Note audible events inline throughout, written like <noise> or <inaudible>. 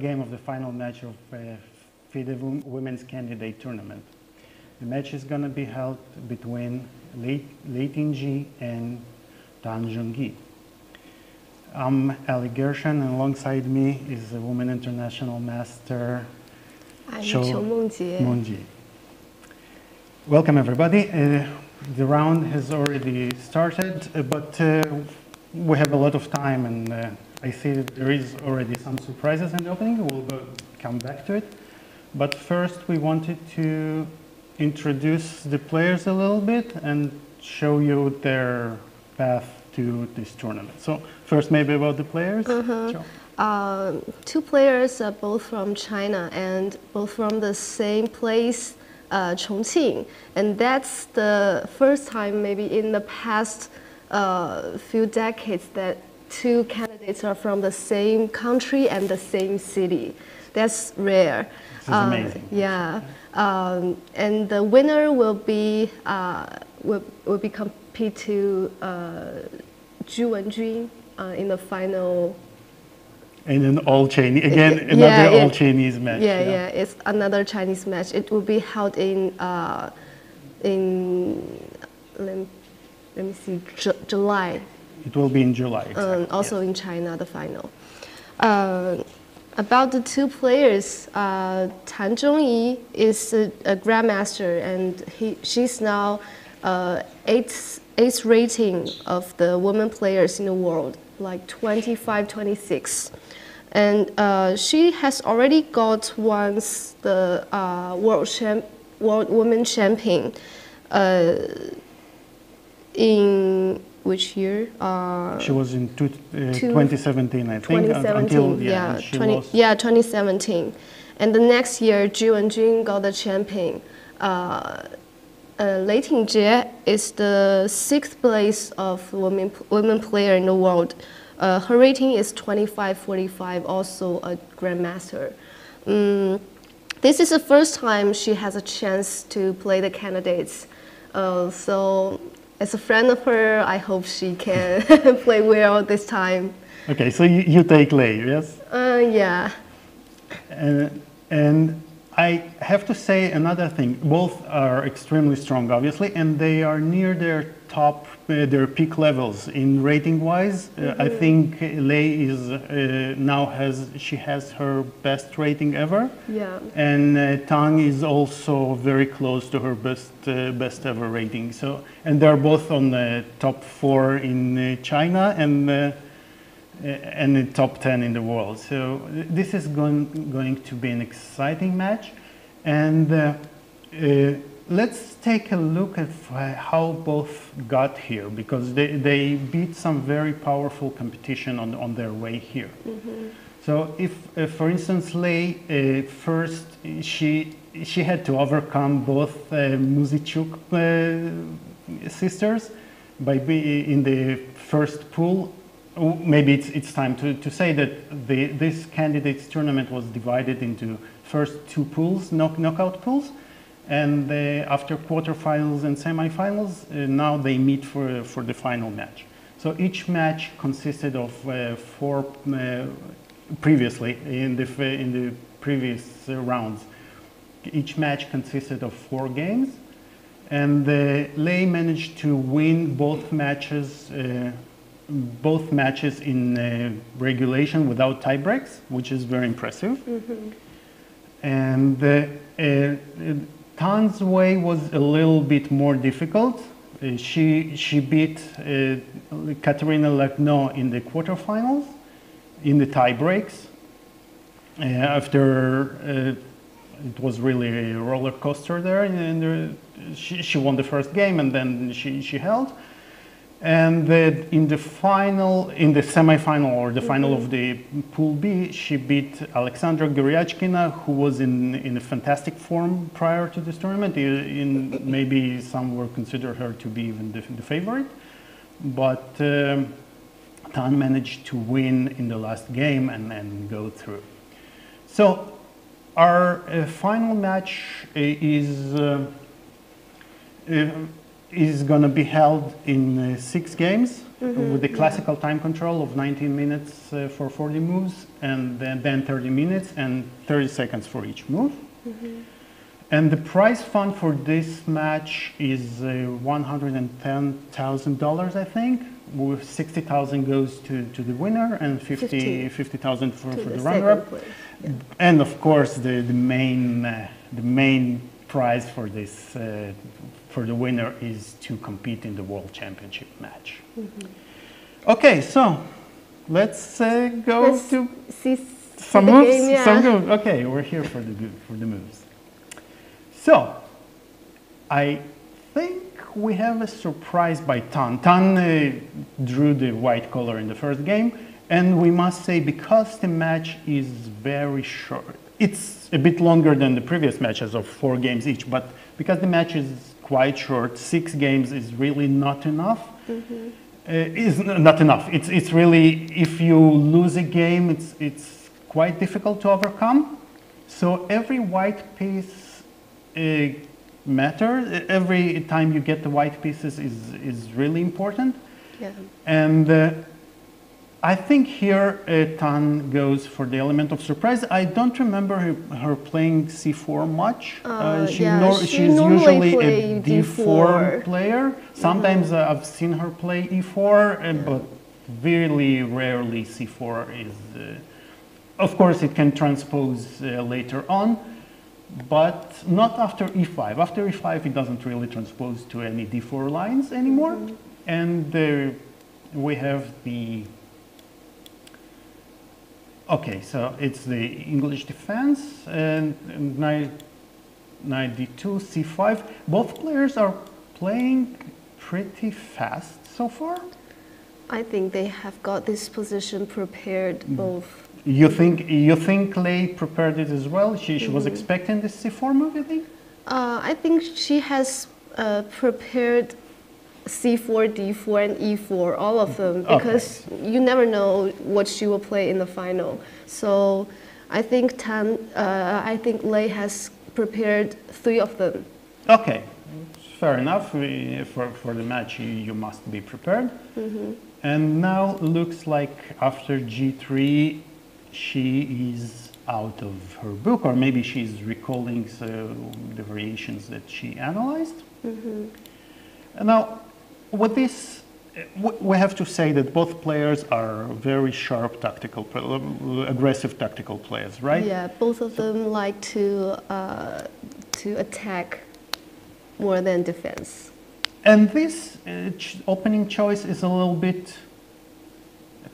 game of the final match of uh, FIDE Women's Candidate Tournament. The match is going to be held between Lei, Lei Tingjie and Tan Zhongyi. I'm um, Alik Gershon, and alongside me is the Women International Master, I'm Welcome, everybody. Uh, the round has already started, uh, but uh, we have a lot of time and uh, I see that there is already some surprises in the opening. We'll go, come back to it. But first, we wanted to introduce the players a little bit and show you their path to this tournament. So, first, maybe about the players. Joe? Uh, two players are both from China and both from the same place, uh, Chongqing. And that's the first time, maybe in the past uh, few decades, that two candidates are from the same country and the same city. That's rare. This is amazing. Yeah, um, and the winner will be uh, will, will be compete to uh, Ju Wenjun uh, in the final. And an all Chinese, again, Yeah, another yeah. all Chinese match. Yeah, yeah, it's another Chinese match. It will be held in uh, in let me, let me see Ju- July. It will be in July. um, also yes. in China, the final. Uh, about the two players, uh, Tan Zhongyi is a, a grandmaster, and he, she's now uh, eighth, eighth rating of the women players in the world, like 25, 26. And uh, she has already got once the uh, world, champ, world women champion uh, in which year? Uh, She was in two, uh, Two- 2017, I think, 2017, until yeah, and she 20, yeah, 2017. And the next year, Ju Wenjun got the champion. Uh, uh, Lei Tingjie is the sixth place of women women player in the world. Uh, her rating is 25.45, also a grandmaster. Mm, this is the first time she has a chance to play the candidates. Uh, so, as a friend of her, I hope she can <laughs> play well this time. Okay, so you, you take Lei, yes? Uh, yeah. Uh, and I have to say another thing. Both are extremely strong, obviously, and they are near their top, uh, their peak levels in rating-wise. Uh, I think Lei is uh, now has she has her best rating ever. Yeah. And uh, Tan is also very close to her best uh, best ever rating. So, and they're both on the top four in uh, China and and the top ten in the world. So this is going going to be an exciting match, and. Uh, uh, Let's take a look at how both got here because they, they beat some very powerful competition on, on their way here. So if, uh, for instance, Lei, uh, first she, she had to overcome both uh, Muzichuk uh, sisters by be in the first pool. Maybe it's, it's time to, to say that the, this candidates tournament was divided into first two pools, knock, knockout pools, and uh, after quarterfinals and semifinals, uh, now they meet for, for the final match. So each match consisted of uh, four, uh, previously in the, in the previous uh, rounds, each match consisted of four games. And uh, Lei managed to win both matches, uh, both matches in uh, regulation without tie breaks, which is very impressive. And uh, uh, Tan's way was a little bit more difficult. Uh, she, she beat uh, Katerina Lagno in the quarterfinals, in the tie breaks. Uh, after uh, it was really a roller coaster there, and she, she won the first game and then she, she held. And then in the final, in the semifinal or the final of the Pool B, she beat Alexandra Goryachkina, who was in, in a fantastic form prior to this tournament. In, maybe some would consider her to be even the, the favorite. But um, Tan managed to win in the last game and, and go through. So our uh, final match uh, is uh, uh, is going to be held in uh, six games Mm-hmm, with the classical time control of 19 minutes uh, for 40 moves and then, then 30 minutes and 30 seconds for each move. Mm-hmm. And the prize fund for this match is uh, $110,000, I think. With 60,000 goes to, to the winner and 50 50. 50,000 for, for the runner-up. place. And of course, the, the main uh, the main prize for this uh, for the winner is to compete in the world championship match. Mm-hmm. Okay, so let's uh, go Let's to see some moves. game, yeah. Some moves. Okay, we're here for the for the moves. So, I think we have a surprise by Tan. Tan uh, drew the white color in the first game, and we must say because the match is very short, it's a bit longer than the previous matches of four games each, but because the match is quite short, six games is really not enough. Uh, is not enough. It's, it's really, if you lose a game, it's, it's quite difficult to overcome. So every white piece uh, matters. Every time you get the white pieces is, is really important. Yeah. And uh, I think here uh, Tan goes for the element of surprise. I don't remember her, her playing c4 much. Uh, she yeah, she she's usually a d4 D4. player. Sometimes uh, I've seen her play e4, uh, but really rarely c4 is. Uh, of course, it can transpose uh, later on, but not after e5. After e5, it doesn't really transpose to any d4 lines anymore. And uh, we have the. Okay, so it's the English defense and, and knight, knight d2, c5. Both players are playing pretty fast so far. I think they have got this position prepared Mm. both. You think you think Lei prepared it as well? She, she was expecting this c4 move, you think? Uh, I think she has uh, prepared C4, D4, and E4, all of them, Okay. because you never know what she will play in the final. So I think Tan, uh, I think Lei has prepared three of them. Okay, fair enough. We, for, for the match, you, you must be prepared. And now looks like after G3, she is out of her book, or maybe she's recalling so, the variations that she analyzed. And Now, with this, uh, we have to say that both players are very sharp tactical, aggressive tactical players, right? Yeah, both of them like to uh, to attack more than defense. And this uh, ch- opening choice is a little bit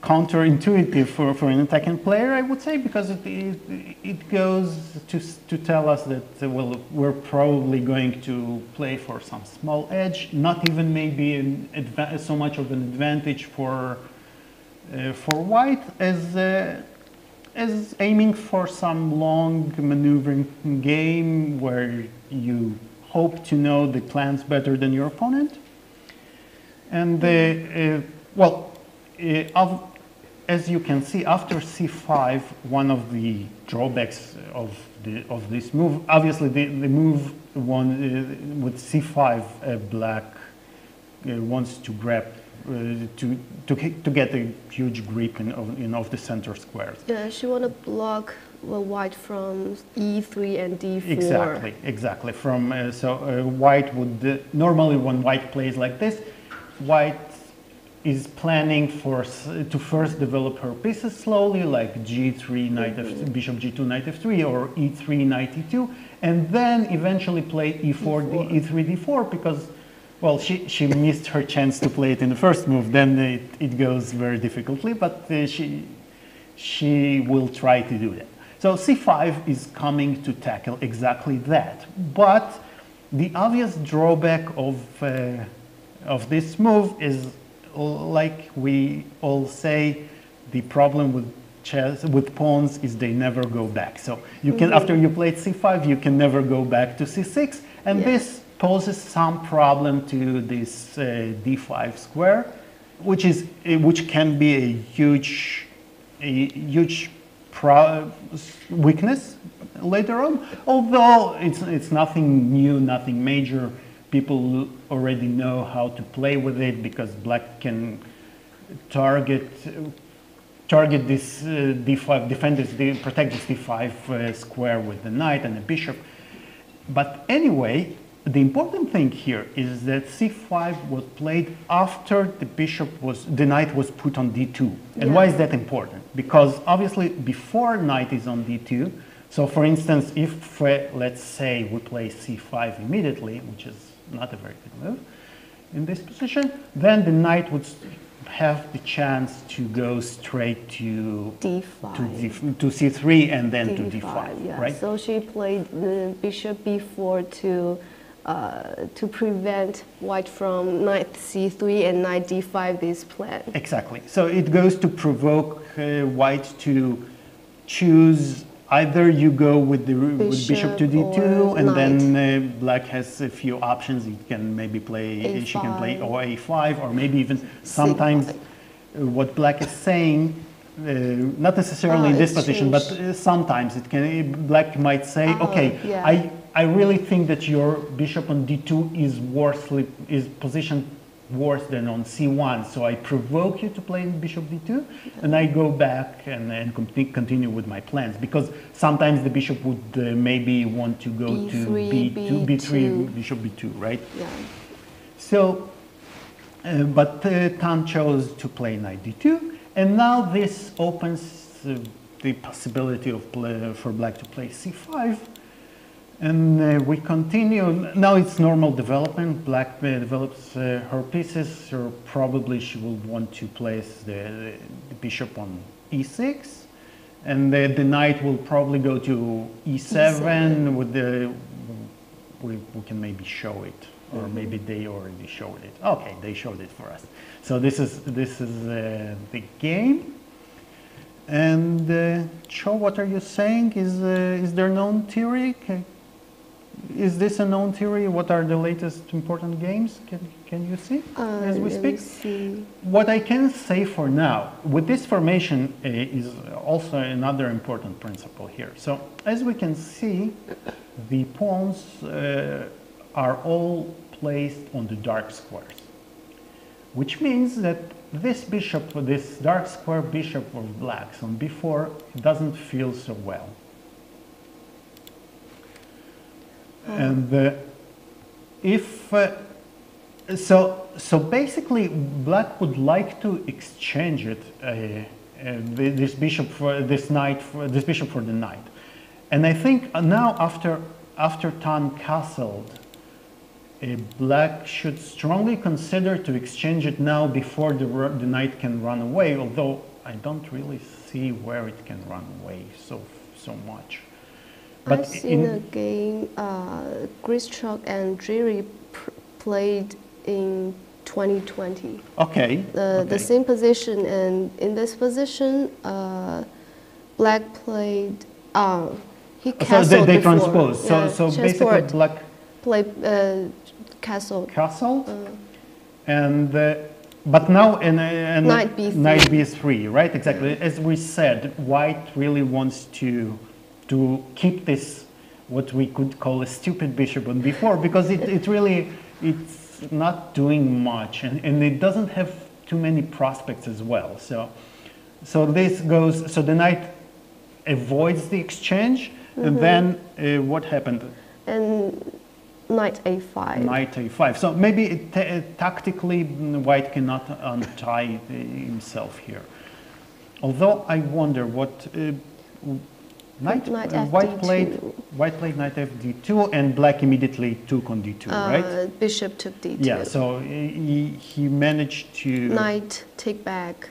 counterintuitive for, for an attacking player, I would say, because it, it, it goes to, to tell us that, well, we're probably going to play for some small edge, not even maybe an so much of an advantage for, uh, for white as, uh, as aiming for some long maneuvering game where you hope to know the plans better than your opponent. And uh, uh, well, uh, as you can see, after c5, one of the drawbacks of the of this move, obviously the, the move one uh, with c5, uh, black uh, wants to grab uh, to to to get a huge grip in of, in of the center squares. Yeah, she want to block white from E3 and D4. Exactly, exactly. From uh, so uh, white would uh, normally when white plays like this, white is planning for to first develop her pieces slowly, like g3 knight f, bishop g2 knight f3 or e3 knight e2, and then eventually play e4 d, e3 d4 because. Well, she, she missed her chance to play it in the first move. Then it, it goes very difficultly, but uh, she, she will try to do that. So c5 is coming to tackle exactly that. But the obvious drawback of, uh, of this move is, like we all say, the problem with chess with pawns is they never go back. So you can, after you played c5, you can never go back to c6, and Yeah. this poses some problem to this uh, d5 square, which is uh, which can be a huge a huge pro- weakness later on. Although it's it's nothing new, nothing major. People already know how to play with it because black can target target this uh, d5, defend this, d- protect this d5 uh, square with the knight and the bishop. But anyway, the important thing here is that c5 was played after the bishop was, the knight was put on d2. And why is that important? Because obviously before knight is on d2, so for instance, if uh, let's say we play c5 immediately, which is not a very good move, in this position, then the knight would have the chance to go straight to D5. to, D, to c3 and then to d5, D5, yeah. right? So she played the bishop b4 to uh, to prevent white from knight c3 and knight d5 this plan. Exactly. So it goes to provoke uh, white to choose either you go with the with bishop to d2 or and then uh, black has a few options. It can maybe play she can play A5. or a5 or maybe even sometimes C5. uh, what black is saying uh, not necessarily Ah, in this position but uh, sometimes it can black might say Ah, okay yeah. I I really think that your bishop on d2 is worse is positioned worse than on c1 so i provoke you to play bishop d2 and i go back and, and continue with my plans because sometimes the bishop would uh, maybe want to go to B3, b2 b3 B2. bishop b2 right Yeah. so, uh, but uh, Tan chose to play knight d2, and now this opens uh, the possibility of play, for black to play c5. And uh, we continue. Now it's normal development. Black uh, develops uh, her pieces, or probably she will want to place the, the bishop on e6, and the, the knight will probably go to e7, E7. with the. We, we can maybe show it, or maybe they already showed it. Okay, they showed it for us. So this is this is uh, the game. And uh, Cho, what are you saying? Is uh, is there known theory? Ca- Is this a known theory? What are the latest important games? Can, can you see Uh, as we speak? see. What I can say for now, with this formation uh, is also another important principle here. So as we can see, the pawns uh, are all placed on the dark squares, which means that this bishop, this dark square bishop of blacks on b4 doesn't feel so well. And uh, if uh, so, so basically, black would like to exchange it, uh, uh, this bishop for this knight, for, this bishop for the knight, and I think uh, now after after Tan castled, black should strongly consider to exchange it now before the the knight can run away. Although I don't really see where it can run away so so much. I've seen a game uh, Grischuk and pr- played in 2020. okay, The, okay. the same position, and in this position, uh, Black played. Uh, he So they, castled they transpose. So, Yeah, so basically, black played uh, castle. castle, Uh, and uh, but now in, in Knight B3. knight b3, right? Exactly. As we said, white really wants to to keep this what we could call a stupid bishop on b4 because it, it really it's not doing much and, and it doesn't have too many prospects as well. So so this goes so the knight avoids the exchange and then uh, what happened? and knight a5. Knight a5. So maybe uh, tactically mm, white cannot untie himself here. Although I wonder what uh, knight, Knight uh, white FD2. played white played knight fd2 and black immediately took on d2, right? Uh, bishop took d2. Yeah. So he, he managed to Knight take back.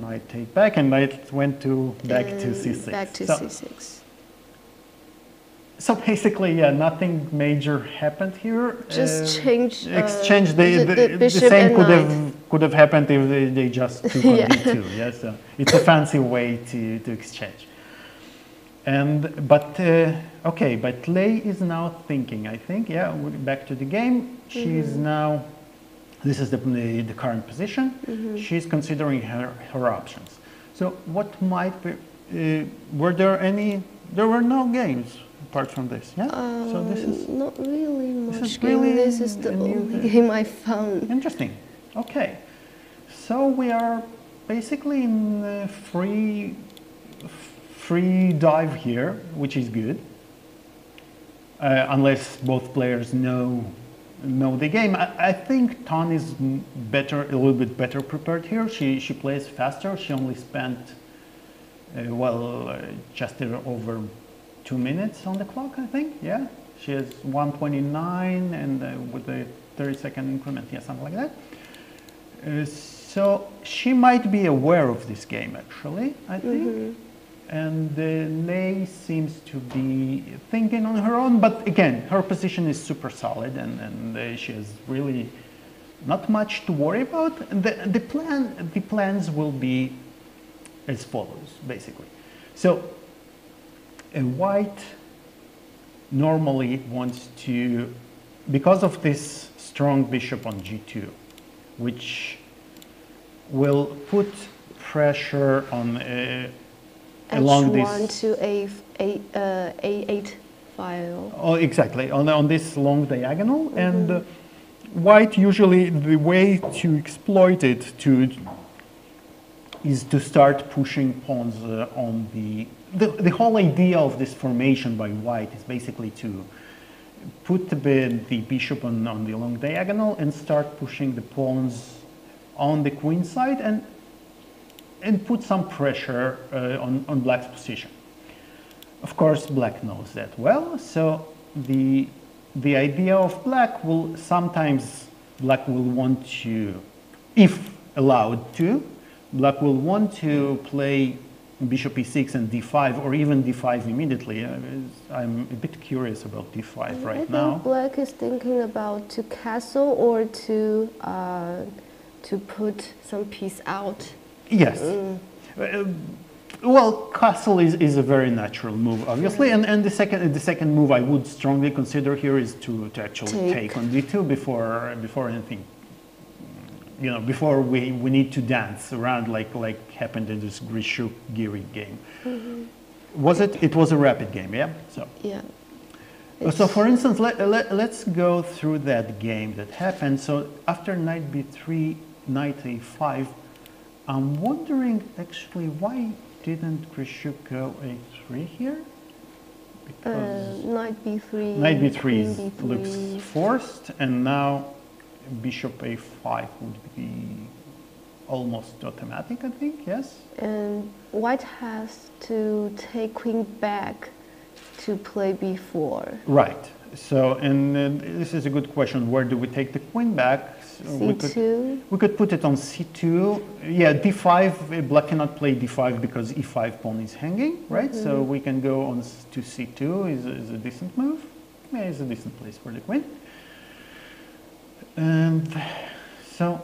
knight take back and knight went to back to c6. Back to so, c6. so basically, yeah, nothing major happened here. Just Uh, change. uh, exchange the, the, the, bishop same could knight. have could have happened if they, they just took <laughs> on Yeah. d2 yeah so it's a fancy way to, to exchange and but uh, okay but lei is now thinking i think yeah we're back to the game she's Mm-hmm. now this is the, the, current position Mm-hmm. she's considering her, her options so what might be uh, were there any there were no games apart from this. Yeah. so this is Um, not really much this is game. really this is the only game. game I found. interesting. Okay. So we are basically in uh, free free dive here, which is good. Uh, unless both players know know the game. I, I think Tan is better, a little bit better prepared here. She she plays faster. She only spent uh, well uh, just over two minutes on the clock. I think. Yeah, she has 129 and uh, with a 30 second increment. Yeah, something like that. Uh, so she might be aware of this game actually. I think and Lei seems to be thinking on her own. But again, her position is super solid, and, and uh, she has really not much to worry about. The, the plan, the plans will be as follows, basically. So, a white normally wants to, because of this strong bishop on g2, which will put pressure on. Uh, along this H1 to A, A, uh, A8 file. Oh, exactly, on, on this long diagonal. And uh, white, usually the way to exploit it to, is to start pushing pawns uh, on the, the... The whole idea of this formation by white is basically to put the, the bishop on, on the long diagonal and start pushing the pawns on the queen side and, and put some pressure uh, on, on black's position. Of course, black knows that well, so the, the idea of black will sometimes, black will want to, if allowed to, black will want to play bishop e6 and d5 or even d5 immediately. I'm a bit curious about d5 I right think now. black is thinking about to castle or to uh, to put some piece out. Yes. Uh, well, castle is, is a very natural move, obviously, and, and the second the second move I would strongly consider here is to, to actually Take. take on d2 before before anything. You know, before we, we need to dance around like like happened in this Grischuk Giri game. Was it? It was a rapid game, yeah. So. Yeah. Uh, So for instance, let, let, let's go through that game that happened. So after knight b3, knight a5, I'm wondering actually why didn't Grischuk go a3 here? Uh, Because knight b3. knight b3 is, b3. looks forced, and now bishop a5 would be almost automatic, I think, yes? And white has to take queen back to play b4. Right. So, and uh, this is a good question. Where do we take the queen back? So we could- We could put it on c2. Yeah, d5, uh, black cannot play d5 because e5 pawn is hanging, right? So we can go on to c2 is, a- is a decent move. Yeah, it's a decent place for the queen. And so,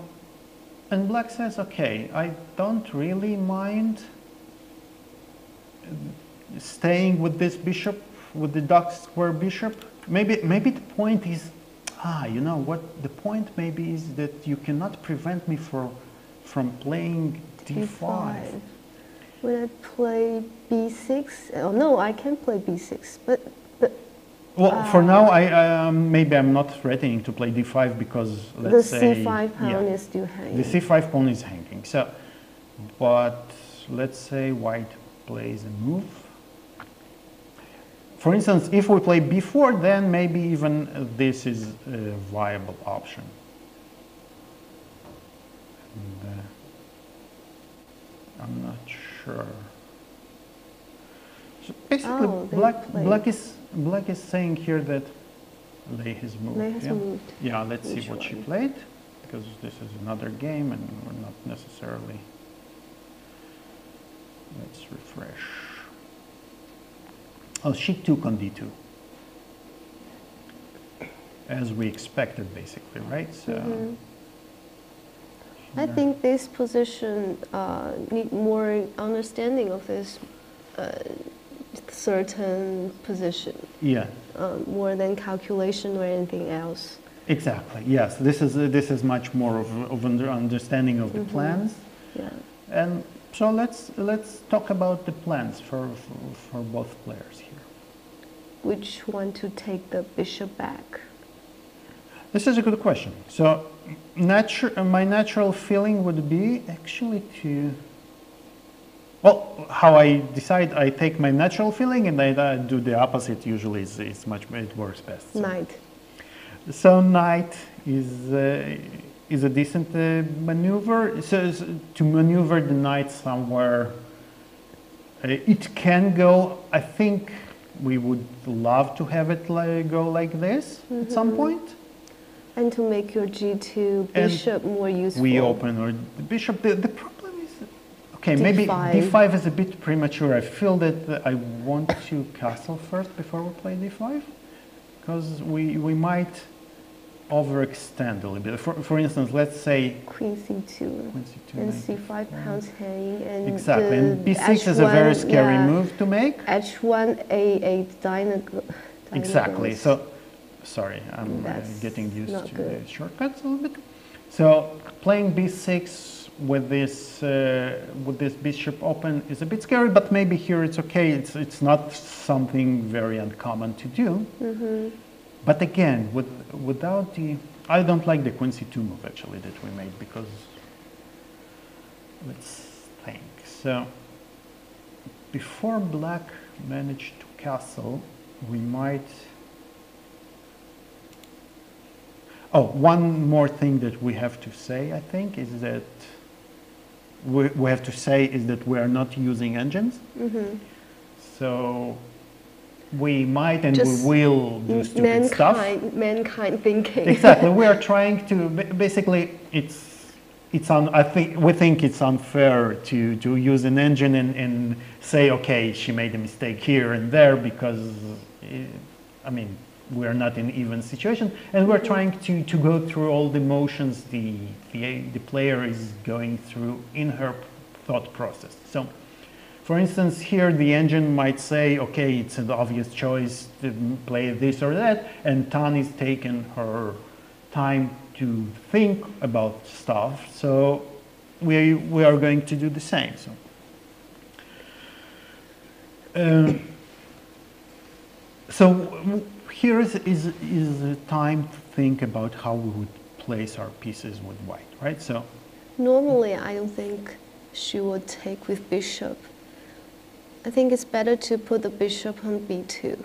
and black says, okay, I don't really mind uh, staying with this bishop, with the dark square bishop. Maybe, maybe the point is, ah, you know what? The point maybe is that you cannot prevent me for, from playing d5. Will I play b6? Oh no, I can play b6, but but Well, for now, I um, maybe I'm not threatening to play d5 because let's the say c5 pawn yeah, is still hanging. the c5 pawn is hanging. So, but let's say white plays a move. For instance, if we play b4, then maybe even this is a viable option. And, uh, I'm not sure. So basically, Oh, black black is black is saying here that Lei has moved. Lei has yeah? moved. Yeah, let's see Which what she played because this is another game and we're not necessarily. Let's refresh. Oh, she took on d2. As we expected, basically, right? So. Mhm. I here- think this position uh, need more understanding of this uh, certain position, Yeah, uh, more than calculation or anything else. exactly. Yes, this is this is much more of, of under understanding of the Mhm. plans. Yeah. And so let's let's talk about the plans for for, for both players here. Which one to take the bishop back? This is a good question. So, natu- my natural feeling would be actually to. Well, how I decide, I take my natural feeling and I uh, do the opposite. Usually, it's, it's much it works best. So, Knight. so knight is uh, is a decent uh, maneuver. So, s- to maneuver the knight somewhere, uh, it can go. I think we would love to have it go like this at some mm-hmm. point. And to make your g2 And bishop more useful. we open or the bishop. The, the problem is, okay, maybe D5. d5 is a bit premature. I feel that I want to castle first before we play d5, because we we might overextend a little bit. For, for instance, let's say Queen c2. queen c2, And knight c5 d4. pounds hanging. And Exactly, and b6 is a very H1 scary yeah, move to make. H1, A8 diagonal. Exactly. So, sorry, I'm uh, getting used to good. the shortcuts a little bit. So, playing b6 with this uh, with this bishop open is a bit scary, but maybe here it's okay. It's it's not something very uncommon to do. Mm-hmm. But again, with without the I don't like the queen c2 move actually that we made because let's think. So before black managed to castle, we might. Oh, one more thing that we have to say, I think, is that we, we have to say is that we are not using engines. Mm-hmm. So we might and Just we will do stupid stuff. Mankind, mankind thinking. Exactly. We are <laughs> trying to basically it's it's un, I think we think it's unfair to to use an engine and, and say okay she made a mistake here and there because eh, I mean we're not in even situation and we're trying to, to go through all the motions the, the the player is going through in her thought process. So for instance, here the engine might say, okay, it's an obvious choice to play this or that, and Tani's taken her time to think about stuff, so we, we are going to do the same. So, Um, so here is, is, is a time to think about how we would place our pieces with white, right? So Normally, I don't think she would take with bishop. I think it's better to put the bishop on b2.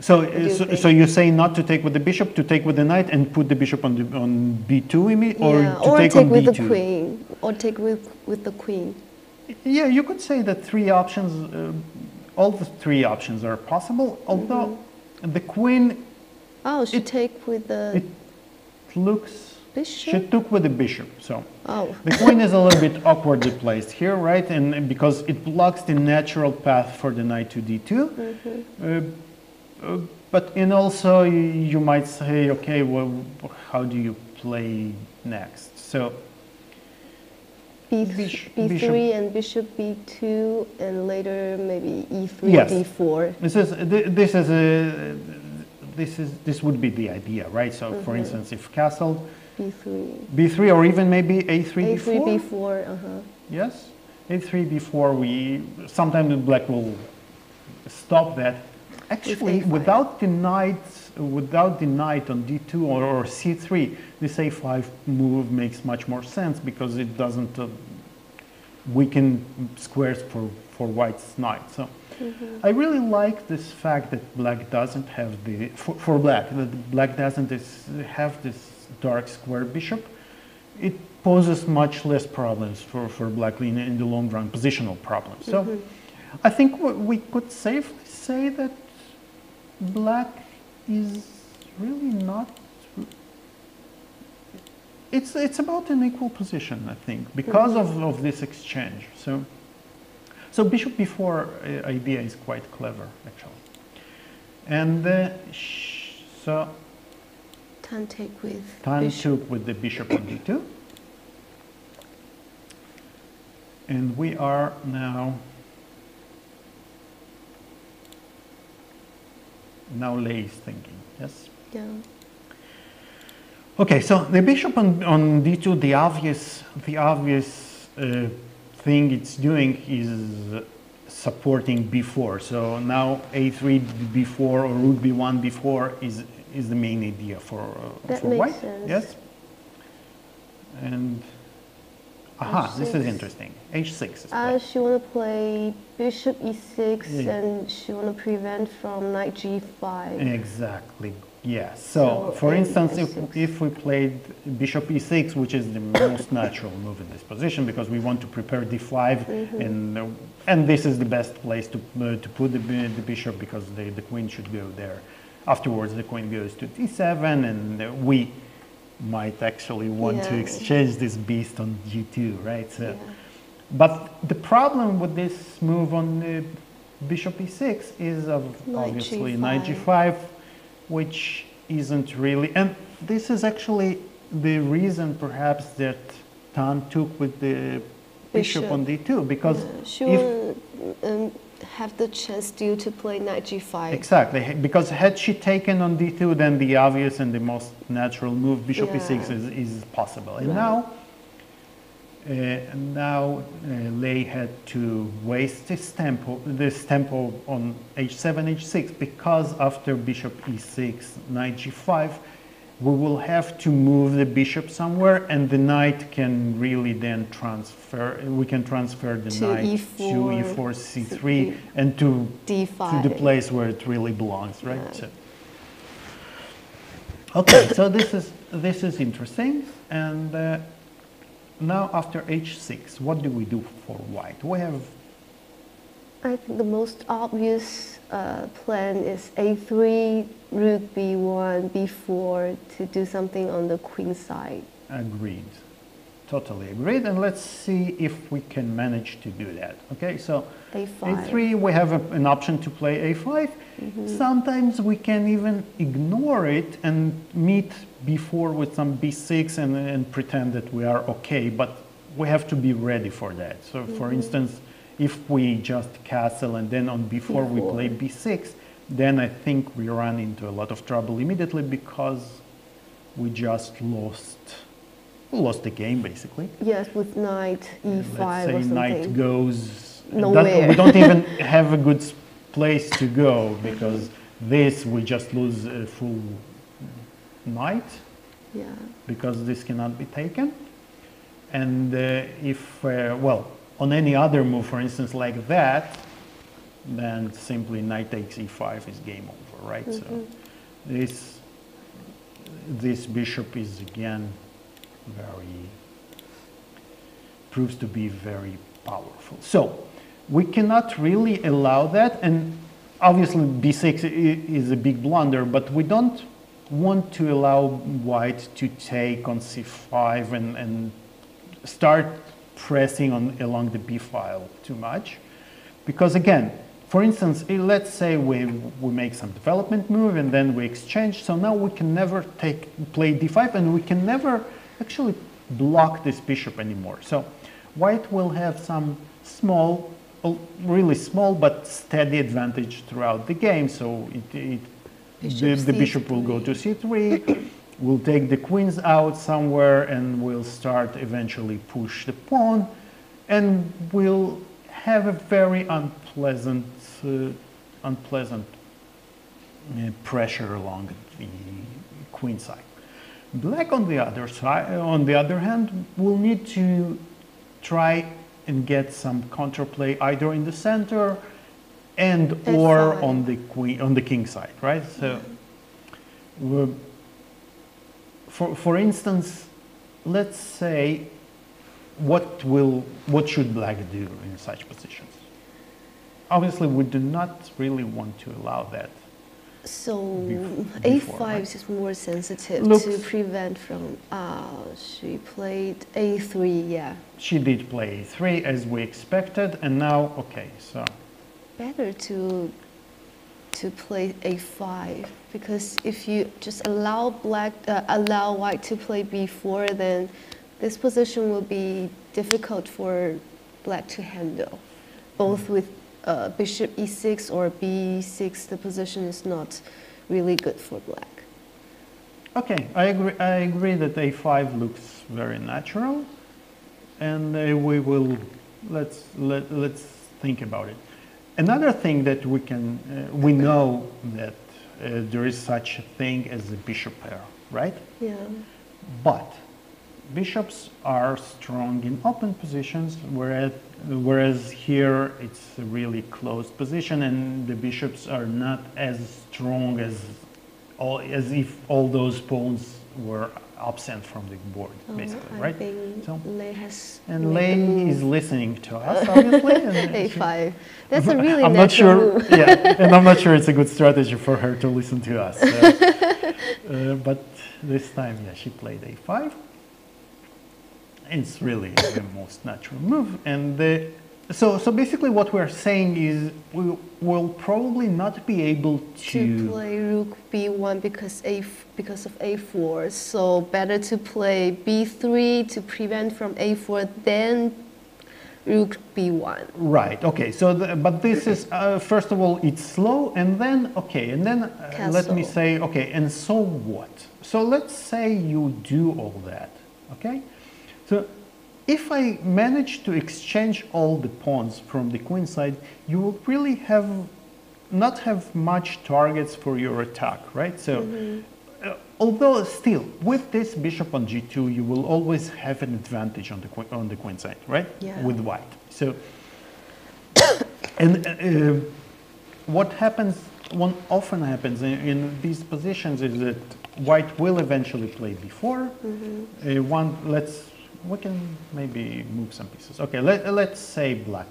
So, you so, so you say not to take with the bishop, to take with the knight, and put the bishop on the on b2, imme- or yeah, to or take, take, with b2? the queen, or take with with the queen. Yeah, you could say that three options, uh, all the three options are possible. Although Mm-hmm. the queen, Oh, she It- take with the it looks bishop. she took with the bishop. So Oh, the queen is a little bit awkwardly placed here, right? And because it blocks the natural path for the knight to d2. Mm-hmm. Uh, uh, but and also you might say, okay, well, how do you play next? So b Bish- b3 bishop. and bishop b2, and later maybe e3, Yes. d4. this is this is a this is this would be the idea, right? So for instance, if castle b3, b3 or even maybe a3 a3, b4. b4. Uh huh. Yes, a3 b4. We sometimes the black will stop that. Actually, A5. without the knight, without the knight on d2 or, or c3, this a5 move makes much more sense because it doesn't uh, weaken squares for for white's knight. So. I really like this fact that black doesn't have the for, for black that black doesn't this, have this dark square bishop. It poses much less problems for, for black in, in the long run, positional problems. So I think we could safely say that black is really not. It's it's about an equal position, I think, because of, of this exchange. So. So bishop b4 uh, idea is quite clever, actually. And uh, sh- so Tan take with Tan bishop. took with the bishop on d2. And we are now, now Lei is thinking, yes? Yeah. Okay, so the bishop on, on d2, the obvious, the obvious uh, thing it's doing is supporting b4. So now a3 b4 or rook b1 b4 is is the main idea for uh, That for makes white. sense. Yes. And aha, this is H6. interesting. h6 is Uh, she want to play bishop e6 Yeah. and she want to prevent from knight g5. Exactly. Yeah. So, So, for instance, if, if we played bishop e6, which is the most <coughs> natural move in this position, because we want to prepare d5, Mm-hmm. and uh, and this is the best place to uh, to put the, the bishop because the, the queen should go there. Afterwards, the queen goes to d7, and we might actually want to exchange this beast on g2, right? So, Yeah. but the problem with this move on uh, bishop e6 is of Knight obviously G5. knight g5, which isn't really, and this is actually the reason perhaps that Tan took with the bishop, Bishop. on d2 because Yeah, if um, have the chance still to play knight g5. exactly because had she taken on d2 then the obvious and the most natural move bishop e6 is, is possible and Right. now uh, now uh, Lei had to waste this tempo, this tempo on h7, h6 because after bishop e6, knight g5, we will have to move the bishop somewhere, and the knight can really then transfer. We can transfer the To knight to E4, e4, c3, and to d5. to the place where it really belongs, right? Yeah. So- okay, so this is this is interesting, and uh, now after h6, what do we do for white? We have I think the most obvious uh, plan is a3, rook b1, b4 to do something on the queen side. agreed, totally agreed, and let's see if we can manage to do that. Okay, so a5. a3, we have a, an option to play a5. Sometimes we can even ignore it and meet b4 with some b6 and, and pretend that we are okay, but we have to be ready for that. So, for instance, if we just castle and then on b4 we B4. play b6, then I think we run into a lot of trouble immediately because we just lost lost the game basically. Yes, with knight e5 Let's or say something. knight goes Nowhere. we don't <laughs> even have a good place to go because this we just lose a full knight Yeah. because this cannot be taken. And uh, if uh, well on any other move, for instance, like that, then simply knight takes e5 is game over, right? So mm-hmm. this this bishop is again very proves to be very powerful. So we cannot really allow that, and obviously b6 is a big blunder, but we don't want to allow white to take on c5 and, and start pressing on along the b file too much, because again. For instance, eh, let's say we, we make some development move and then we exchange. So now we can never take play d5 and we can never actually block this bishop anymore. So white will have some small, really small but steady advantage throughout the game. So it, it, the, the bishop will go to C3. <clears throat> c3, we'll take the queens out somewhere and we'll start eventually push the pawn and we'll have a very unpleasant, uh, unpleasant uh, pressure along the queen side. Black on the other side, on the other hand, will need to try and get some counterplay either in the center and or F5. on the queen on the king side, right? So, we're- for for instance, let's say, what will what should black do in such positions? Obviously, we do not really want to allow that. So Bef- a5 right? is more sensitive Looks- to prevent from. Uh, she played a3, yeah. She did play a3 as we expected, and now okay, so Better to to play a5 because if you just allow black uh, allow white to play b4, then this position will be difficult for black to handle. Both with uh, bishop e6 or b6, the position is not really good for black. Okay, I agree. I agree that A5 looks very natural, and uh, we will let's let let's think about it. another thing that we can, uh, we know that uh, there is such a thing as a bishop pair, right? Yeah. But bishops are strong in open positions, whereas, whereas here it's a really closed position, and the bishops are not as strong as all, as if all those pawns were absent from the board, basically, Oh, I right? So- Lei has And the Lei is listening to us, obviously. <laughs> A5. That's a really I'm not sure. <laughs> yeah, and I'm not sure it's a good strategy for her to listen to us. so, <laughs> uh, but this time, yeah, she played a5. It's really the most natural move, and uh, so so basically, what we're saying is we will probably not be able to to. play rook b1 because a because of a4 so better to play b3 to prevent from a4 than rook b1 Right. Okay. So, the, but this is uh, first of all, it's slow, and then okay, and then uh, let me say okay, and so what? So let's say you do all that. Okay. So if I manage to exchange all the pawns from the queen side, you will really have not have much targets for your attack, right? So. Uh, although still, with this bishop on g2, you will always have an advantage on the on the queen side, right? Yeah. With white. So, <coughs> and uh, uh, what happens, what often happens in, in these positions is that white will eventually play b4. Uh, one, let's, we can maybe move some pieces. Okay, let, let's say black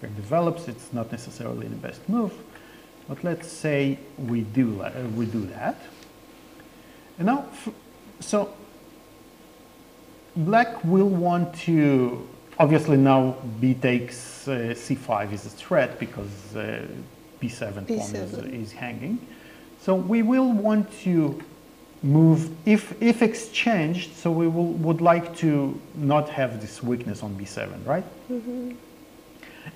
develops. It's not necessarily the best move, but let's say we do, uh, we do that. And now, f- so black will want to, obviously now b takes uh, c5 is a threat because uh, b7 pawn is, B7. is hanging. So we will want to move, if, if exchanged, so we will, would like to not have this weakness on b7, right?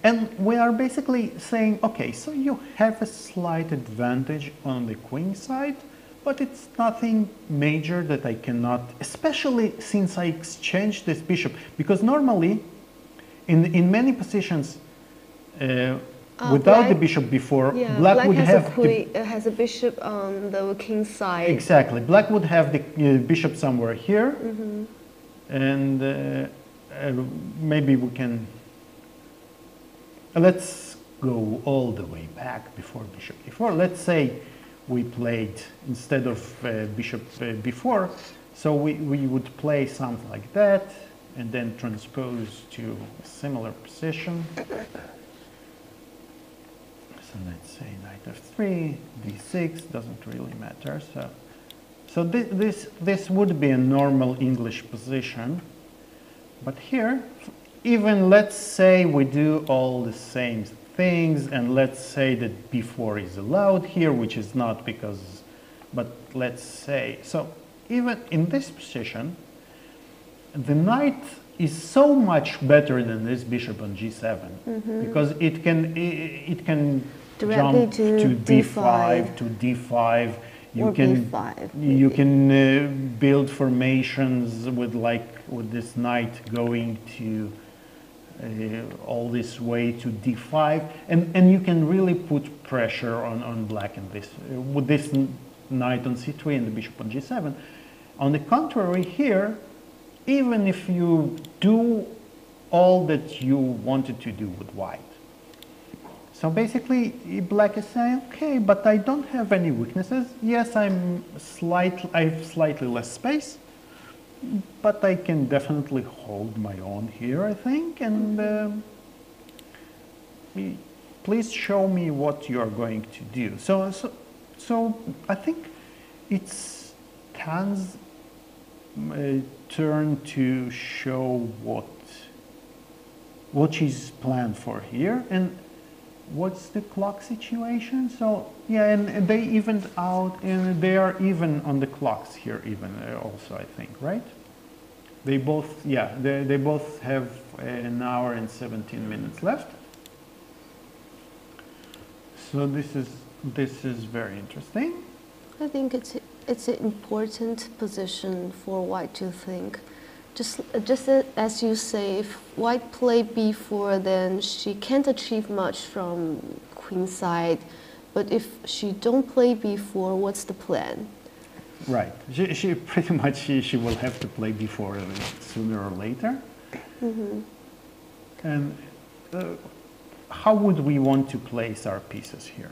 And we are basically saying, okay, so you have a slight advantage on the queen side, but it's nothing major that I cannot, especially since I exchanged this bishop. Because normally, in, in many positions, uh, Uh, without the bishop before, yeah black, black would have a the- queen, uh, has a bishop on the king side Exactly. Black would have the uh, bishop somewhere here. Mm-hmm. And uh, uh, maybe we can. uh, Let's go all the way back before bishop e4. Let's say we played instead of uh, bishop uh, before, so we, we would play something like that and then transpose to a similar position. Let's say knight f3, d6, doesn't really matter. So, so thi- this, this would be a normal English position. But here, even let's say we do all the same things and let's say that b4 is allowed here, which is not because, but let's say, so even in this position, the knight is so much better than this bishop on g7 mm-hmm. because it can i- it can jump to to d5 d5. to d5 you can b5 you can uh, build formations with like with this knight going to uh, all this way to d5 and and you can really put pressure on on black in this uh, with this knight on c3 and the bishop on g7 on the contrary here even if you do all that you wanted to do with white so basically, black is saying, okay, but I don't have any weaknesses. Yes, I'm slightly, I have slightly less space, but I can definitely hold my own here, I think. And y- please show me what you are going to do. So, so, so I think it's Tan's uh, turn to show what what she's planned for here and what's the clock situation? So yeah and, and they evened out and they are even on the clocks here even uh, also i think right? They both yeah they, they both have an hour and 17 minutes left. So this is this is very interesting. I think it's it's an important position for white to think Just, uh, just as you say, if white play b4, then she can't achieve much from queen side. But if she don't play b4, what's the plan? Right. She, she <laughs> pretty much she, she will have to play before uh, sooner or later. And uh, how would we want to place our pieces here?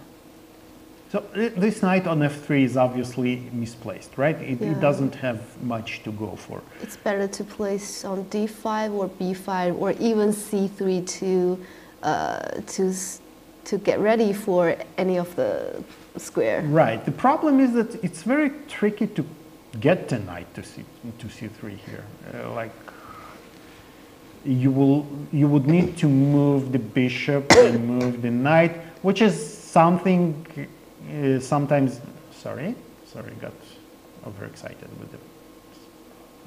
So this knight on f3 is obviously misplaced, right? It, Yeah. it doesn't have much to go for. It's better to place on d5 or b5 or even c3 to, uh, to, to get ready for any of the square. Right. The problem is that it's very tricky to get the knight to c to c3 here. Uh, like you will you would need to move the bishop and move the knight, which is something uh, sometimes. Sorry, sorry, got overexcited with the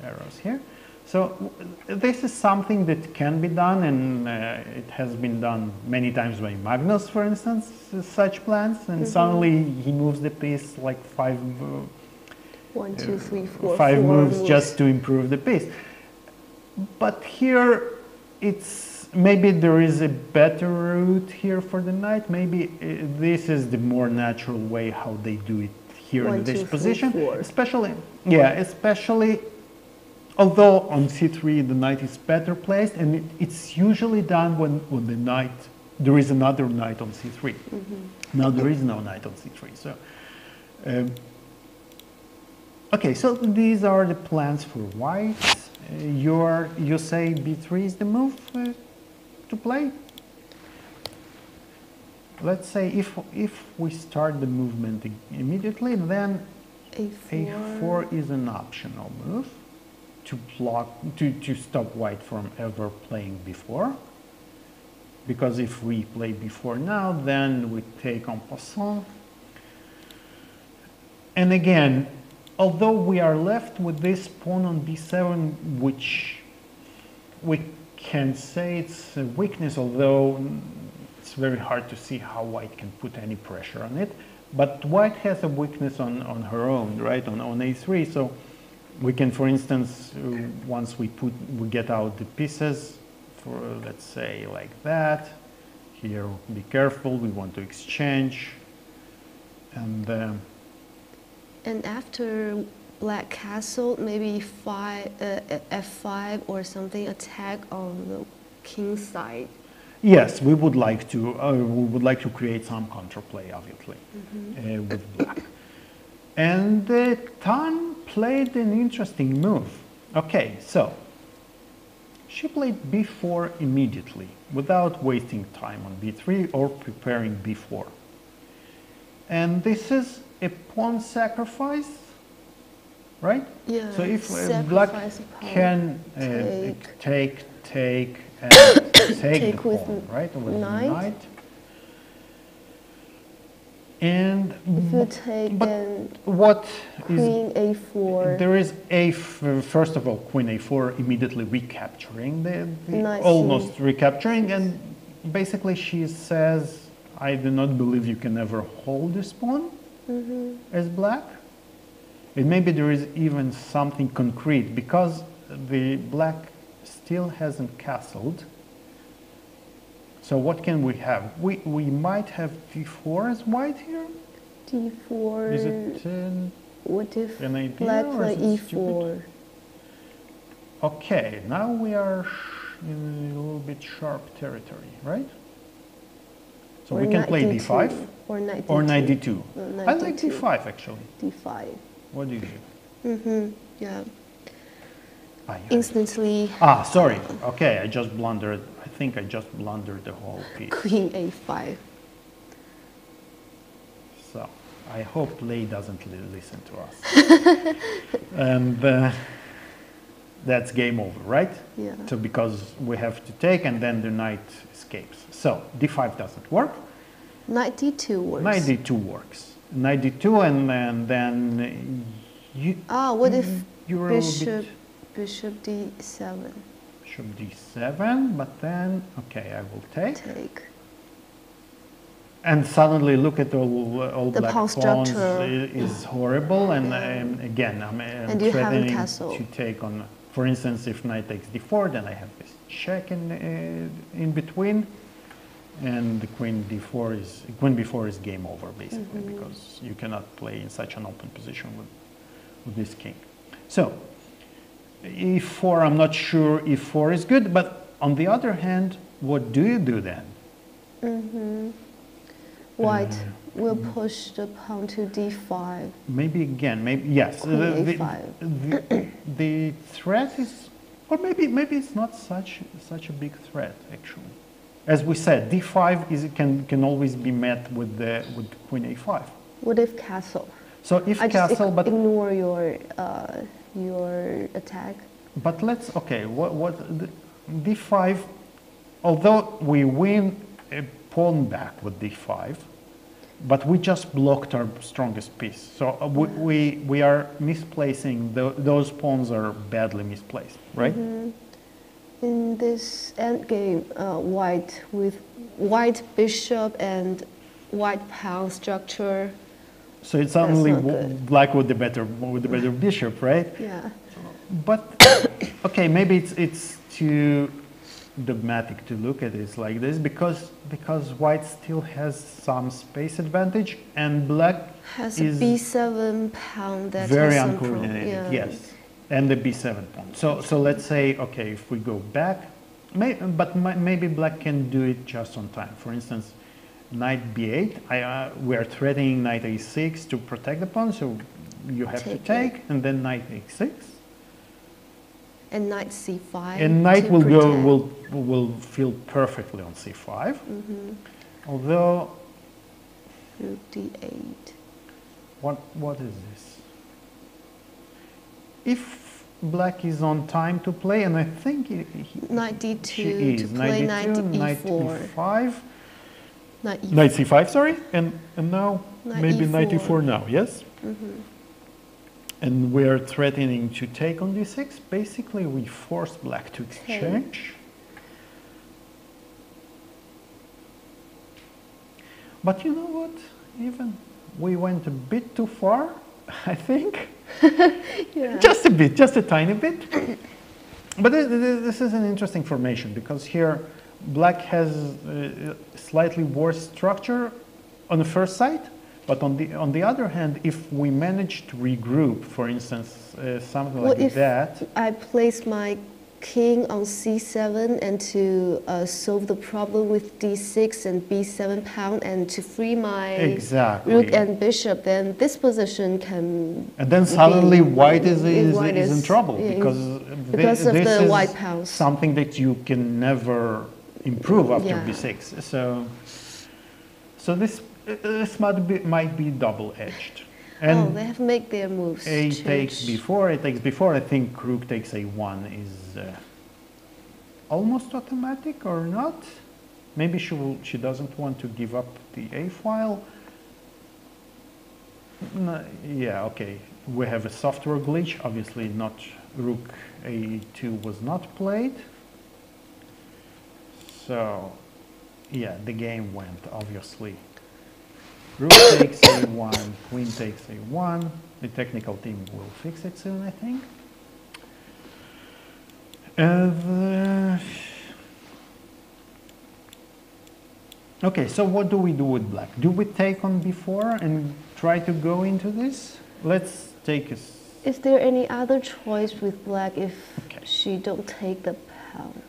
arrows here. So this is something that can be done, and uh, it has been done many times by Magnus, for instance, uh, such plans. And suddenly he moves the piece like five, uh, One, two, three, four. five moves just to improve the piece. But here, it's maybe there is a better route here for the knight. Maybe uh, this is the more natural way how they do it here One, in this two, position, four. especially yeah, especially although on c3 the knight is better placed, and it, it's usually done when when the knight there is another knight on c3. Mm-hmm. Now there is no knight on c3, so. Um, Okay, so these are the plans for white. Uh, you're, you say b3 is the move uh, to play? Let's say if, if we start the movement immediately, then A4. a4 is an optional move to block, to, to stop white from ever playing before. Because if we play before now, then we take en passant. And again, although we are left with this pawn on b7, which we can say it's a weakness, although it's very hard to see how white can put any pressure on it. But white has a weakness on, on her own, right, on, on a3. So we can, for instance, uh, once we put, we get out the pieces, for let's say like that. Here, be careful, we want to exchange. And um, And after black castle, maybe five, uh, f5 or something, attack on the king side. Yes, we would like to. Uh, we would like to create some counterplay, obviously, uh, with black. And uh, Tan played an interesting move. Okay, so she played b4 immediately, without wasting time on b3 or preparing b4. And this is a pawn sacrifice, right? Yeah, So if uh, black sacrifice a pawn, can uh, take. take, take, <coughs> and take, Take the with pawn, right? With the knight. knight. And If you take but what is queen a4, there is a first of all queen a4 immediately recapturing the, the almost recapturing and basically she says I do not believe you can ever hold this pawn Mm-hmm. as black. And maybe there is even something concrete because the black still hasn't castled. So what can we have? We, we might have d4 as white here. d4. Is it uh, what if an idea black or play is it e4? Okay, now we are in a little bit sharp territory, right? So or we can play d2, d5 or knight or d2. knight d2. No, knight I like d2. d5 actually. d5. What do you do? Mm-hmm. Yeah. Ah, yeah. Instantly ah, sorry. Okay, I just blundered. I think I just blundered the whole piece. queen a5. So I hope Lei doesn't li- listen to us. <laughs> and uh, that's game over, right? Yeah. So because we have to take and then the knight escapes. So d5 doesn't work. Knight d2 works. Knight d2 works. Knight d2 and, and then you, Ah, what if you're bishop bishop d7 bishop d7, but then, okay, I will take. take? And suddenly look at all, all The black pawn pawns is horrible. And um, again, I'm, I'm haven't threatening to take on For instance, if knight takes d4, then I have this check in, uh, in between, and the queen d4 is queen b4 is game over basically because you cannot play in such an open position with, with this king. So e4, I'm not sure e4 is good, but on the other hand, what do you do then? White Uh, will push the pawn to d5. Maybe again, maybe yes. Queen the, the- A5. the- the threat is, or maybe maybe it's not such such a big threat actually. As we said, d5 is can can always be met with the with queen a5. What if castle? So if I castle, but ignore your uh, your attack. but let's okay. What what d5? Although we win a pawn back with d5, but we just blocked our strongest piece. So uh, we, we, we are misplacing, tho- those pawns are badly misplaced, right? In this endgame, uh, white with white bishop and white pawn structure. So it's only not w- good. black with the better, with the better bishop, right? Yeah. But, okay, maybe it's, it's too dogmatic to look at it like this because, because white still has some space advantage and black Has is a b7 pawn that very uncoordinated, yeah. yes. And the b7 pawn. So, so let's say, okay, if we go back, may, but mi- maybe black can do it just on time. For instance, knight b8, I, uh, we are threatening knight a6 to protect the pawn, so you have Take to it. take, and then knight a6. And knight c5. And knight will go, will, will feel perfectly on c5. Mm-hmm. Although, Rook d8. what, what is this? If black is on time to play, and I think he, he, Knight d2 she to is, play knight, knight d2, knight e4. e5, Knight e4. knight c5, sorry, and, and now Knight maybe knight e4. e4 now, yes? Mm-hmm. And we are threatening to take on d6. Basically, we force black to exchange. But you know what? Even we went a bit too far, I think. <laughs> Yeah. Just a bit, just a tiny bit. But thi- thi- this is an interesting formation because here black has uh, slightly worse structure on the first sight, but on the on the other hand, if we manage to regroup, for instance, uh, something What like if that, I place my king on c7 and to uh, solve the problem with d6 and b7 pawn and to free my exactly. rook and bishop, then this position can And then suddenly be- white is, is, white is in trouble yeah, because, because thi- of this the is white pawns. something that you can never improve after Yeah. b6. So, so this this might be might be double edged. Oh, And they have made their moves. a takes before, a takes before. I think rook takes a1 is uh, almost automatic or not. Maybe she will, she doesn't want to give up the a file. No, yeah, okay. We have a software glitch. Obviously, not rook a2 was not played. So, yeah, the game went obviously. Rook takes a1, queen takes a1. The technical team will fix it soon, I think. And, uh, okay, so what do we do with black? Do we take on b4 and try to go into this? Let's take a. Is there any other choice with black if Okay. she don't take the pawn?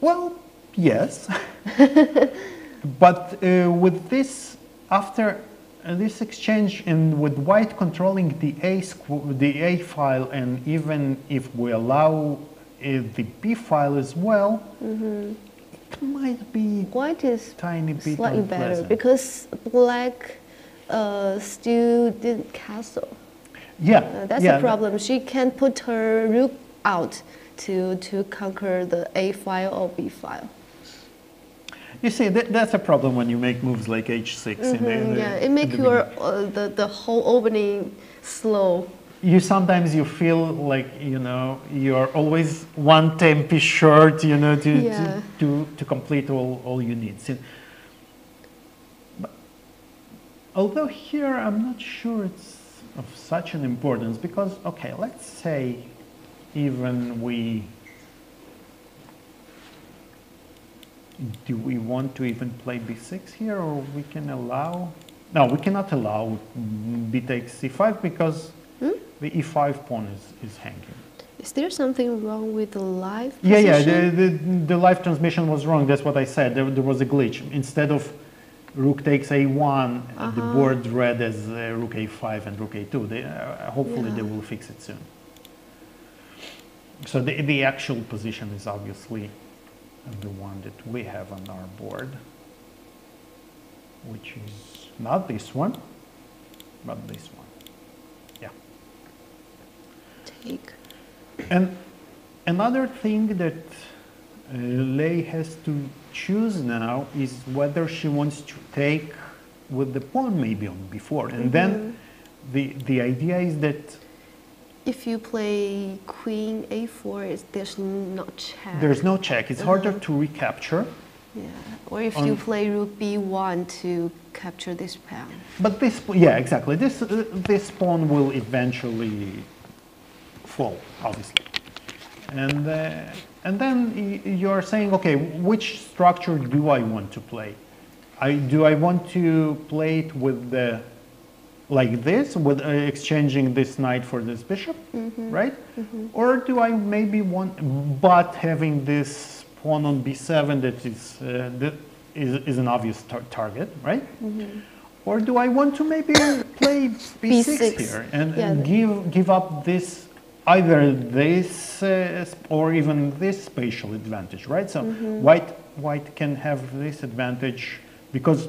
Well, yes. <laughs> but uh, with this, after this exchange and with white controlling the A, the A file, and even if we allow uh, the B file as well, it might be White is tiny bit slightly better because black uh, still didn't castle. yeah, Uh, that's yeah, the problem. She can't put her rook out to to conquer the A file or B file. You see, that, that's a problem when you make moves like H6. in the, in Mhm, the- yeah, it makes your uh, the the whole opening slow. you sometimes you feel like you know you're always one tempi short you know to Yeah. to, to, to complete all, all you need So- but although here i'm not sure it's of such an importance because okay let's say even we do we want to even play b6 here or we can allow? No we cannot allow b takes c5 because Hmm? the e5 pawn is, is hanging. Is there something wrong with the live yeah yeah the, the, the live transmission was wrong that's what i said. There, there was a glitch. Instead of rook takes a1 uh, the Uh-huh. board read as uh, rook a5 and rook a2 they, uh, hopefully they will fix it soon. So the, the actual position is obviously the one that we have on our board which is not this one but this one yeah Take. and another thing that uh, Lei has to choose now is whether she wants to take with the pawn maybe on before. And then the, the idea is that If you play queen a4, there's no check. there's no check. It's harder to recapture. Yeah. Or if you play rook b1 to capture this pawn. But this, yeah, exactly. This, uh, this pawn will eventually fall, obviously. And, uh, and then you're saying, okay, which structure do I want to play? I, do I want to play it with the, like this, with uh, exchanging this knight for this bishop, right? Or do I maybe want, but having this pawn on b7 that is, uh, that is, is an obvious tar- target, right? Or do I want to maybe <coughs> play b6, B6, here and, yeah. and give, give up this, either this uh, or even this spatial advantage, right? So Mm-hmm. white, white can have this advantage because,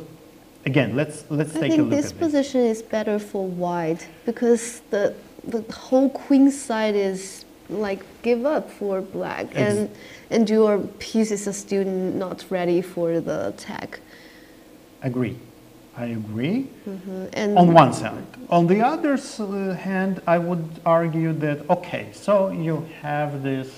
again, let's, let's I take a think look this at this. position is better for white because the the whole queen side is like give up for black Ex- and and your pieces are still not ready for the attack. Agree. I agree. Mhm. And on one side. On the other uh, hand, I would argue that, okay, so you have this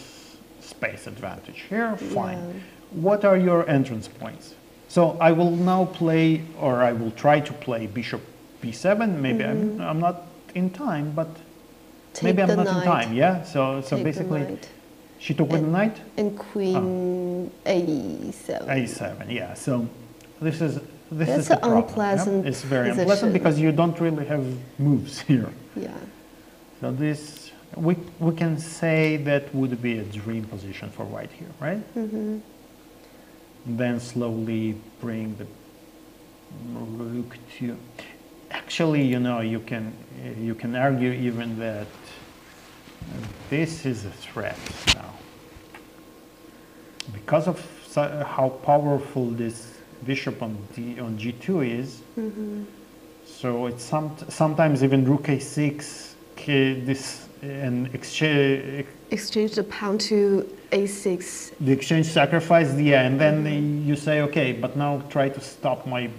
space advantage here, fine. Yeah. What are your entrance points? So I will now play, or I will try to play bishop b7. Maybe I'm, I'm not in time, but Mm-hmm. take maybe I'm not knight. in time, yeah? So, so take basically, she took with the knight? and queen a7. a7 yeah so this is this That's is the an problem, yeah? unpleasant it's very position. unpleasant because you don't really have moves <laughs> here Yeah. so this we we can say that would be a dream position for white here right hmm then slowly bring the rook to actually you know you can you can argue even that this is a threat now. Because of how powerful this bishop on D, on g2 is hmm so it's some, sometimes even rook a6 ca- this and exchange Exchange the pawn to a6. the exchange sacrifice yeah and then you say okay but now try to stop my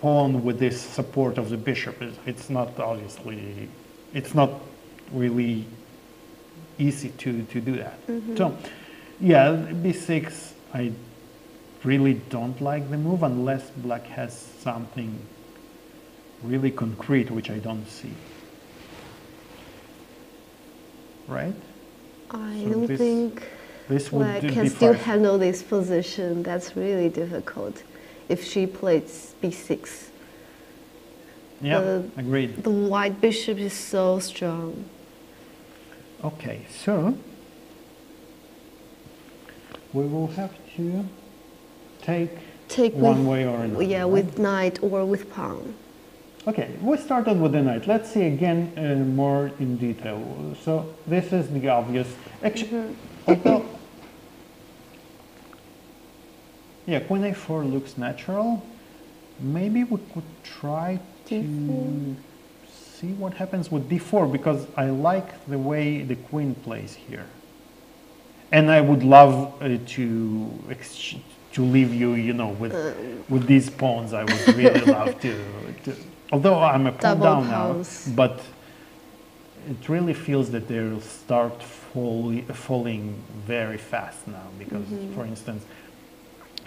pawn with this support of the bishop. It's- it's not obviously it's not really easy to to do that. Mm-hmm. So yeah b6 i really don't like the move unless black has something really concrete which i don't see right I So don't this think this would can still five. handle this position. That's really difficult if she plays b6. yeah the- agreed The white bishop is so strong. Okay, so we will have to take Take one with, way or another. yeah, right? with knight or with pawn. Okay, we started with the knight. Let's see again uh, more in detail. So this is the obvious. Actually, although, yeah, queen a4 looks natural. Maybe we could try to D4. see what happens with d4 because I like the way the queen plays here. And I would love uh, to to leave you, you know, with with these pawns. I would really love to, to. Although I'm a pawn down now, but it really feels that they'll start fall, falling very fast now because, for instance,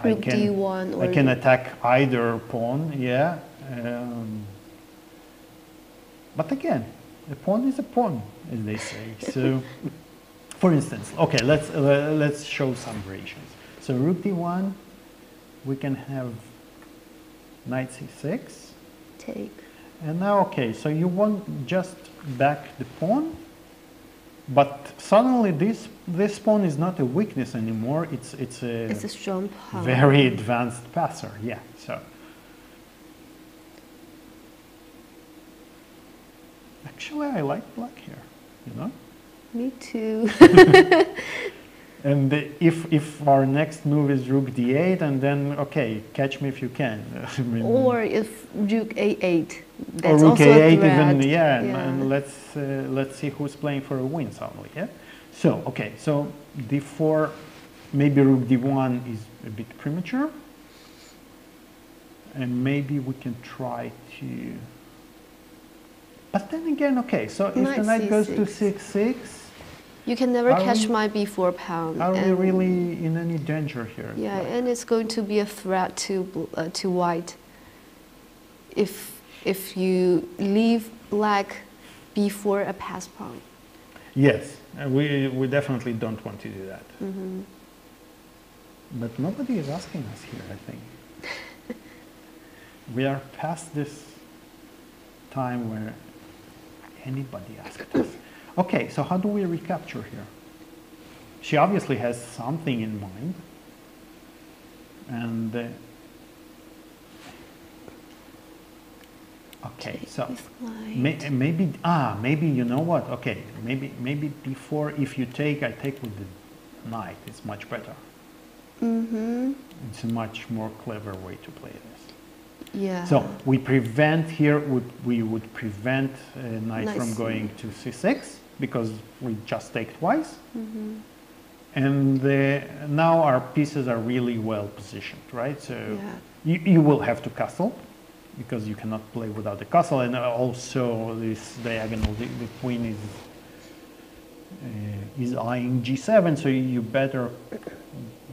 I can or I can attack either pawn, yeah. Um, but again, a pawn is a pawn, as they say. <laughs> So For instance, okay, let's uh, let's show some variations. So rook d1, we can have knight c6, Take. And now okay, so you want just back the pawn, but suddenly this this pawn is not a weakness anymore. It's it's a, It's a strong pawn. very advanced passer. Yeah. So actually, I like black here. You know. Me too. <laughs> <laughs> And the- if if our next move is rook d8, and then okay, catch me if you can. <laughs> I mean, or if rook a8. or rook also a8 a even threat. yeah, and, and let's uh, let's see who's playing for a win suddenly. Yeah. So okay, so d4, maybe rook d1 is a bit premature, and maybe we can try to. But then again, okay, so if the Knight knight goes to C6. six six. You can never Are catch we- my b4 pawn. Are we really in any danger here? Yeah, Like- and it's going to be a threat to uh, to white. If if you leave black before a pass pawn. Yes, uh, we, we definitely don't want to do that. hmm But nobody is asking us here, I think. <laughs> we are past this time where anybody asked us. Okay, so how do we recapture here? She obviously has something in mind. And uh, okay, so. May, maybe ah maybe you know what okay maybe maybe d4 if you take I take with the knight it's much better Mm-hmm. it's a much more clever way to play this Yeah. so we prevent here would we would prevent uh, knight Knight from going to c6 because we just take twice. Hmm and uh, now our pieces are really well positioned right? So Yeah. you, you will have to castle because you cannot play without the castle. And also this diagonal the, the queen is uh, is eyeing g7 so you better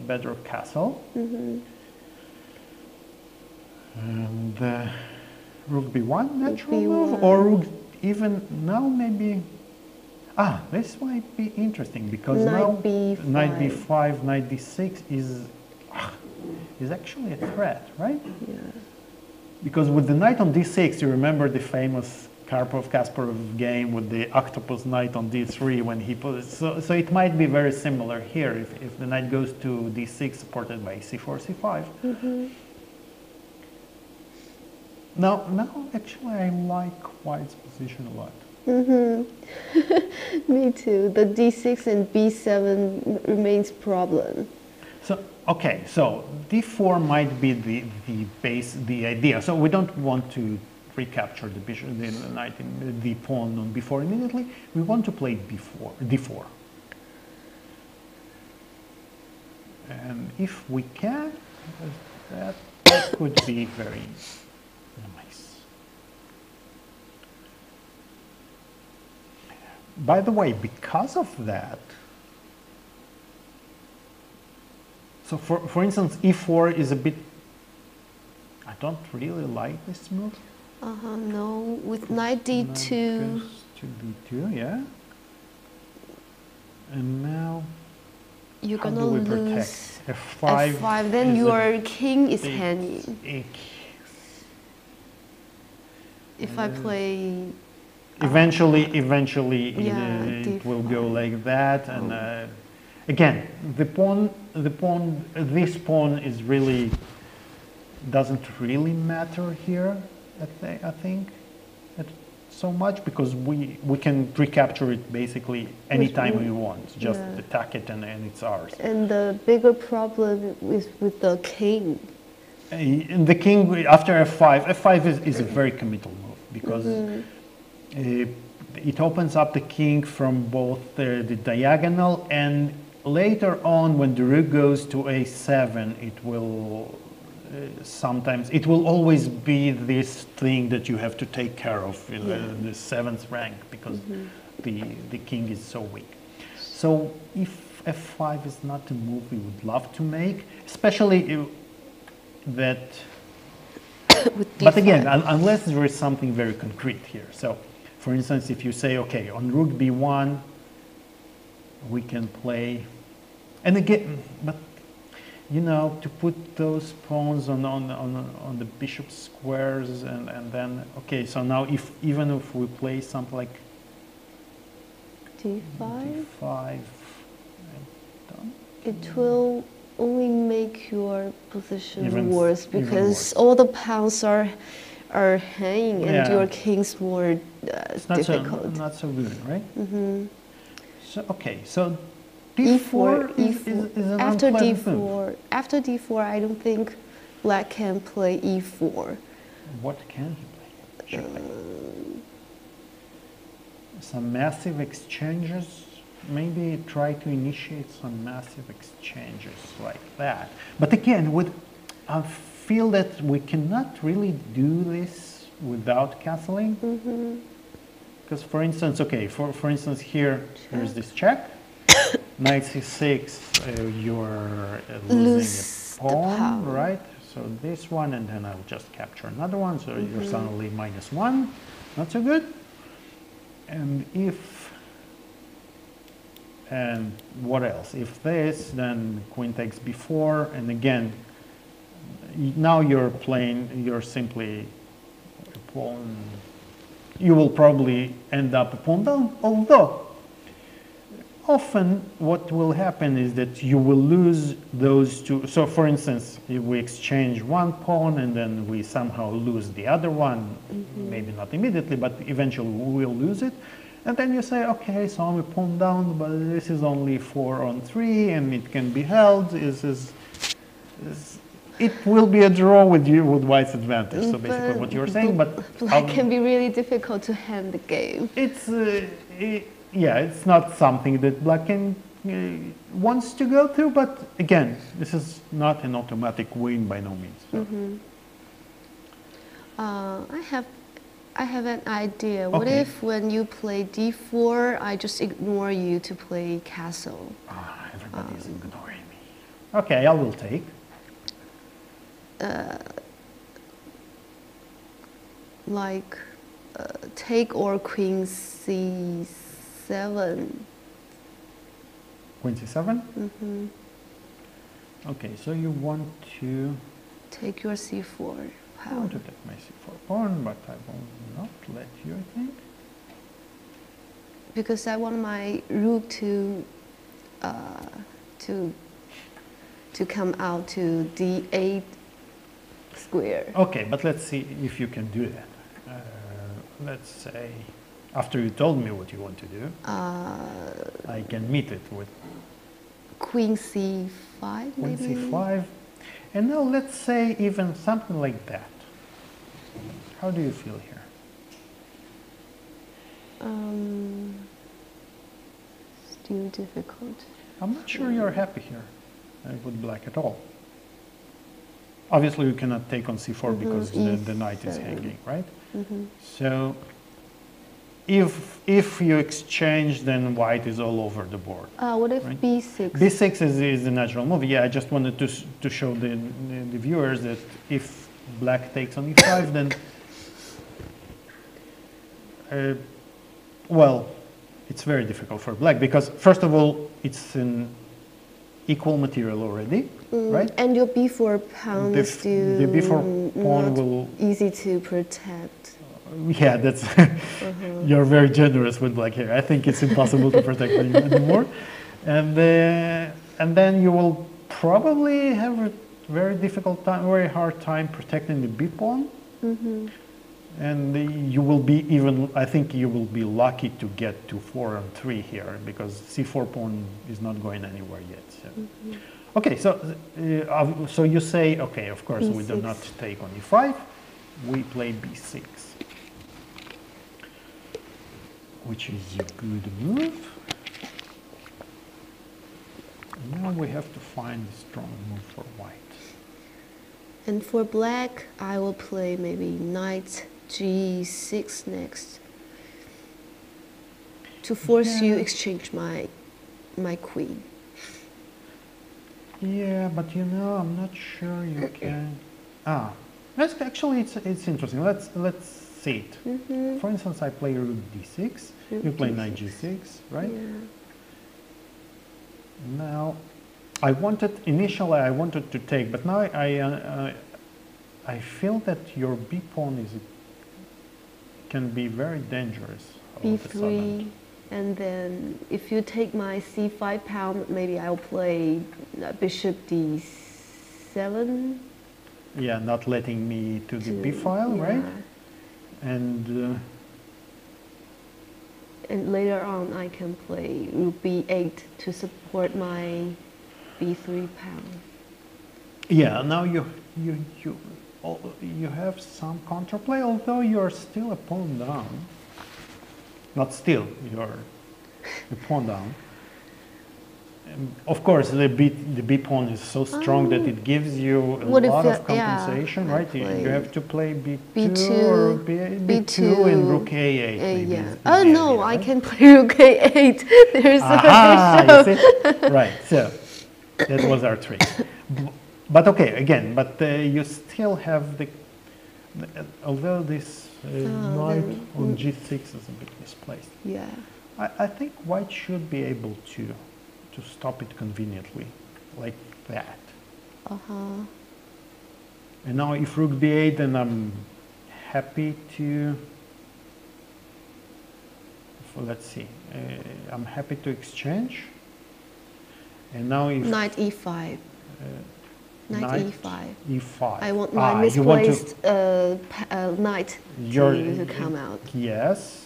better castle. Hmm and uh, rook b1 natural B1. move or rook even now maybe ah this might be interesting because Knight now B5. knight b5 knight d6 is ah, is actually a threat right Yeah. Because with the knight on d6, you remember the famous Karpov Kasparov game with the octopus knight on d3 when he put so, so it might be very similar here if, if the knight goes to d6 supported by c4, c5. hmm Now, now actually I like white's position a lot. Hmm <laughs> Me too. The d6 and b7 remains problem. So, okay, so d4 might be the, the base, the idea. So we don't want to recapture the bishop, the knight, the pawn on b4 immediately. We want to play b4, d4. And if we can, that could be very nice. By the way, because of that, so for, for instance, e4 is a bit, I don't really like this move. Uh-huh, no. With knight Knight d2, goes to b2, yeah. And now, you're how gonna do we protect? lose f5. f5. Then your king is hanging. If I play, Eventually, eventually, it, Yeah, uh, it will go like that. And uh, again, the pawn, the pawn, this pawn is really doesn't really matter here. I, thi- I think, it, so much because we we can recapture it basically anytime we want. Just Yeah. attack it and, and it's ours. and the bigger problem is with the king. Uh, And the king after f5, f5 is, is a very committal move because Mhm. uh, it opens up the king from both the, the diagonal and later on when the rook goes to a7 it will uh, sometimes it will always be this thing that you have to take care of in Yeah. the, the seventh rank because Mhm. the, the king is so weak. So if f5 is not a move we would love to make, especially if that <coughs> with but again, un- unless there is something very concrete here. So, for instance, if you say, okay, on rook b1, we can play, and again, but you know, to put those pawns on on on, on the bishop squares, and and then okay, so now if even if we play something like D5. d5, It will only make your position Even- worse because worse. all the pawns are are hanging and Yeah. your king's more uh, not so, difficult. not so good, right? hmm So, okay, so E4, D4 is, E4. is, is after. D4, after D4, I don't think black can play E E4. What can he play? Should? Uh, Some massive exchanges, maybe try to initiate some massive exchanges like that. But again, with, I feel that we cannot really do this without castling. mhm. Because for instance, okay, for, for instance here, there's this check. <coughs> Knight c6, uh, you're uh, losing a pawn, pawn. right? So this one, and then I'll just capture another one, so Mm-hmm. you're suddenly minus one. Not so good. And if, and what else? If this, then queen takes b4, and again, now you're playing, you're simply a pawn you will probably end up a pawn down, although often what will happen is that you will lose those two. So for instance, if we exchange one pawn and then we somehow lose the other one, mm-hmm. maybe not immediately, but eventually we will lose it. And then you say, okay, so I'm a pawn down, but this is only four on three and it can be held. This is, is it will be a draw with you with white's advantage. So basically But what you're saying, but <laughs> Black um, can be really difficult to hand the game. it's uh, i yeah, it's not something that black can uh, wants to go through, but again, this is not an automatic win by no means. So. Mhm. Uh, I have, I have an idea. What if when you play D4, I just ignore you to play castle? Ah, everybody is ignoring me. Okay, I will take. Like, uh, take or queen C7. Queen c7. hmm Okay, so you want to Take your C4 I want to take my c4 pawn, but I will not let you. I think. Because I want my rook to, uh, to, to come out to D8 square. Okay, but let's see if you can do that. Uh, let's say after you told me what you want to do, Uh, I can meet it with queen C5 maybe? Queen c5. And now let's say even something like that. How do you feel here? Um, still difficult. I'm not sure you're happy here with black at all. Obviously, you cannot take on c4 Mhm, because the, the knight is hanging, right? hmm So if, if you exchange, then white is all over the board. Uh, what if Right. B6? b6 is, is the natural move. Yeah, I just wanted to, to show the, the, the viewers that if black takes on e5, <coughs> then, uh, well, it's very difficult for black because, first of all, it's an equal material already, Mm, right? And your B4 pawn The is still the b4 pawn will- easy to protect. <laughs> Yeah, that's, Uh-huh. <laughs> you're very generous with black hair. I think it's impossible to protect you anymore. And, uh, and then you will probably have a very difficult time, very hard time protecting the b pawn. hmm And you will be even, I think you will be lucky to get to four and three here because c4 pawn is not going anywhere yet. So. Okay, so, uh, uh, so you say, okay, of course, we do not take on e5, we play b6. Which is a good move. Now we have to find a strong move for white. And for black, I will play maybe knight G6 next to force you exchange my my queen. Yeah, but you know, I'm not sure you can. Ah, that's actually it's it's interesting. Let's let's see it. hmm For instance, I play rook d6. You play D6. knight g6, right? Yeah. Now, I wanted, initially I wanted to take, but now I, uh, uh, I feel that your b pawn is, can be very dangerous. all of a b3, and then if you take my c5 pawn, maybe I'll play uh, bishop d7. Yeah, not letting me to the to- b file, right? And uh, And later on, I can play rook b8 to support my b3 pawn. yeah, now you you you you have some counterplay, although you're still a pawn down. Not still, you're a pawn down. Um, of course, the b the b pawn is so strong that it gives you a What lot you- of compensation, I right? You, you have to play b2, B2, or b, b2 and rook a8. Uh, maybe yeah. is the Oh idea, no, I can play rook a8. <laughs> There's Aha, a bishop. Right, so that was our trick. <laughs> But okay, again, but uh, you still have the, the although this uh, Oh, knight then- on g6 is a bit misplaced. Yeah. I, I think white should be able to to stop it conveniently, like that. Uh huh. And now if rook b8, then I'm happy to. let's see. Uh, I'm happy to exchange. And now if Knight e5. uh, Knight, Knight e5. e5. I want my Ah, want to- misplaced uh, uh, knight Your- to, to come out. Yes.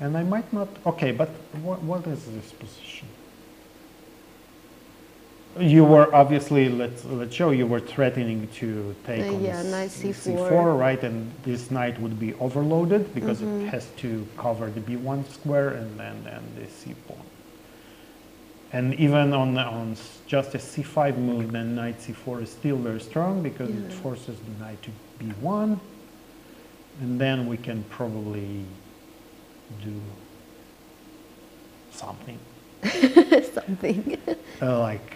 And I might not. Okay, but what, what is this position? You were obviously, let's, let's show, you were threatening to take Uh, on yeah, knight c4. c4, right? And this knight would be overloaded because Mm-hmm. it has to cover the b1 square and then and the c pawn. And even on, on just a c5 move, then knight c4 is still very strong because it forces the knight to b1. And then we can probably do something <laughs> Something. uh, <laughs> like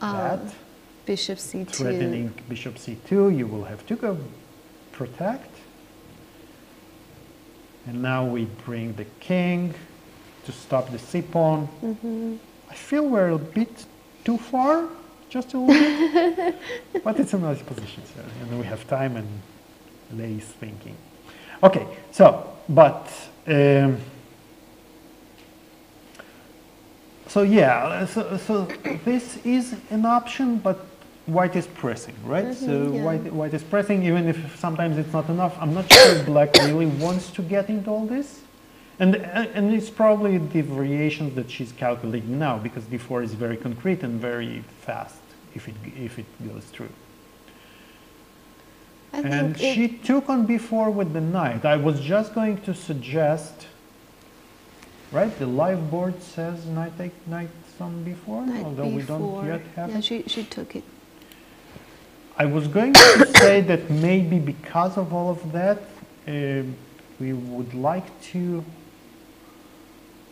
that, Um, Bishop c2. threatening bishop c2. You will have to go protect. And now we bring the king to stop the c pawn. hmm I feel we're a bit too far, just a little bit, <laughs> but it's a nice position, so, and we have time and is thinking. Okay, so, but, um, so yeah, so, so this is an option, but white is pressing, right? so Mhm, yeah. white, white is pressing, even if sometimes it's not enough. I'm not sure if black really wants to get into all this. And, and it's probably the variations that she's calculating now because d4 is very concrete and very fast if it, if it goes through. I And she took on b4 with the knight. I was just going to suggest, right? The live board says knight take knight on b4, knight although we don't yet have Yeah, it. she, she took it. I was going to say that maybe because of all of that, uh, we would like to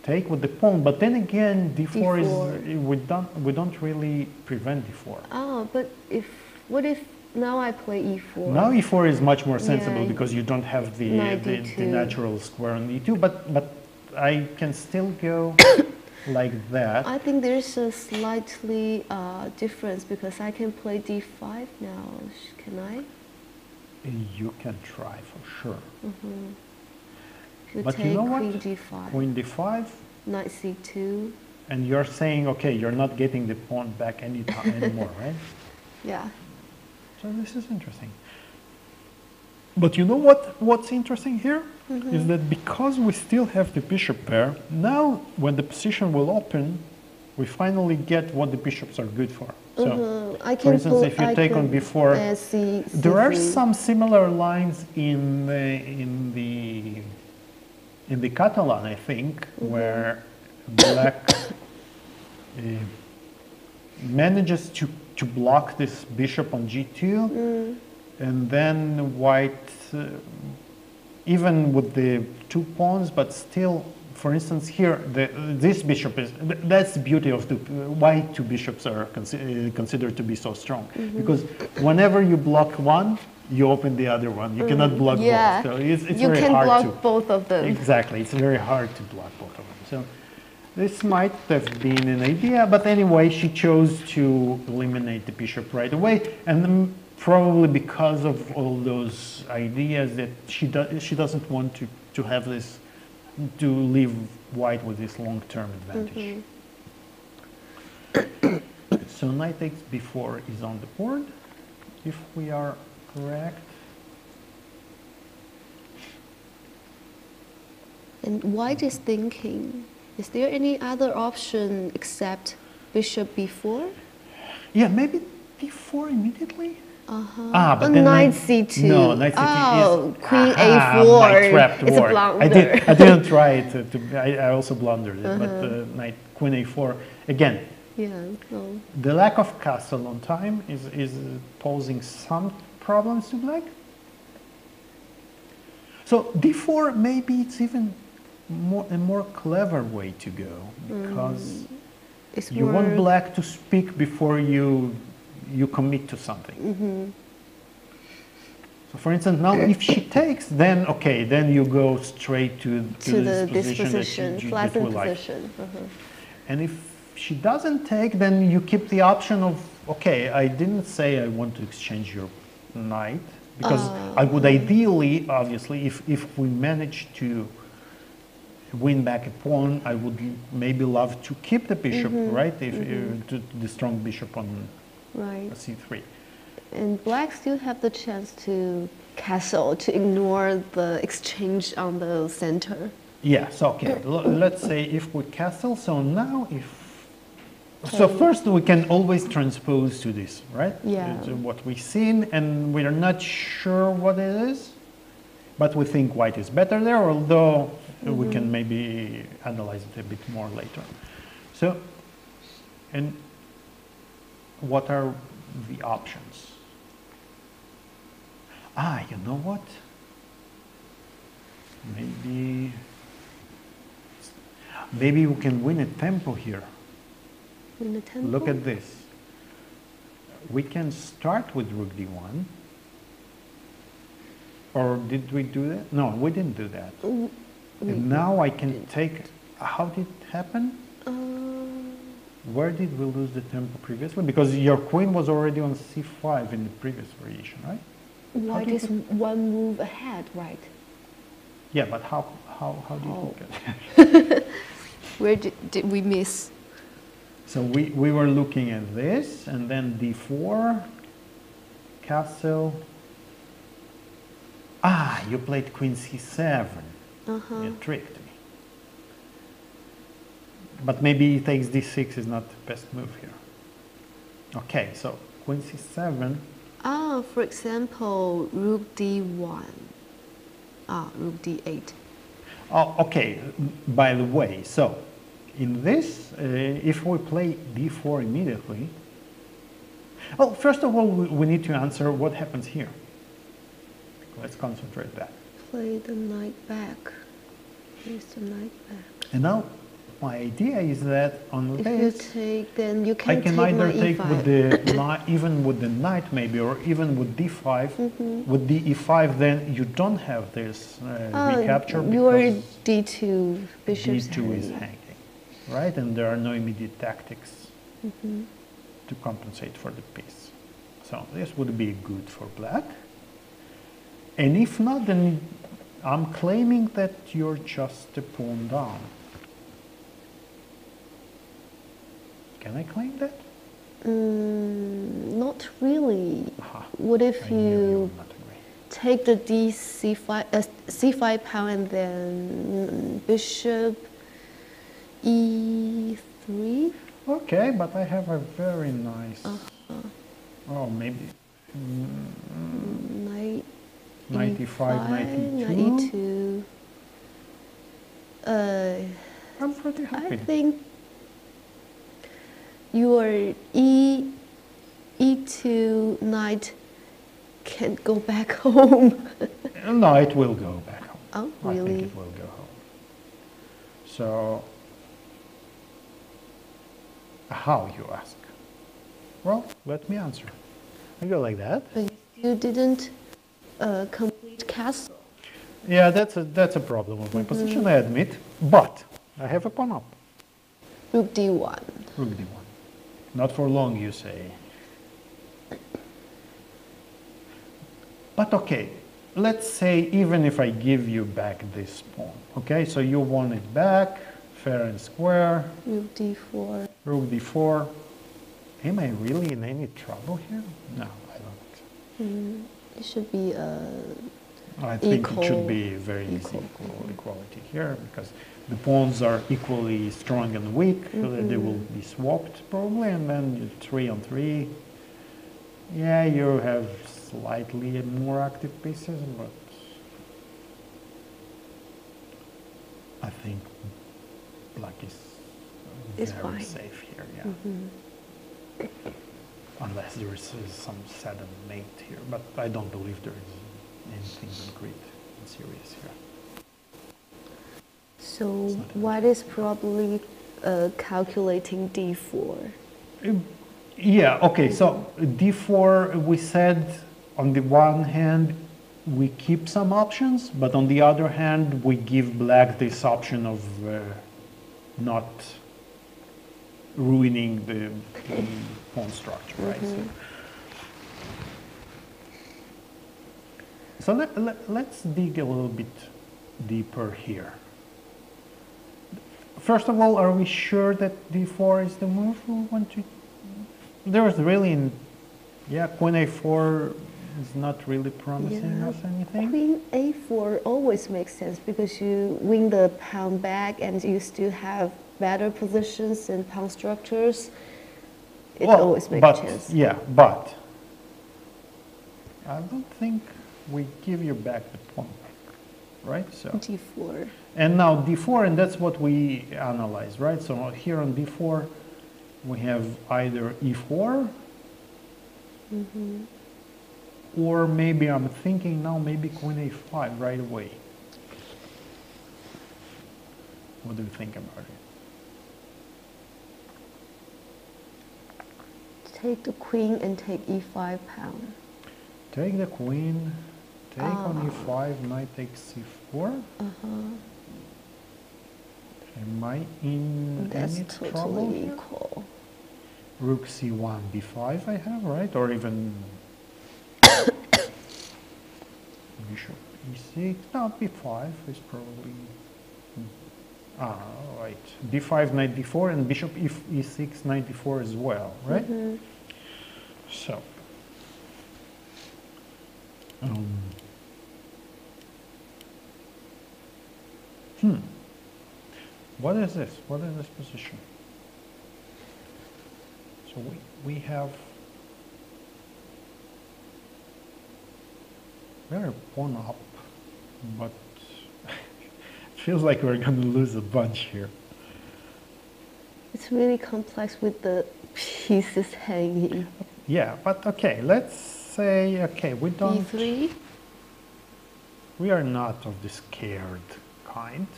take with the pawn, but then again, d4, is D4. we don't we don't really prevent d4. Oh, but if, what if now I play e e4? Now e4 is much more sensible Yeah. because you don't have the, the, the natural square on e2, but but I can still go <coughs> like that. I think there's a slightly uh, difference because I can play d5 now. Can I? You can try for sure. hmm If you But you take know what? queen d5, Queen d5, knight c2, and you're saying, okay, you're not getting the pawn back any time <laughs> anymore, right? yeah. So this is interesting. But you know what? What's interesting here is Mhm. that because we still have the bishop pair, now when the position will open, we finally get what the bishops are good for. So Mhm. I can instance, if you I take on before- uh, C, there are C3. some similar lines in the, in the in the Catalan, I think, where black uh, <coughs> manages to to block this bishop on g2 Mm, and then white, uh, even with the two pawns, but still, for instance, here, the, this bishop is, th- that's the beauty of the, why two bishops are consi- uh, considered to be so strong. Mm-hmm. Because whenever you block one, you open the other one. You cannot block Mm, yeah. both. So it's, it's you very can hard block to. both of them. Exactly, it's very hard to block both of them. So This might have been an idea, but anyway, she chose to eliminate the bishop right away, and then probably because of all those ideas that she do, she doesn't want to, to have this to leave white with this long-term advantage. so knight takes b4 is on the board, if we are correct. And white is thinking, is there any other option except bishop b4? Yeah, maybe d4 immediately. Uh-huh. Ah, but then knight I- c2. No, knight c2 oh, is queen Aha, a4. my trapped it's ward. a blunder. I did. I didn't try it. To, to, I, I also blundered it. But Uh-huh. uh, knight queen a4 again. Yeah, no. The lack of castle on time is is posing some problems to black. So d4 maybe it's even more a more clever way to go because It's you want black to speak before you you commit to something. Mm-hmm. So for instance, now if she takes, then okay, then you go straight to, to to the this position, position, that you, flattened like. position. Uh-huh. And if she doesn't take, then you keep the option of, okay, I didn't say I want to exchange your knight, because I would ideally, obviously, if, if we manage to win back a pawn, I would maybe love to keep the bishop, right? If uh, to, the strong bishop on Right. c3. And black still have the chance to castle, to ignore the exchange on the center. Yes, okay. Let's say if we castle, so now if so first we can always transpose to this, right? Yeah. It's, uh, what we've seen and we're not sure what it is, but we think white is better there, although we can maybe analyze it a bit more later. So, and what are the options? Ah, you know what? Maybe maybe we can win a tempo here. In the tempo. Look at this. We can start with rook d1. Or did we do that? No, we didn't do that. We- And now I can take, how did it happen? Uh, Where did we lose the tempo previously? Because your queen was already on c5 in the previous variation, right? white did is one move ahead, right? Yeah, but how, how, how did Oh. you get <laughs> Where did, did we miss? So we, we were looking at this, and then d4, castle. Ah, you played queen c7. Uh-huh. You tricked me. But maybe he takes d6 is not the best move here. Okay, so queen c7. Ah, for example, rook d1. Ah, rook d8. Oh, okay, by the way, so in this, uh, if we play d4 immediately, well, first of all, we, we need to answer what happens here. Let's concentrate that. Play the knight back. Here's the knight back. And now, my idea is that on If you take, then you I can, can take either take e5. with the even with the knight maybe, or even with d5. Mm-hmm. With the e5, then you don't have this uh, Ah, recapture Your because d2 bishop's d2 is hanging. Right? And there are no immediate tactics Mm-hmm. to compensate for the piece. So this would be good for black. And if not, then I'm claiming that you're just a pawn down. Can I claim that? Mm, not really. Aha, What if I you you would not agree. take the d c5, uh, c5 pawn and then bishop e3? Okay, but I have a very nice. Uh-huh. Oh, maybe Knight 95, e5, 92. Uh, I'm pretty I think your e e2 knight can't go back <laughs> home. No, it will go back home. oh, really? I think it will go home. So, how you ask? Well, let me answer. I go like that. But you didn't uh, complete castle. Yeah, that's a, that's a problem of my Mm-hmm. position, I admit. But I have a pawn up. Rook d1. Rook d1. Not for long, you say. But okay, let's say even if I give you back this pawn, okay, so you want it back, fair and square, Rook d4. Rook d4. Am I really in any trouble here? No, I don't think so. Mm, it should be uh, I think it should be very easy equal. equal equality here because the pawns are equally strong and weak. uh, They will be swapped probably, and then three on three. Yeah, you have slightly more active pieces, but I think black is It's very fine. safe here. Yeah. Unless there is uh, some sudden mate here, but I don't believe there is anything concrete and serious here. so white is probably uh, calculating d4. Um, Yeah, okay, so d4, we said on the one hand, we keep some options, but on the other hand, we give black this option of uh, not ruining the, the pawn structure, right? Mm-hmm. So, so let, let, let's dig a little bit deeper here. First of all, are we sure that d4 is the move we want to there was really, yeah, queen a4 is not really promising Yeah. us anything. Queen a4 always makes sense because you win the pawn back and you still have better positions and pawn structures. It Well, always makes but, sense. Yeah, but I don't think we give you back the pawn, right? So, d4. and now d4, and that's what we analyze, right? So here on d4, we have either e4, Mm-hmm. or maybe I'm thinking now maybe queen a5 right away. What do you think about it? Take the queen and take e5 pawn. Take the queen, take on Ah. e5, knight takes c4. Uh-huh. Am I in That's any trouble totally here? equal. Rook c1, b5 I have, right? Or even <coughs> bishop e6. No, b5 is probably... Ah, right. d5, knight d4, and bishop e e6, knight d4 as well, right? Mhm. So, um, hmm, what is this? What is this position? So we, we have, we're pawn up, but it <laughs> feels like we're gonna lose a bunch here. It's really complex with the pieces hanging. Yeah, but okay, let's say, okay, we don't. e3. We are not of the scared kind.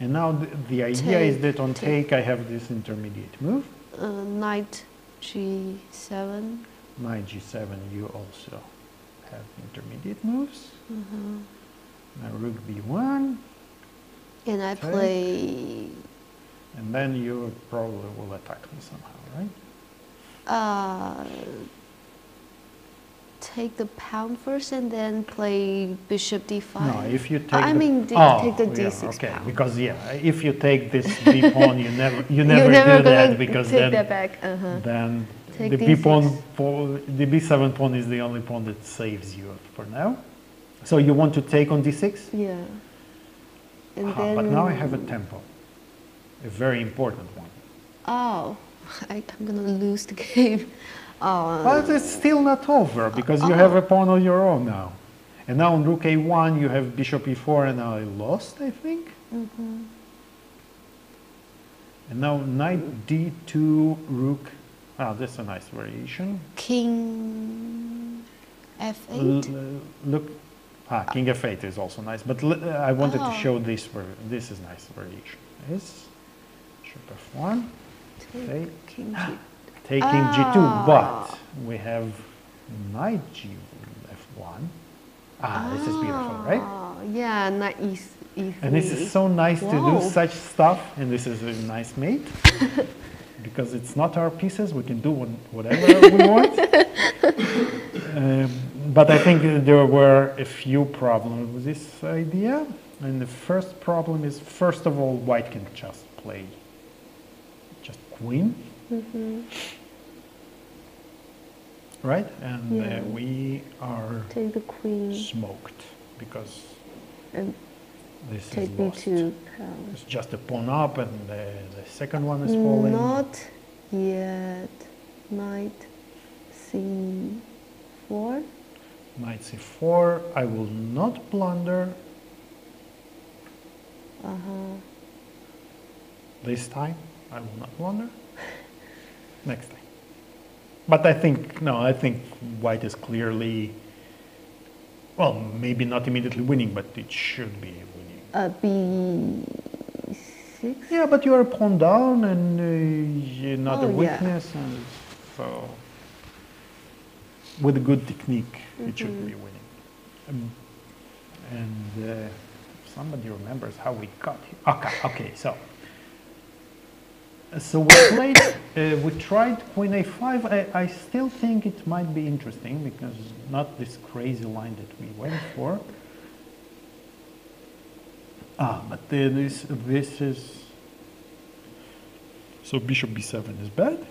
And now the, the idea is that on take. take I have this intermediate move. Uh, knight g7. Knight g7 you also have intermediate moves. Uh-huh. Now rook b1 And I Take. play and then you probably will attack me somehow, right? Uh, take the pawn first and then play bishop d5. No, if you take I the, mean, d- oh, take the d6 okay, pawn. because yeah, if you take this <laughs> b pawn, you never you never, You're never do that because take then that back. Uh-huh. then Take the b d6. pawn, po- the b7 pawn is the only pawn that saves you for now. So you want to take on d6? Yeah. And Aha, then. but now I have a tempo, a very important one. Oh, <laughs> I, I'm gonna lose the game. Oh. <laughs> But it's still not over because you have a pawn on your own now. And now on rook a1 you have bishop e4 and I lost, I think. mhm. And now knight d2, rook. Ah, that's a nice variation. King L- f8. uh, look, ah, king f8 is also nice, but l- uh, I wanted to Oh. show this. This is nice variation. This bishop f1, Take take. king g. taking g2, Ah. but we have knight g f1. Ah, this is beautiful, right? Oh, yeah, not E, E3. And this is so nice to do such stuff, and this is a nice mate. <laughs> because it's not our pieces, we can do whatever we want. <laughs> Um, but I think there were a few problems with this idea. And the first problem is, first of all, white can just play queen. Right? And Yeah. uh, we are Take the queen smoked because and this take is lost. to. It's just a pawn up, and the, the second one is falling. Not yet. Knight c4. Knight c4. I will not blunder Uh-huh. this time. I will not blunder. Next time. But I think no. I think white is clearly. Well, maybe not immediately winning, but it should be winning. Uh, b6. Yeah, but you are a pawn down, and uh, you're not a Oh, yeah. weakness, and so with a good technique, it should Mm-hmm. be winning. Um, and uh, somebody remembers how we got here. Okay, okay, so so we played, uh, we tried queen a5. I, I still think it might be interesting because not this crazy line that we went for. Ah, but uh, this this is so bishop b7 is bad.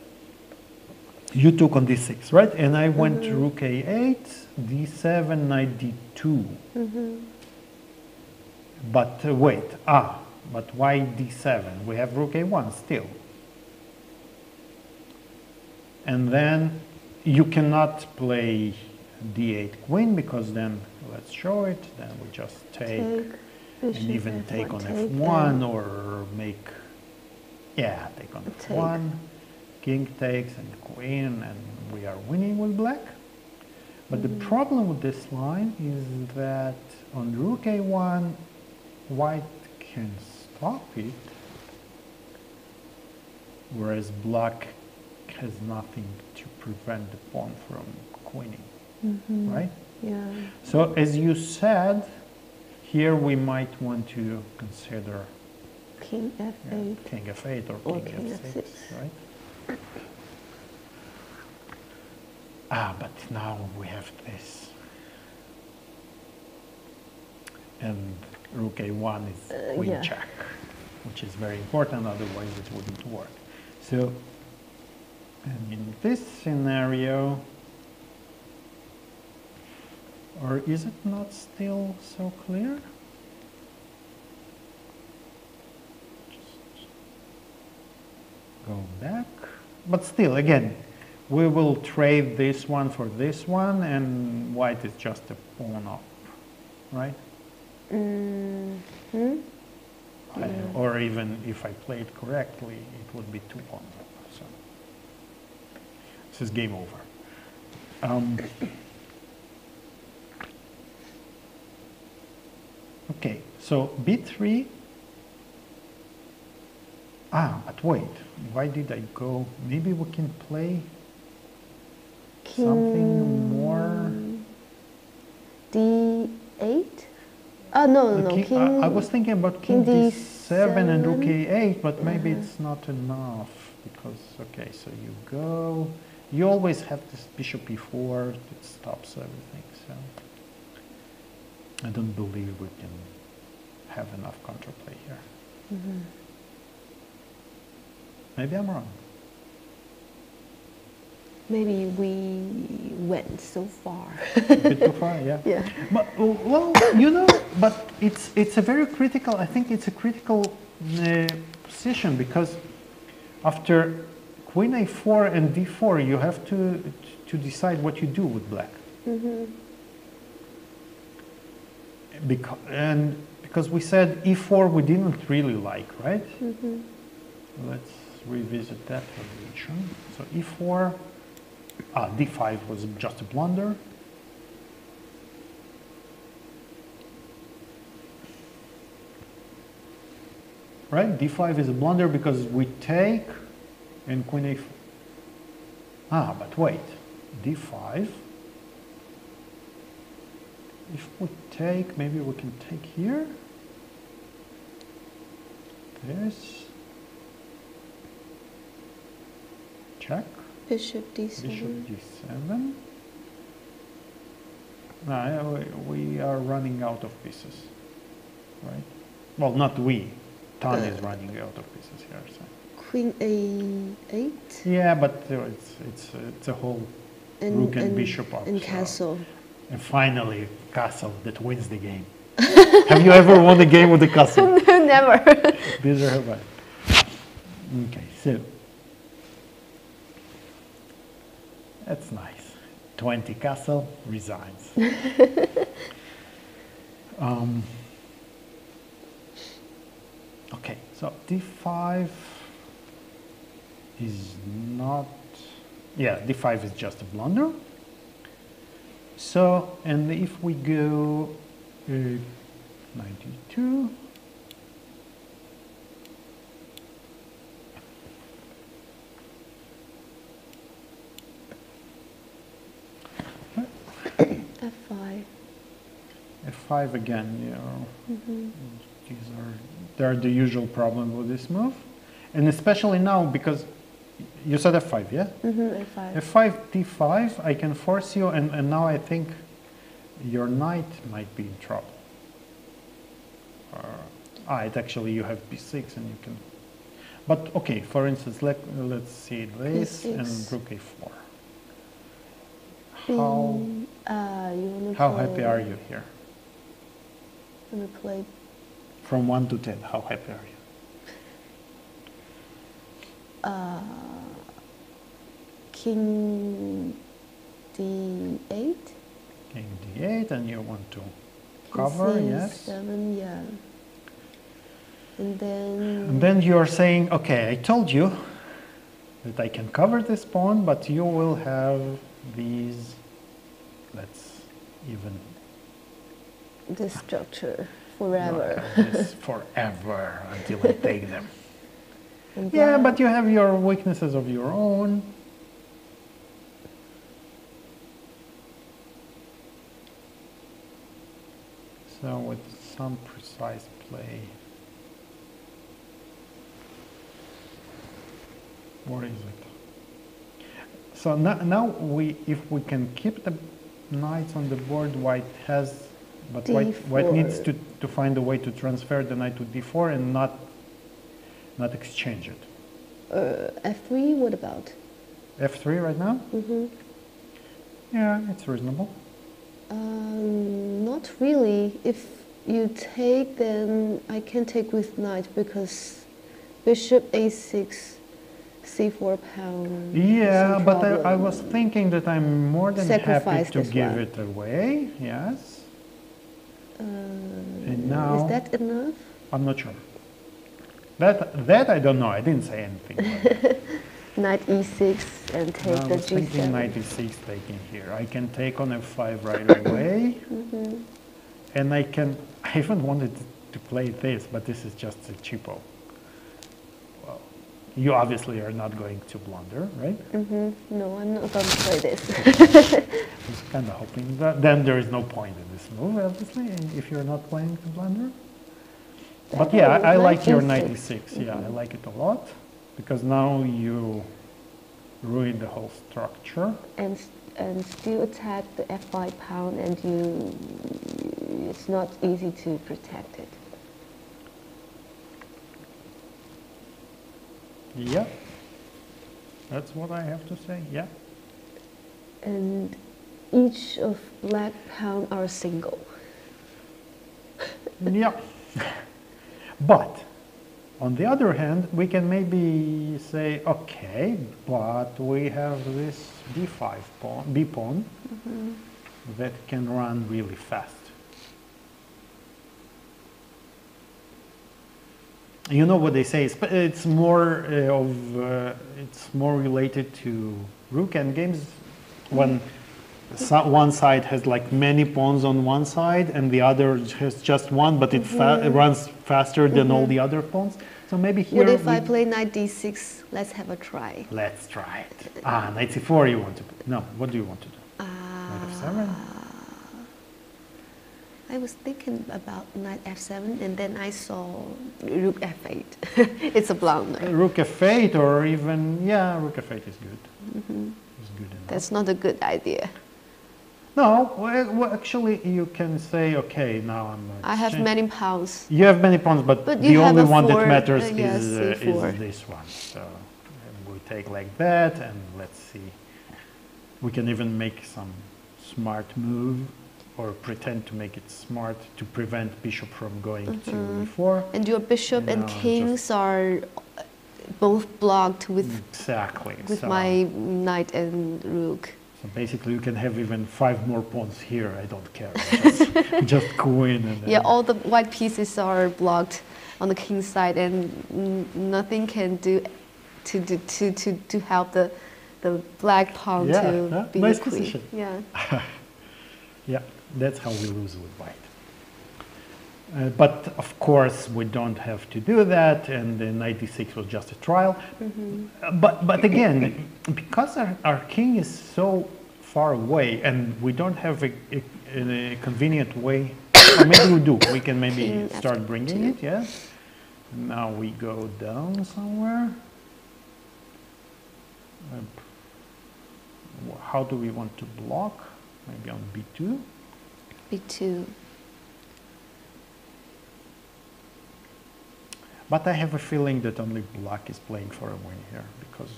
You took on d6, right? And I went Mm-hmm. rook a8, d7, knight d2. Mm-hmm. But uh, wait, ah, but why d7? We have rook a1 still. And then you cannot play d8 queen because then, let's show it, then we just take, Take. And even F1, take on take f1 and- or make, yeah, take on Take. f1, king takes and queen, and we are winning with black. But the mm-hmm. problem with this line is that on rook a1, white can stop it, whereas black has nothing to prevent the pawn from queening, Mhm. right? Yeah. So as you said, here we might want to consider King f8. king f8 or Or king, king f6, f6. right? Ah, but now we have this. And rook a1 is Uh, queen yeah. check, which is very important, otherwise it wouldn't work. So, and in this scenario, or is it not still so clear? Just go back. But still, again, we will trade this one for this one, and white is just a pawn up, right? hmm I- Or even if I play it correctly, it would be two pawns this is game over. Um, okay, so b3. Ah, but wait, why did I go? Maybe we can play something more. D8? Oh, no, no, no. king- King, I, I was thinking about king king d7 and rook a8, but maybe Yeah. it's not enough because okay, so you go. You always have this bishop e4 that stops everything. So I don't believe we can have enough counterplay here. Mm-hmm. Maybe I'm wrong. Maybe we went so far. A bit too far, yeah. <laughs> yeah. But uh, well, you know, but it's it's a very critical. I think it's a critical uh, position because after queen a4 and d4, you have to to decide what you do with black. hmm Because and because we said e4 we didn't really like, right? hmm Let's revisit that position. So e4, ah, d5 was just a blunder. Right, d5 is a blunder because we take and queen a4. Ah, but wait, d5 if we take, maybe we can take here. This. Check. Bishop d7. Bishop d7. No, we, we are running out of pieces, right? Well, not we. Tan is running out of pieces. Queen a8 Yeah, but uh, it's it's it's a whole and, Rook and and, bishop up, and so- castle. and finally castle that wins the game. <laughs> Have you ever won a game with a castle? <laughs> no, Never. These are bad. Okay, so that's nice. 20 castle resigns. <laughs> um, okay, so d5 is not, yeah, d5 is just a blunder. So, and if we go uh, 92, f5. F5 again, you know, these are, they are the usual problem with this move. And especially now because you said F5, yeah? Mm-hmm, f5. F5, D5, I can force you and, and now I think your knight might be in trouble. Uh, ah, it actually you have B6 and you can, but okay, for instance, let, let's see this and B6. Rook A4. How, uh, you how play, happy are you here? Wanna play From 1 to 10, how happy are you? uh, king d8? King D8 and you want to cover, yes? C7, yeah. And then. And then you're saying, okay, I told you that I can cover this pawn, but you will have these, let's even the structure forever. this <laughs> forever until I take them. Yeah, but you have your weaknesses of your own. So with some precise play. What is it? So now, now we, if we can keep the knights on the board, white has, but white, white needs to, to find a way to transfer the knight to d4 and not, not exchange it. Uh, f3, what about? F3 right now? Mm-hmm. Yeah, it's reasonable. Um, not really. If you take, then I can take with knight because bishop a6, c4 pawn. Yeah, but I, I was thinking that I'm more than happy to give one. it away. Yes, Uh, now- Is that enough? I'm not sure. That that I don't know. I didn't say anything. <laughs> Knight e6 and take I the was thinking g7. 96 taking here. I can take on f5 right away, Mm-hmm. and I can. I even wanted to play this, but this is just a cheapo. Well, you obviously are not going to blunder, right? hmm No, I'm not going to play this. <laughs> I was kind of hoping that. Then there is no point in this move, obviously, if you're not playing to blunder. But yeah, I, I like your 96. Yeah, I like it a lot because now you ruin the whole structure. and and still attack the f5 pawn, and you it's not easy to protect it. Yeah, that's what I have to say. Yeah. And each of black pawn are single. Yeah. <laughs> But on the other hand, we can maybe say, okay, but we have this b5 pawn, b pawn that can run really fast. You know what they say? It's, it's more uh, of uh, it's more related to rook and games when so- one side has like many pawns on one side and the other has just one, but it, fa- it runs faster than all the other pawns. So maybe here. What if I play knight d6? Let's have a try. Let's try it. Ah, knight c4 you want to. No, what do you want to do? Uh, Knight f7. I was thinking about knight f7, and then I saw rook f8. <laughs> it's a blunder. Rook f8 or even, yeah, rook f8 is good. Good enough. That's not a good idea. No, well, actually, you can say, okay, now I'm. I have many pawns. You have many pawns, but, But the only one four, that matters uh, yeah, is, uh, is this one. So we take like that, and let's see. We can even make some smart move, or pretend to make it smart to prevent bishop from going to e4. And your bishop and kings are uh, both blocked with, Exactly. with so, my knight and rook. So basically, you can have even five more pawns here. I don't care. <laughs> Just, just queen and Yeah, all the white pieces are blocked on the king side, and n- nothing can do to to to to, to help the the black pawn Yeah, to yeah, be nice queen. position. Yeah. <laughs> Yeah, that's how we lose with white. Uh, but of course, we don't have to do that, and the 96 was just a trial. Uh, but, but again, because our, our king is so far away and we don't have a, a, a convenient way, <coughs> or maybe we do, we can maybe King start bringing it, yes. Now we go down somewhere. Uh, How do we want to block? Maybe on b2. b2. But I have a feeling that only black is playing for a win here because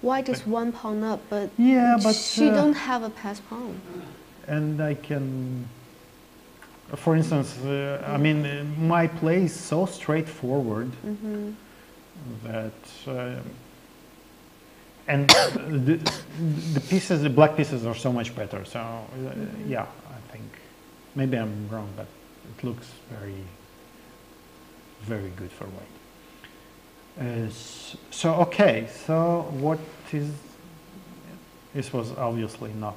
White is one pawn up, but Yeah, but, she uh, don't have a pass pawn. and I can for instance uh, I mean uh, my play is so straightforward hmm that uh, and the, the pieces the black pieces are so much better. So uh, yeah I think maybe I'm wrong but it looks very very good for white uh, so okay so what is this was obviously not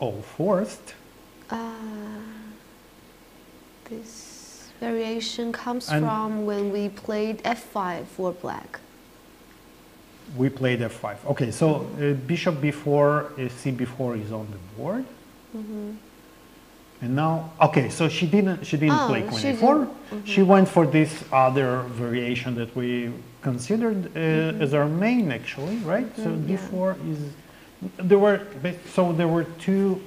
all forced Uh, this variation comes And- from when we played f5 for black. We played f5. Okay, so uh, bishop b4, uh, c4 is on the board. Mhm. And now, okay, so she didn't she didn't Oh, play queen she a4. didn't. She went for this other variation that we considered uh, as our main, actually, right? So Mhm, yeah. d4 is there were so there were two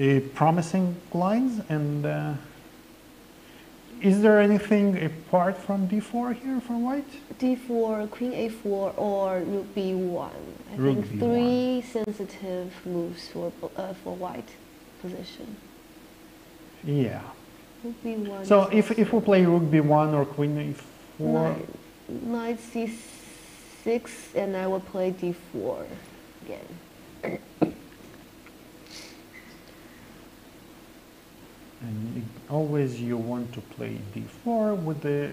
uh, promising lines, and uh, is there anything apart from d4 here for white? d4, queen a4, or rook b1. I Rook think B1. three sensitive moves for uh, for white position. Yeah. Rook b1. So if, if we play rook b1 or queen e4, knight, knight c6, and I will play d4 again. <coughs> and always you want to play d4 with the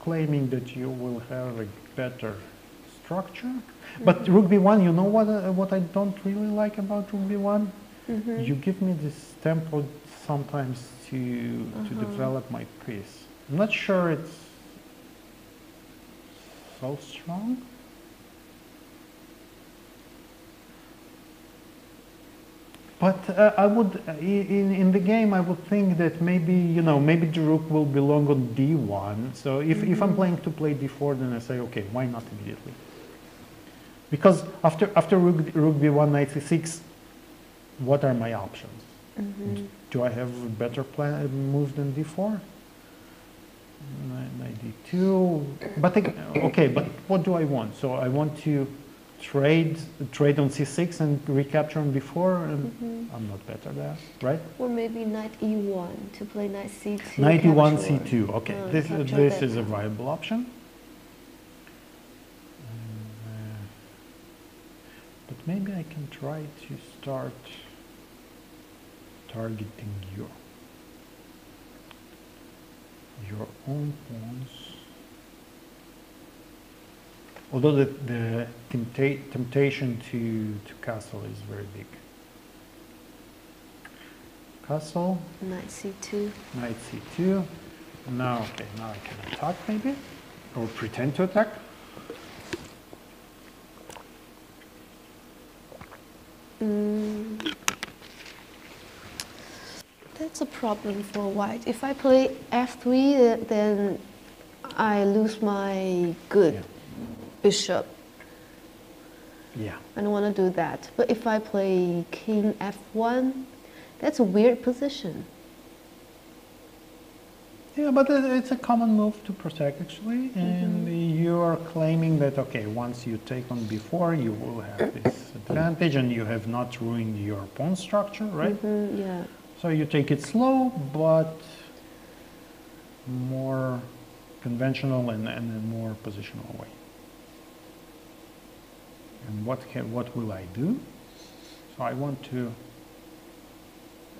claiming that you will have a better structure. But rook b1, you know what, uh, what I don't really like about rook b1? Mhm. You give me this tempo sometimes to, to Uh-huh. develop my piece. I'm not sure it's so strong. But uh, I would, uh, in, in the game, I would think that maybe, you know, maybe the rook will belong on d1. So if, if I'm playing to play d4, then I say, okay, why not immediately? Because after, after rook, rook b1, knight c6, what are my options? Mhm. Do I have a better plan, move than d4? Knight knight d2, but okay, but what do I want? So I want to trade, trade on c6 and recapture on b4, and Mhm. I'm not better there, right? Or maybe knight e1 to play knight c2. Knight e1, c2, okay, Uh, this, capture this is a viable option. And, uh, But maybe I can try to start targeting your, your own pawns. Although the, the tempta- temptation to, to castle is very big. Castle, Knight c2. knight c2. Now, okay, now I can attack maybe, or pretend to attack. Mm. That a problem for white? If I play f3, then I lose my good Yeah. bishop. Yeah. I don't want to do that. But if I play king f1, that's a weird position. Yeah, but it's a common move to protect actually, and you are claiming that okay, once you take on b4, you will have this advantage, and you have not ruined your pawn structure, right? Mhm, yeah. So you take it slow, but more conventional and, and a more positional way. And what can, what will I do? So I want to.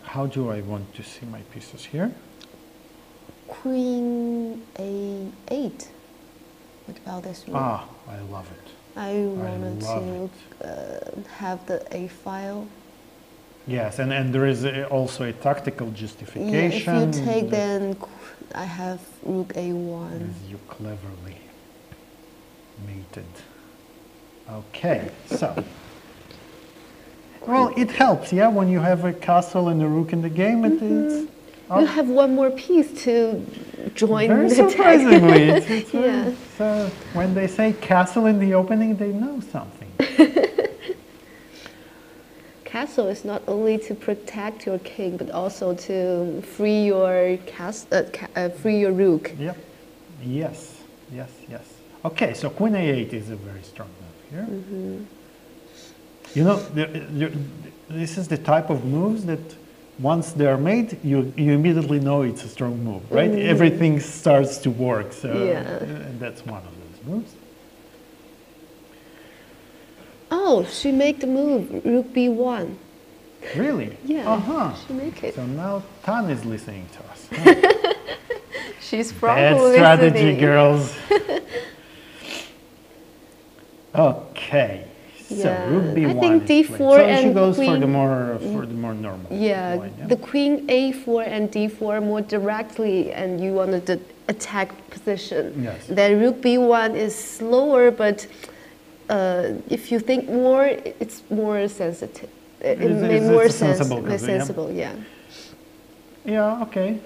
How do I want to see my pieces here? Queen a8. What about this one? Ah, I love it. I wanted love to uh, have the a file. Yes, and, and there is a, also a tactical justification. Yeah, if you take, then I have rook a1. you cleverly mated. Okay, so. Well, it helps, yeah, when you have a castle and a rook in the game, it, mm-hmm. it's You have one more piece to join very the surprisingly. it's, <laughs> it's very- Yeah. so when they say castle in the opening, they know something. <laughs> Castle is not only to protect your king, but also to free your cas- uh, ca- uh, free your rook. Yep. Yes, yes, yes. Okay, so queen a8 is a very strong move here. Mm-hmm. You know, the, the, this is the type of moves that once they're made, you, you immediately know it's a strong move, right? Everything starts to work. So. Yeah. uh, that's one of those moves. Oh, she make the move rook b1. Really? Yeah, Uh-huh. she make it. So now Tan is listening to us. huh? <laughs> She's Bad probably strategy, listening. girls. <laughs> okay. So Yeah, rook I b1 think d4 played. So she and goes for the queen- more for the more normal. Yeah, line, yeah? the queen a4 and d4 more directly, and you wanted the attack position. Yes. Then rook b1 is slower, but uh, if you think more, it's more sensitive. It, it's- more a sensible cause, yeah. sensible, yeah. Yeah, okay.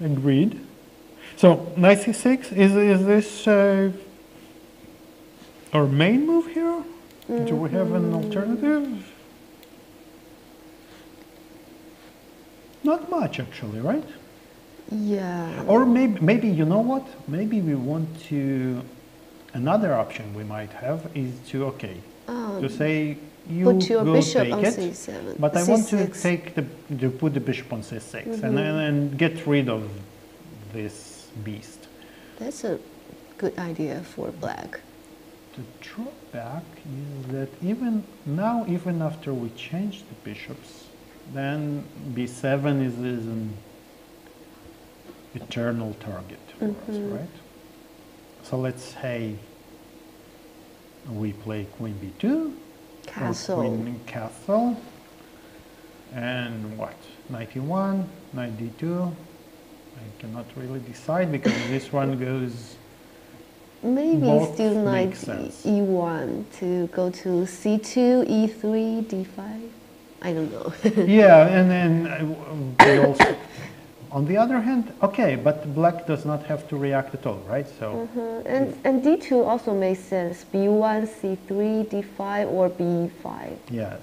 Agreed. So, knight c6, is, is this uh, our main move here? Do we have an alternative? Not much, actually, right? Yeah. Or maybe, maybe you know what? Maybe we want to. Another option we might have is to okay, Um, to say you put your bishop take on it, c7. but I want to take the to put the bishop on c6 Mm-hmm. and, and and get rid of this beast. That's a good idea for black. The drawback is that even now, even after we change the bishops, then b7 is, is an eternal target for us, right? So let's say we play queen b2 Castle. queen castle, and what? Knight e1, knight d2. I cannot really decide because this one goes. Maybe still knight e1 to go to c2, e3, d5. I don't know. <laughs> yeah, and then uh, we also. On the other hand, okay, but black does not have to react at all, right? So Uh, and, and d2 also makes sense. b1, c3, d5, or b5. yes,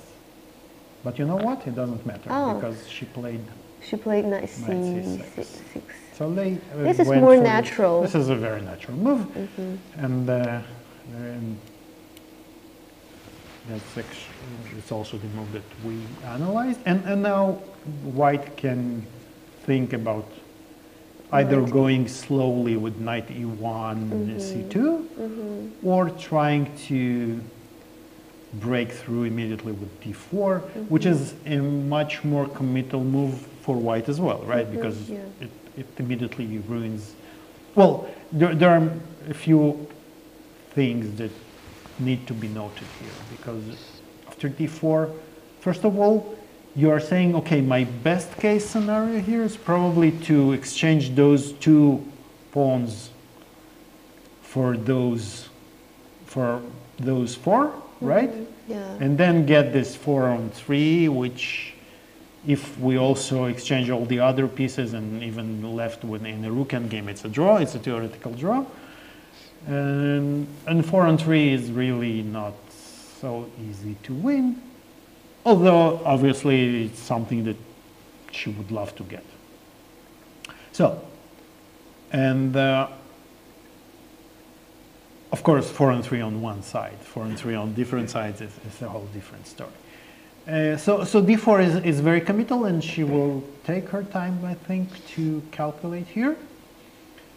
but you know what? It doesn't matter Oh. because she played. She played knight Knight c6. c6. So they. uh, This is more the- natural. this is a very natural move, Mm-hmm. and, uh, and that's actually, it's also the move that we analyzed, and and now white can think about either Right. going slowly with knight e1, Mm-hmm. c2, mm-hmm. or trying to break through immediately with d4, which mm-hmm. is a much more committal move for white as well, right? Mm-hmm. Because yeah. it, it immediately ruins. Well, there, there are a few things that need to be noted here because after d4, first of all, you are saying, okay, my best case scenario here is probably to exchange those two pawns for those for those four, mm-hmm. right? Yeah. And then get this four on three, which If we also exchange all the other pieces and even left with in a rook endgame, it's a draw. It's a theoretical draw. And, and four on three is really not so easy to win. Although obviously it's something that she would love to get. So, and uh, of course, four and three on one side, four and three on different sides is, is a whole different story. Uh, so, so d4 is, is very committal, and she will take her time, I think, to calculate here.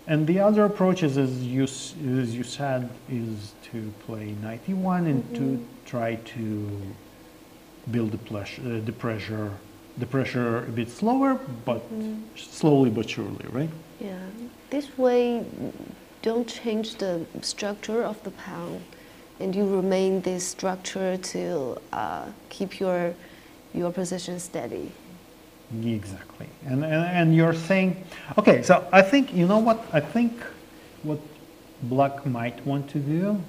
And the other approach is, as you, as you said, is to play knight e1 and to try to build the, uh, the pressure, the pressure a bit slower, but slowly but surely, right? Yeah, this way don't change the structure of the pawn, and you remain this structure to uh, keep your your position steady. Exactly. And, and, and you're saying, okay, so I think, you know what? I think what black might want to do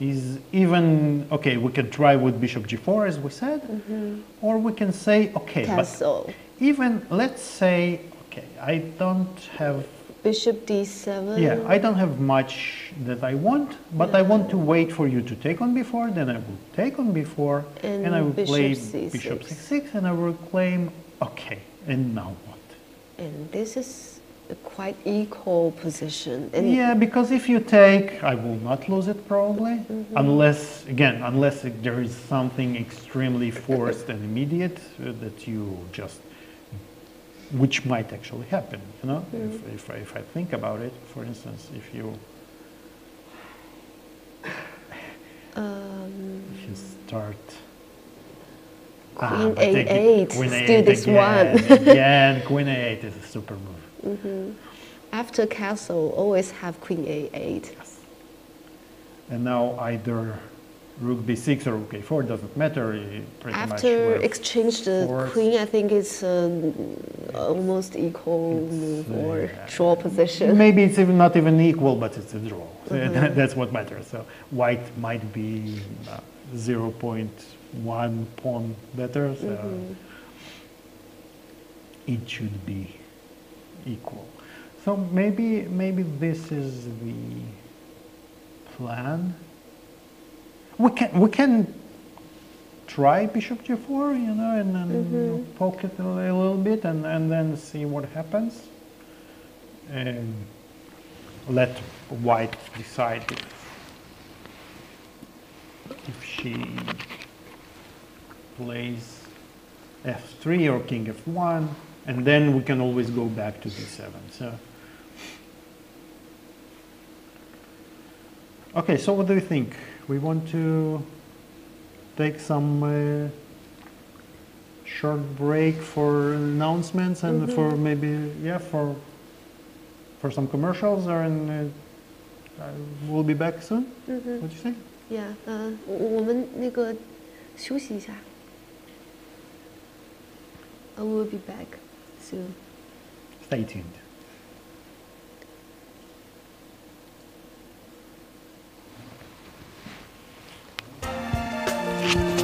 is even, okay, we can try with bishop g4, as we said, mm-hmm. or we can say, okay, Castle, but even, let's say, okay, I don't have, bishop d7. yeah, I don't have much that I want, but I want to wait for you to take on b4, then I will take on b4, and, And I will play bishop bishop c6. c6, and I will claim, okay, and now what? And this is a quite equal position. And Yeah, because if you take, I will not lose it probably, Mm-hmm. unless, again, unless there is something extremely forced and immediate uh, that you just, which might actually happen, you know? Mm-hmm. If, if, I, if I think about it, for instance, if you, um, if you start. Queen the- A8, Queen still A8 this again, one. Again, Queen A8 is a super move. After castle, always have queen a8. And now either rook b6 or rook a4 doesn't matter. pretty After exchange the force. queen, I think it's um, almost equal It's, move or uh, draw position. Maybe it's even not even equal, but it's a draw. Mm-hmm. That's what matters. So white might be uh, 0.1 pawn better. So Mm-hmm. it should be equal. So maybe maybe this is the plan. We can we can try bishop g4, you know, and then Mm-hmm. poke it a a little bit, and, and then see what happens. And let white decide if if she plays f3 or king f1, and then we can always go back to d7. So. Okay, so what do you think? We want to take some uh, short break for announcements and for maybe yeah for for some commercials or and uh, uh, we'll be back soon. What do you think? Yeah，呃，我我们那个休息一下。I will be back soon. Stay tuned. This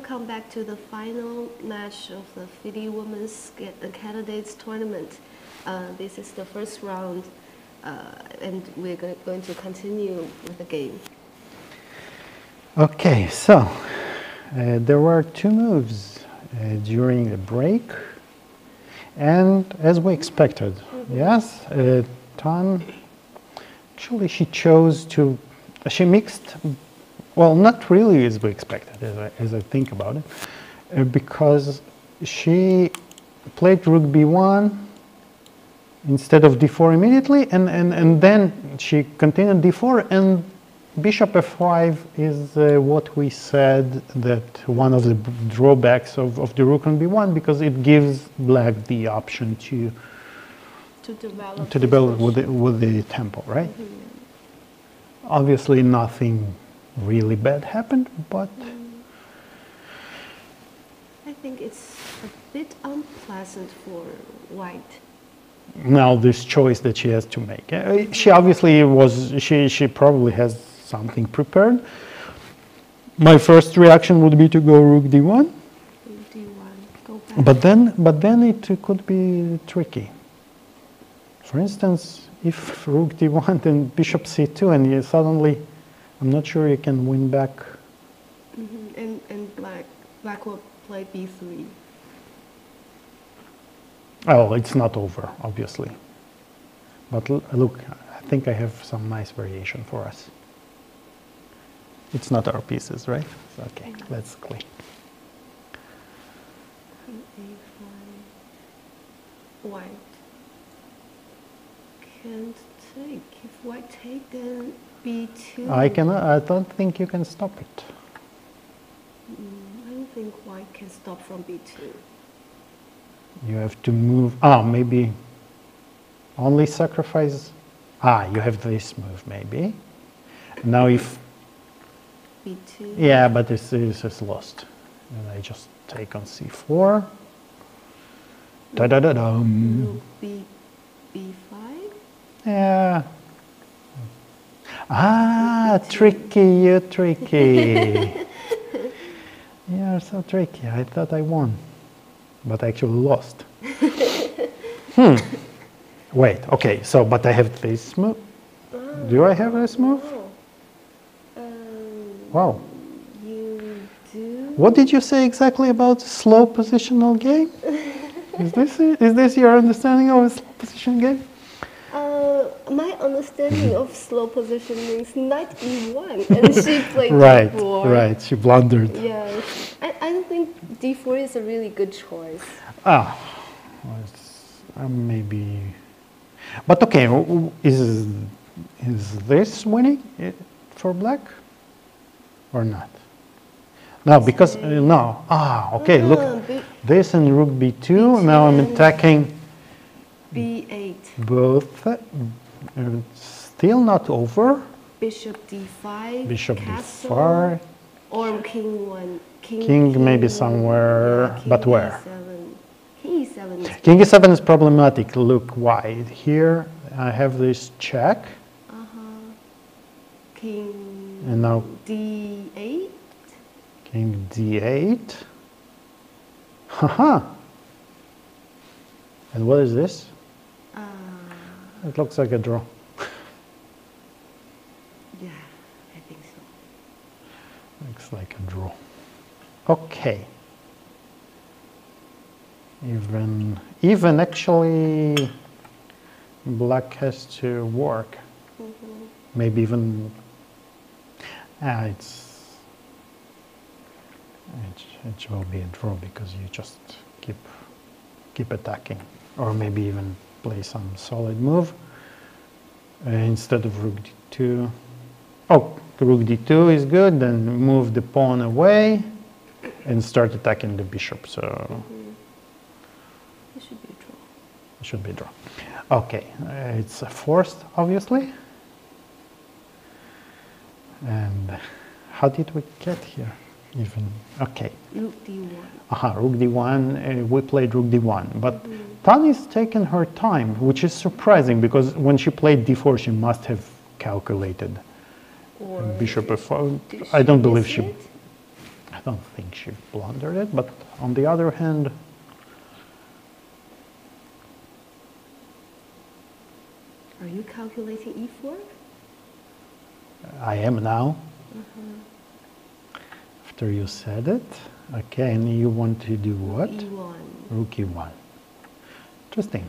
Welcome back to the final match of the FIDE Women's Candidates Tournament. Uh, this is the first round, uh, and we're going to continue with the game. Okay, so uh, there were two moves uh, during the break, and as we expected, yes, uh, Tan actually she chose to she mixed well not really as we expected as I, as I think about it uh, because she played rook b1 instead of d4 immediately and, and, and then she continued d4 and bishop f5 is uh, what we said that one of the drawbacks of, of the rook on b1 because it gives black the option to To develop. to develop with the, with the tempo, right? Obviously, nothing really bad happened, but I think it's a bit unpleasant for white. now this choice that she has to make. Uh, She obviously was, she, she probably has something prepared. My first reaction would be to go rook d1, D1, but then, but then it could be tricky. For instance, if rook d1 and bishop c2 and you suddenly, I'm not sure you can win back Mhm, And, and black, black will play B3. Oh, it's not over, obviously. But look, I think I have some nice variation for us. It's not our pieces, right? So, okay, let's clean. Queen A5. White can't take. If white take, then B2. I cannot, I don't think you can stop it. Mm, I don't think white can stop from B2. You have to move, ah, maybe only sacrifice, ah, you have this move maybe. Now if, B2. yeah, but this is is lost. And I just take on c4. Da-da-da-dum. Rook B, B5. Yeah. Ah, tricky, <laughs> you tricky. You're so tricky. I thought I won, but I actually lost. <laughs> hmm. Wait, okay, so, but I have this move. Do I have this move? Oh. Um, Wow. you do. What did you say exactly about slow positional game? <laughs> Is this, is this your understanding of a slow position game? My understanding of slow position means knight e1, and <laughs> she played Right, d4. right, she blundered. Yes, I, I don't think d4 is a really good choice. Ah, well, uh, maybe. But okay, is is this winning for black or not? No, because uh, no. Ah, okay. Ah, Look, B- this and rook b2. Now I'm attacking b8, both. Uh, still not over. bishop d5, Bishop castle, d4. or king one, king, King maybe somewhere, king but where? E7. King e7 is King e7 is problematic. Look why. Here I have this check, uh-huh. king and now d8. King d8. Haha. And what is this? It looks like a draw. yeah, I think so. Looks like a draw. Okay. Even, even actually, black has to work. Maybe even, ah, it's, it, it will be a draw because you just keep, keep attacking. Or maybe even play some solid move uh, instead of rook d2. Oh, rook d2 is good, then move the pawn away and start attacking the bishop. So It should be a draw. it should be a draw. Okay, uh, it's forced, obviously. And how did we get here? Even okay. Rook d1. Aha, rook d1. Uh, we played rook d1, but Tani's taken her time, which is surprising because when she played d4, she must have calculated Or bishop f4. I don't believe she. it? I don't think she blundered it, but on the other hand, Are you calculating E e4? I am now. Uh-huh. After you said it, okay, and you want to do what? E1. Rook e1. Interesting.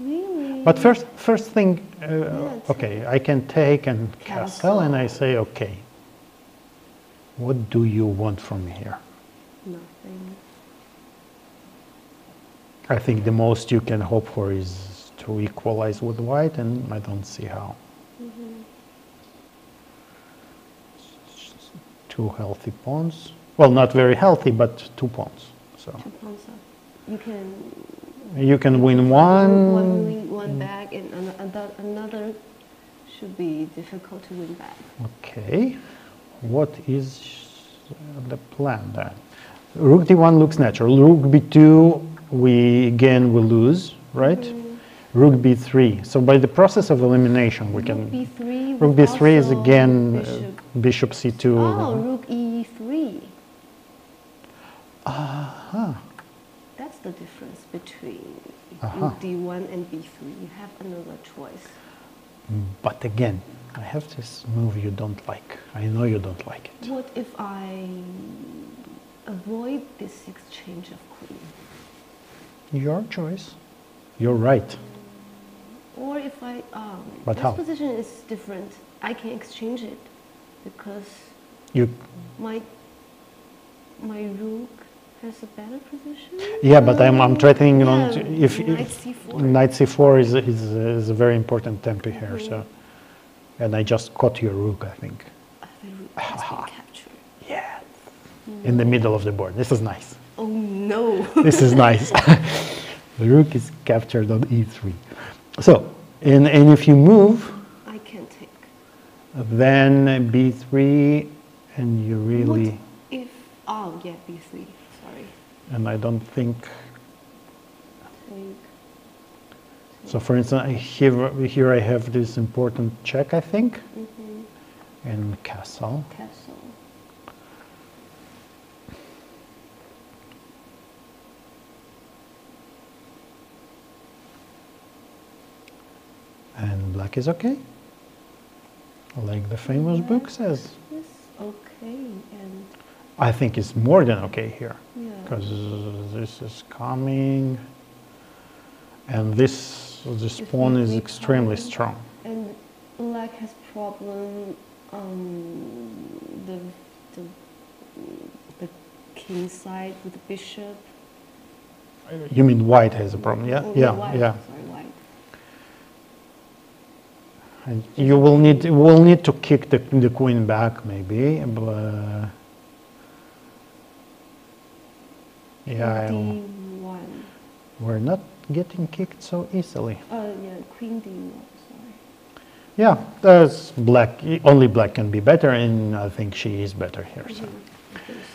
Really? But first, first thing, uh, okay, I can take and castle, and I say, okay, what do you want from here? Nothing. I think the most you can hope for is to equalize with white, and I don't see how. Two healthy pawns. Well, not very healthy, but two pawns. So Two pawns. You can you can win one one. win one back, and ano- ano- another should be difficult to win back. Okay. What is the plan then? Rook d1 looks natural. Rook b2, we again will lose, right? Rook b3. So by the process of elimination, we Rook can. b3. Rook b3 is again uh, bishop. bishop c2. Oh, rook e3. Aha. That's the difference between Aha. rook d1 and b3. You have another choice. But again, I have this move you don't like. I know you don't like it. What if I avoid this exchange of queen? Your choice. You're right. Or if I, um, But this how? position is different. I can exchange it because You, my my rook has a better position. yeah, but I'm, I'm threatening yeah, to- if, knight c4. knight c4 is, is, is a very important tempo here. So, Mm-hmm. and I just caught your rook, I think. Uh, the rook has been captured. Yeah. In the middle of the board. This is nice. Oh no! <laughs> This is nice. <laughs> the rook is captured on e3. So, and, and if you move, I can take. then b3, and you really. What if? Oh yeah, b3. And I don't think so. For instance, here here I have this important check, I think, mm -hmm. and castle. Castle. And black is okay, like the famous book says. Yes. Okay. And I think it's more than okay here. Because this is coming, and this this If pawn is extremely strong. And black has problem um, the, the the king side with the bishop. You mean white has a problem? Yeah, Oh, yeah, white, yeah. Sorry. And you will need will need to kick the, the queen back maybe. But, yeah, I- D1. we're not getting kicked so easily. Uh, yeah, queen D1. Sorry. Yeah, there's black. Only black can be better, and I think she is better here. So. Mhm,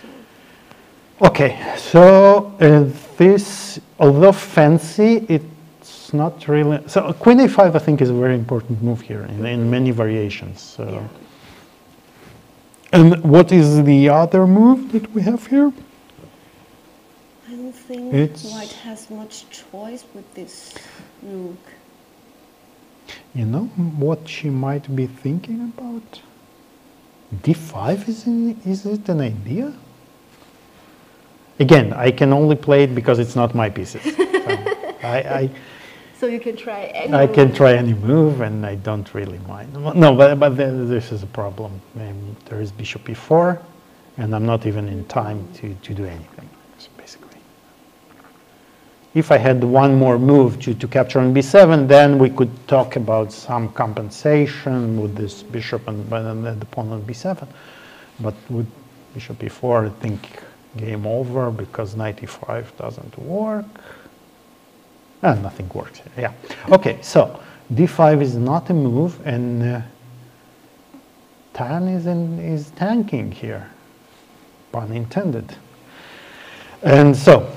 so. Okay, so uh, this, although fancy, it's not really. So queen a5, I think, is a very important move here in, in many variations. So. Yeah. And what is the other move that we have here? I think It's- white has much choice with this rook. You know what she might be thinking about? d5 is, in, is it an idea? Again, I can only play it because it's not my pieces. <laughs> So I, So you can try any. I, I can move. try any move and I don't really mind. No, but, but then this is a problem. Um, there is bishop e4 and I'm not even in time to, to do anything. If I had one more move to, to capture on b7, then we could talk about some compensation with this bishop and, and the pawn on b7. But with bishop e4, I think game over because knight e5 doesn't work. Ah, nothing works here. Yeah. Okay, so d5 is not a move, and uh, tan is in, is tanking here, pun intended. And so,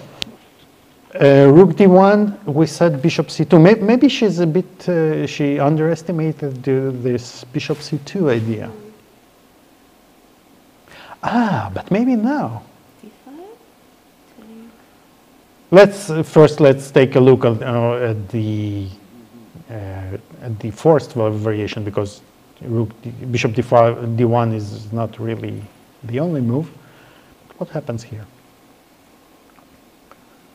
uh, rook d1, we said bishop c2. May- Maybe she's a bit, uh, she underestimated the, this bishop c2 idea. Ah, but maybe now. Let's uh, first let's take a look at, uh, at the uh, at the forced variation because rook d- bishop d5 d1 is not really the only move. What happens here?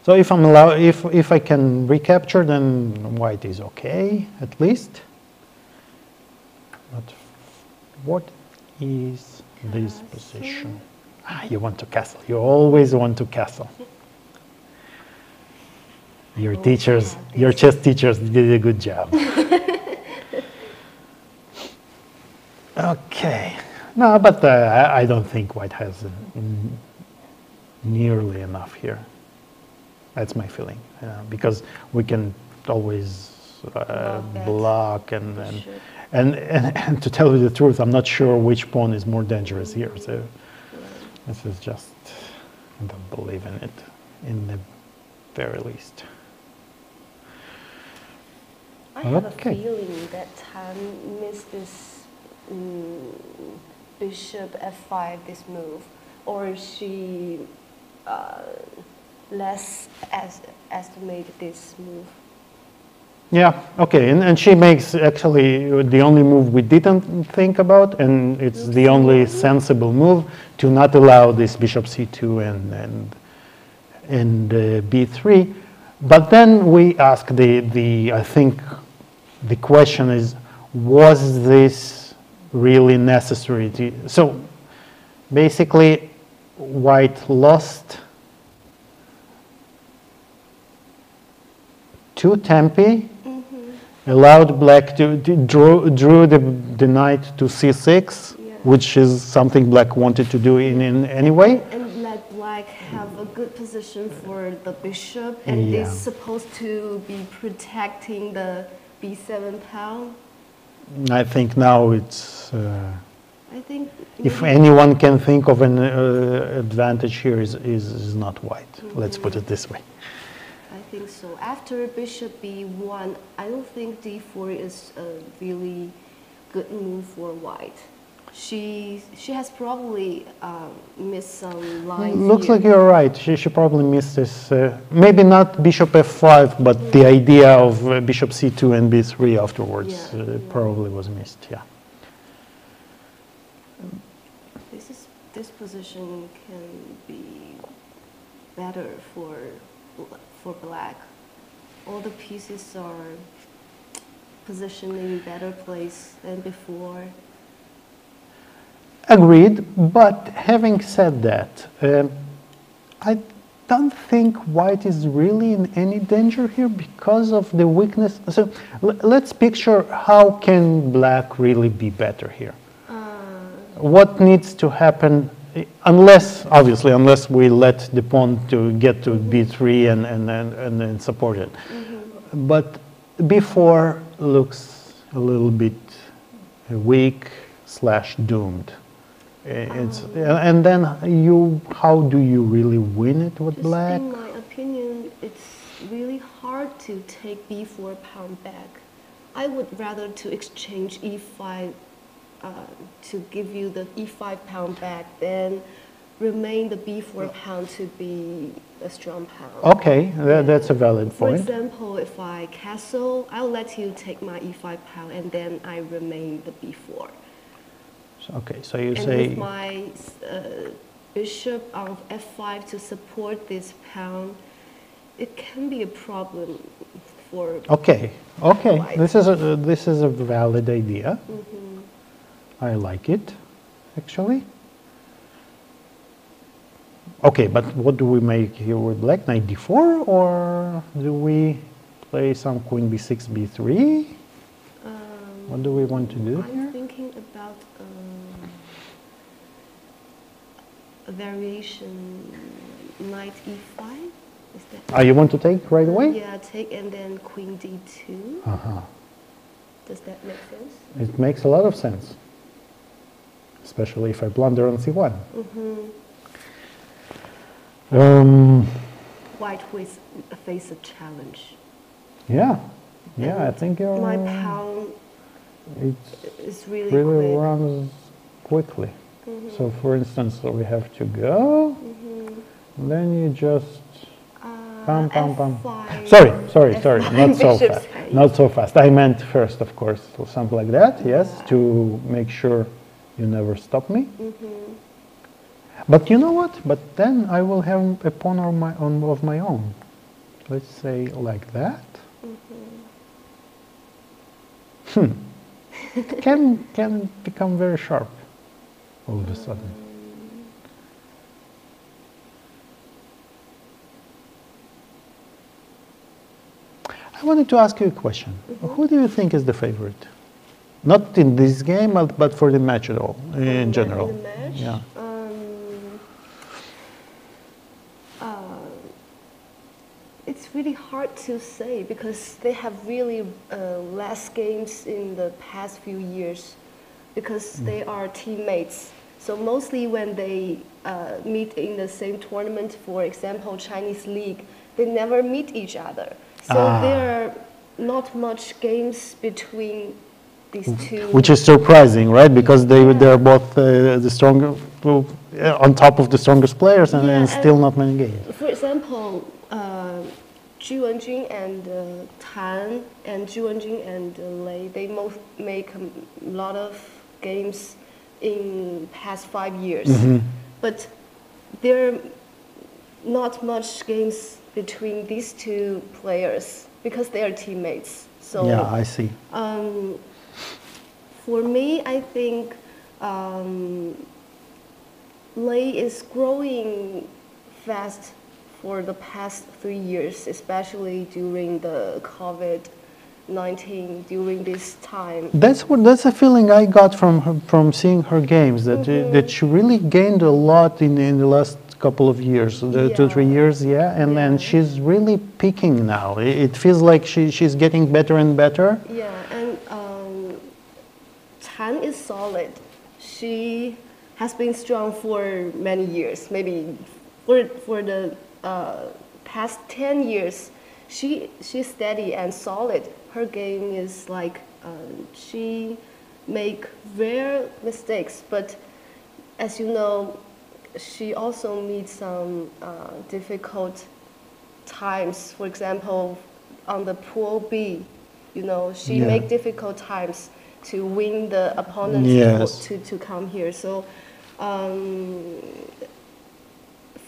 So if I'm allow if if I can recapture, then white is okay at least. But what is this position? Ah, you want to castle. You always want to castle. Your Oh, teachers, your chess teachers did a good job. <laughs> okay. No, but uh, I, don't think white has uh, nearly enough here. That's my feeling. Uh, because we can always uh, Block block and, and, Sure. and, and, and to tell you the truth, I'm not sure which pawn is more dangerous here. So this is just, I don't believe in it in the very least. I have Okay. a feeling that Han missed this mm, bishop f5, this move, or she uh, less as estimated this move. Yeah, okay, and, and she makes actually the only move we didn't think about, and it's the only sensible move to not allow this bishop c2 and and and uh, b3. But then we ask the the I think the question is, was this really necessary? To, so basically, white lost two tempi allowed black to, to draw, drew the, the knight to c6, Yeah. which is something black wanted to do in, in any way. And let black have a good position for the bishop, and Yeah. it's supposed to be protecting the b7 pawn. I think now it's, uh, I think if anyone can think of an uh, advantage here, is, is, is not white. Let's put it this way. I think so. After bishop b1, I don't think d4 is a really good move for white. She she has probably um, missed some lines. Looks here. like you're right. She, she probably missed this. Uh, maybe not bishop f5, but the idea of uh, bishop c2 and b3 afterwards Yeah, uh, yeah. probably was missed. Yeah. This is this position can be better for for black. All the pieces are positioned in better place than before. Agreed, but having said that, um, I don't think white is really in any danger here because of the weakness. So l- let's picture how can black really be better here. Uh, What needs to happen, unless, obviously, unless we let the pawn to get to b3 and, and, and, and then support it. Mm-hmm. But b4 looks a little bit weak slash doomed. It's, um. and then you, how do you really win it with black? in my opinion, it's really hard to take b4 pawn back. I would rather to exchange e5 uh, to give you the e5 pawn back then remain the b4 pawn to be a strong pawn. Okay, that, that's a valid point. For example, if I castle, I'll let you take my e5 pawn and then I remain the b4. So- Okay, so you And say, with my uh, bishop on f5 to support this pawn, it can be a problem for. okay, okay, White. this is a, this is a valid idea. Mhm. I like it, actually. Okay, but what do we make here with black? Knight d4, or do we play some queen b6, b3? Um, What do we want to do I'm here? thinking about um, a variation knight e5. Is that? Ah, you want to take right away? Yeah, take and then queen d2. Uh-huh. Does that make sense? It makes a lot of sense, especially if I blunder on c1. Mm-hmm. Um, White with face a challenge. yeah, <laughs> yeah, I think you're, My pawn it's is really, really quick. runs quickly. So for instance, we have to go, then you just, Uh, pam, pam, pam. Sorry, sorry, sorry, F5, not so <laughs> fast. Not so fast. I meant first, of course, so something like that, yes, to make sure you never stop me. Mm-hmm. But you know what? But then I will have a pawn of my own. Of my own. Let's say like that. Hmm. It <laughs> can can become very sharp all of a sudden. I wanted to ask you a question. Who do you think is the favorite? Not in this game, but, but for the match at all, in In general. the match? Yeah. Um, uh, it's really hard to say because they have really uh, less games in the past few years because Mm. they are teammates. So mostly when they uh, meet in the same tournament, for example, Chinese League, they never meet each other. So Ah. there are not much games between these two. Which is surprising, right? Because they they're both uh, the stronger, well, on top of the strongest players, and, Yeah, and and- still not many games. For example, uh, Ju Wenjun and uh, Tan and Ju Wenjun and uh, Lei, they both make a lot of games in past five years. Mm-hmm. But there are not much games between these two players because they are teammates. So Yeah, I see. um, for me, I think um, Lei is growing fast for the past three years, especially during the COVID 19, during this time. That's what that's a feeling I got from her, from seeing her games that uh, that she really gained a lot in in the last couple of years, the two three years, yeah, and then Yeah. she's really peaking now. It, it feels like she she's getting better and better. Yeah, and Tan is solid. She has been strong for many years, maybe for, for the uh, past 10 years. She, she's steady and solid. Her game is like um, she make rare mistakes, but as you know, she also meets some uh, difficult times. For example, on the pool B, you know, she Yeah. make difficult times to win the opponent's Yes. to, to come here. So um,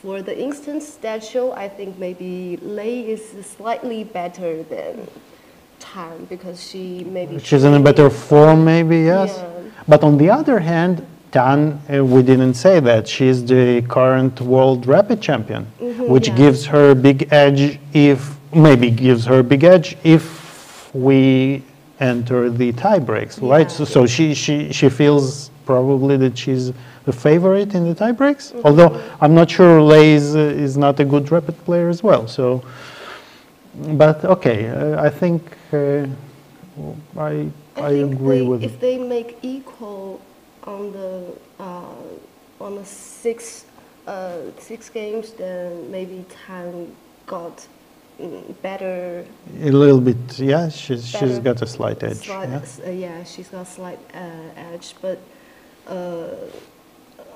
for the instant statue, I think maybe Lei is slightly better than Tan because she maybe She's in a better form, maybe, yes. Yeah. But on the other hand, Tan, uh, we didn't say that she's the current world rapid champion, which yeah. gives her a big edge if maybe gives her a big edge if we enter the tie breaks, right? So, so she, she she feels probably that she's the favorite in the tie breaks. Although I'm not sure is, uh, is not a good rapid player as well. So, but okay, uh, I think uh, I I, think agree they, with. if they make equal on the uh, on the six uh, six games, then maybe Tan got mm, better. A little bit, yeah. She's she's got a slight edge. slight- yeah. uh, yeah, she's got a slight uh, edge, but uh,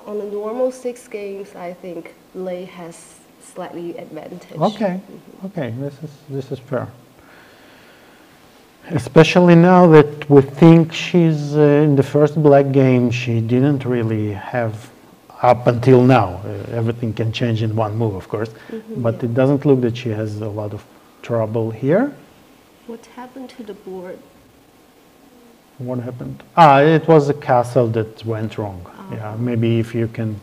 on the normal six games, I think Lei has slightly advantage. Okay, okay. This is this is fair. Especially now that we think she's uh, in the first black game, she didn't really have up until now. Uh, everything can change in one move, of course, but it doesn't look that she has a lot of trouble here. What happened to the board? What happened? Ah, it was a castle that went wrong. Yeah, maybe if you can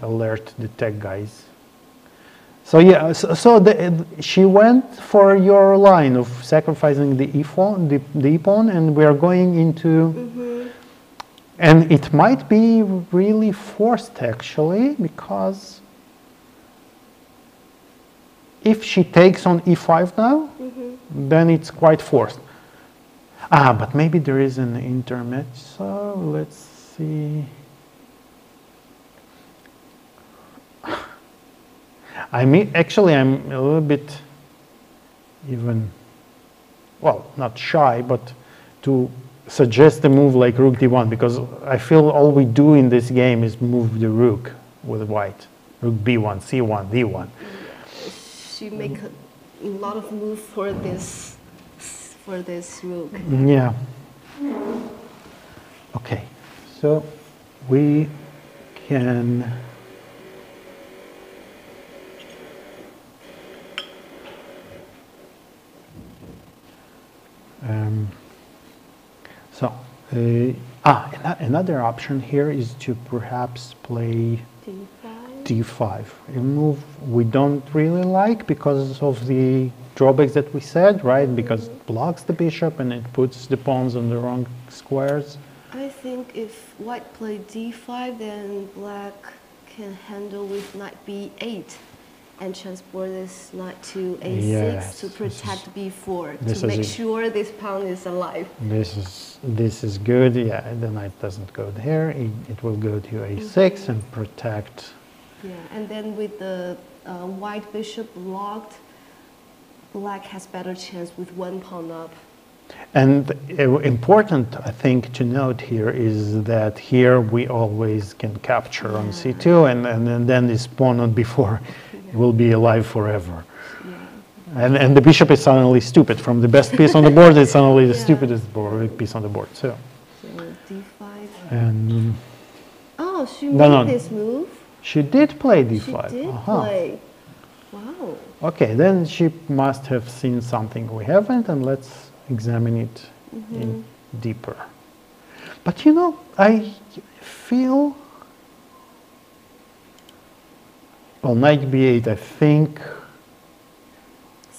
alert the tech guys. So yeah, so, so the, she went for your line of sacrificing the e pawn, the, the e pawn, and we are going into. And it might be really forced actually, because if she takes on e5 now, then it's quite forced. Ah, but maybe there is an intermezzo. Let's see. <sighs> I mean, actually, I'm a little bit even, well, not shy, but to suggest a move like rook d1 because I feel all we do in this game is move the rook with white. Rook b1, c1, d1. She make a lot of move for this for this rook. Yeah. Okay, so we can. Um, uh, ah, ano- another option here is to perhaps play D5. d5, a move we don't really like because of the drawbacks that we said, right? Because it blocks the bishop and it puts the pawns on the wrong squares. I think if white play d5, then black can handle with knight b8 and transport this knight to a6 Yes, to protect b4 to make sure this pawn is alive. This is this is good. Yeah, the knight doesn't go there. It, it will go to a6 and protect. Yeah, and then with the uh, white bishop blocked, black has better chance with one pawn up. And uh, important, I think, to note here is that here we always can capture on c2, and, and, and then this pawn on b4 will be alive forever. Yeah. And, and the bishop is suddenly stupid. From the best piece on the board, it's suddenly the Yeah. stupidest board, piece on the board. So, So d5. and um, Oh, she made no. this move. she did play d5. She did Aha. play. Wow. Okay, then she must have seen something we haven't, and let's examine it in mm-hmm. deeper. But you know, I feel. Well, knight b8, I think,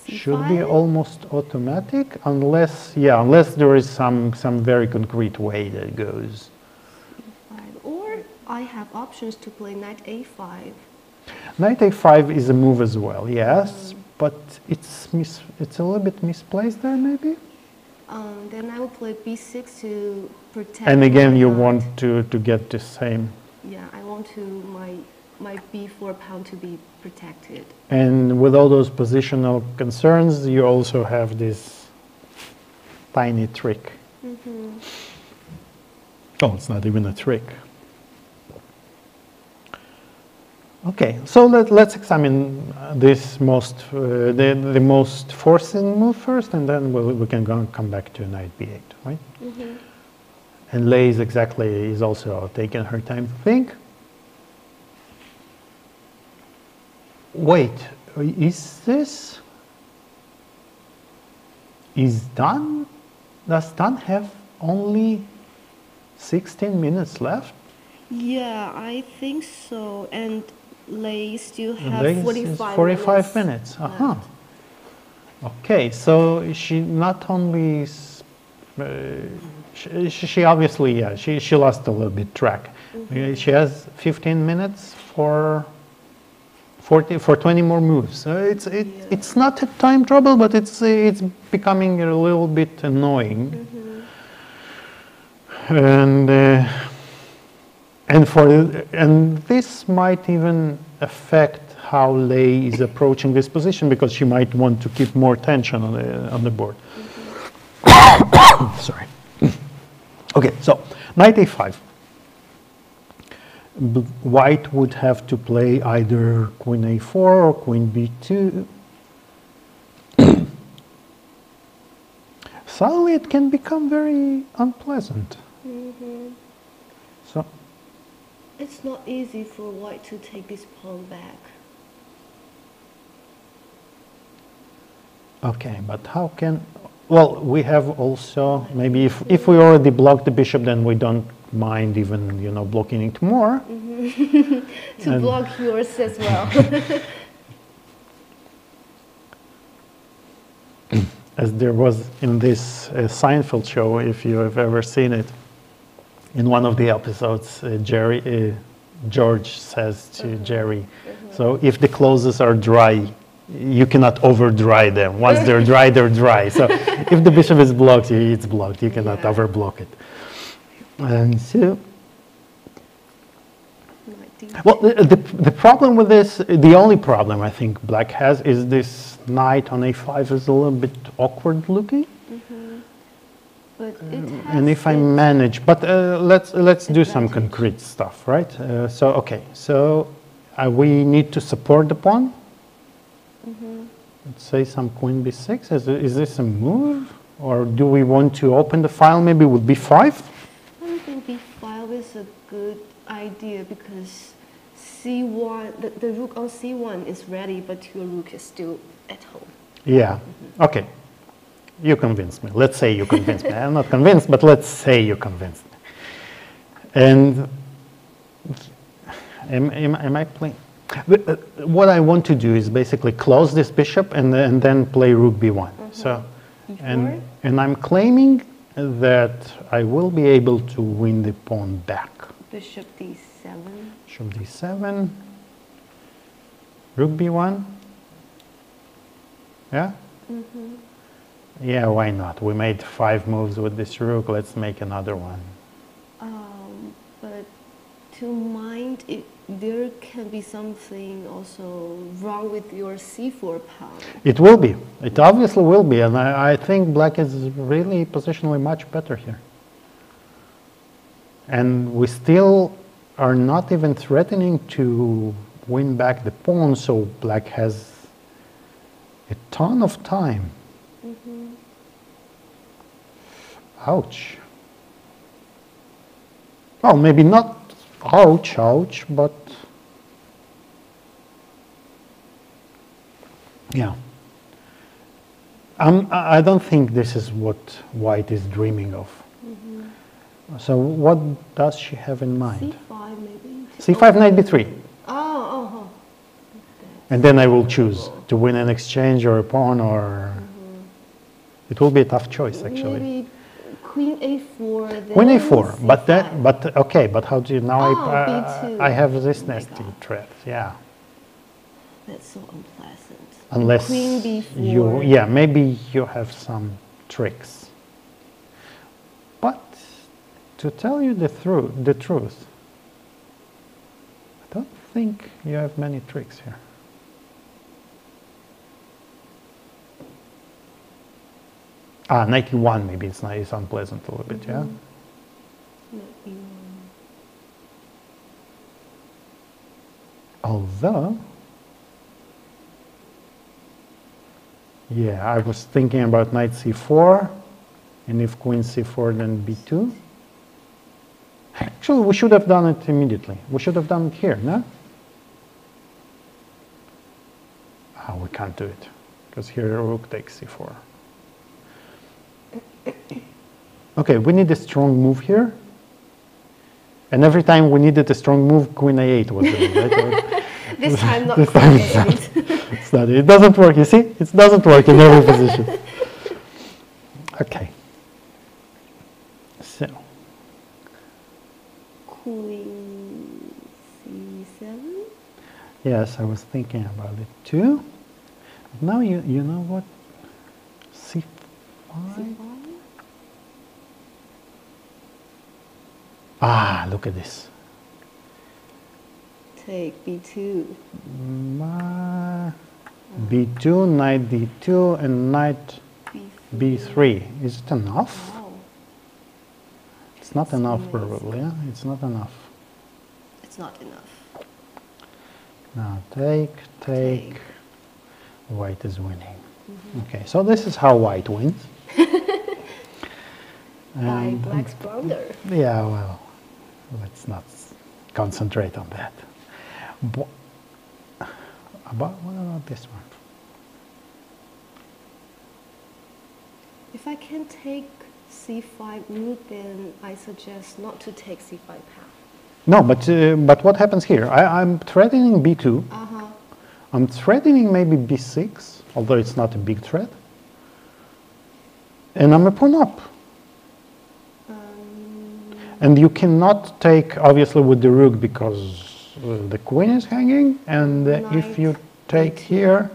should be almost automatic, unless, yeah, unless there is some, some very concrete way that it goes. Five. Or I have options to play knight a5. Knight a5 is a move as well, yes, but it's, mis- it's a little bit misplaced there, maybe? Um, then I will play b6 to protect. And again, you want to, to get the same. Yeah, I want to my my b4 pawn to be protected. And with all those positional concerns, you also have this tiny trick. Oh, it's not even a trick. Okay, so let, let's examine this most, uh, the, the most forcing move first, and then we'll, we can go, come back to knight b8, right? And Lei is exactly, is also taking her time to think. Wait, is this, is Tan, does Tan have only 16 minutes left? Yeah, I think so. And Lei still have is- 45 is 45 minutes. minutes, uh-huh. Okay, so she not only, uh, she, she obviously, yeah, she, she lost a little bit track. Uh, She has 15 minutes for 40, for 20 more moves. Uh, It's, it, Yeah. it's not a time trouble, but it's, it's becoming a little bit annoying. And, uh, and for, and this might even affect how Lei is approaching this position because she might want to keep more tension on the, on the board. <coughs> Sorry. <coughs> Okay, so knight a5. B- White would have to play either queen a4 or queen b2. <coughs> Suddenly it can become very unpleasant. Mm-hmm. So, It's not easy for White to take this pawn back. okay, but how can, well, we have also, maybe if, if we already blocked the bishop, then we don't mind even, you know, blocking it more. <laughs> To And- block yours as well. <laughs> as there was in this uh, Seinfeld show, if you have ever seen it. In one of the episodes, uh, Jerry, uh, George says to Jerry, "So if the clothes are dry, you cannot over dry them. Once they're dry, they're dry. So <laughs> if the bishop is blocked, it's blocked. You cannot Yeah. over block it." And so well, the, the, the problem with this, the only problem I think black has is this knight on a5 is a little bit awkward looking. But it has And if I manage, but uh, let's, let's do some concrete stuff, right? Uh, So, okay, so uh, we need to support the pawn? Mm-hmm. Let's say some queen b6, is, is this a move? Or do we want to open the file maybe with b5? I don't think b5 is a good idea because c1, the, the rook on c1 is ready, but your rook is still at home. Yeah, okay. You convinced me. Let's say you convinced me. I'm not convinced, but let's say you convinced me. And am, am, am I playing? Uh, What I want to do is basically close this bishop and, then- and then play rook b1. So, and, and I'm claiming that I will be able to win the pawn back. Bishop d7. Bishop d7, rook b1. Yeah? Yeah, why not? We made five moves with this rook. Let's make another one. Um, but to mind it, there can be something also wrong with your c4 pawn. It will be. It obviously will be. And I, I think black is really positionally much better here. And we still are not even threatening to win back the pawn, so black has a ton of time. Ouch. Well, maybe not ouch, ouch, but yeah. Um, I don't think this is what White is dreaming of. So what does she have in mind? c5 maybe. C5, knight b3. Oh, oh, oh. And then I will choose to win an exchange or a pawn or... Mm-hmm. It will be a tough choice, actually. Maybe queen a4. Then Queen a4, but c5. that, but, okay, but how do you, now Oh, I, B2. Uh, I have this Oh God. threat, yeah. That's so unpleasant. Unless queen b4. you, yeah, maybe you have some tricks. But to tell you the truth, the truth, I don't think you have many tricks here. Ah, 91 maybe it's not, it's unpleasant a little bit, yeah? Knight b1. Although, yeah, I was thinking about knight c4, and if queen c4, then b2. Actually, we should have done it immediately. We should have done it here, no? Ah, we can't do it, because here rook takes c4. Okay, we need a strong move here. And every time we needed a strong move, queen a8 was the move, right? <laughs> This time not This time it's not. It's not, it doesn't work, you see? It doesn't work in every position. <laughs> Okay. So, Queen c7. yes, I was thinking about it too. Now you, you know what? C5? c5. Ah, look at this. Take b2. Ma- B2, knight D2, and knight b3. B3. Is it enough? It's not That's enough, amazing. probably, yeah? It's not enough. it's not enough. Now take, take. Take. White is winning. Okay, so this is how white wins. <laughs> By Um, black's blunder. Yeah, well, let's not concentrate on that. But about, what about this one? If I can take c5 rook, then I suggest not to take c5 path. No, but, uh, but what happens here? I, I'm threatening b2. Uh-huh. I'm threatening maybe b6, although it's not a big threat. And I'm a pawn up. Um, And you cannot take, obviously, with the rook because uh, the queen is hanging. And uh, if you take here,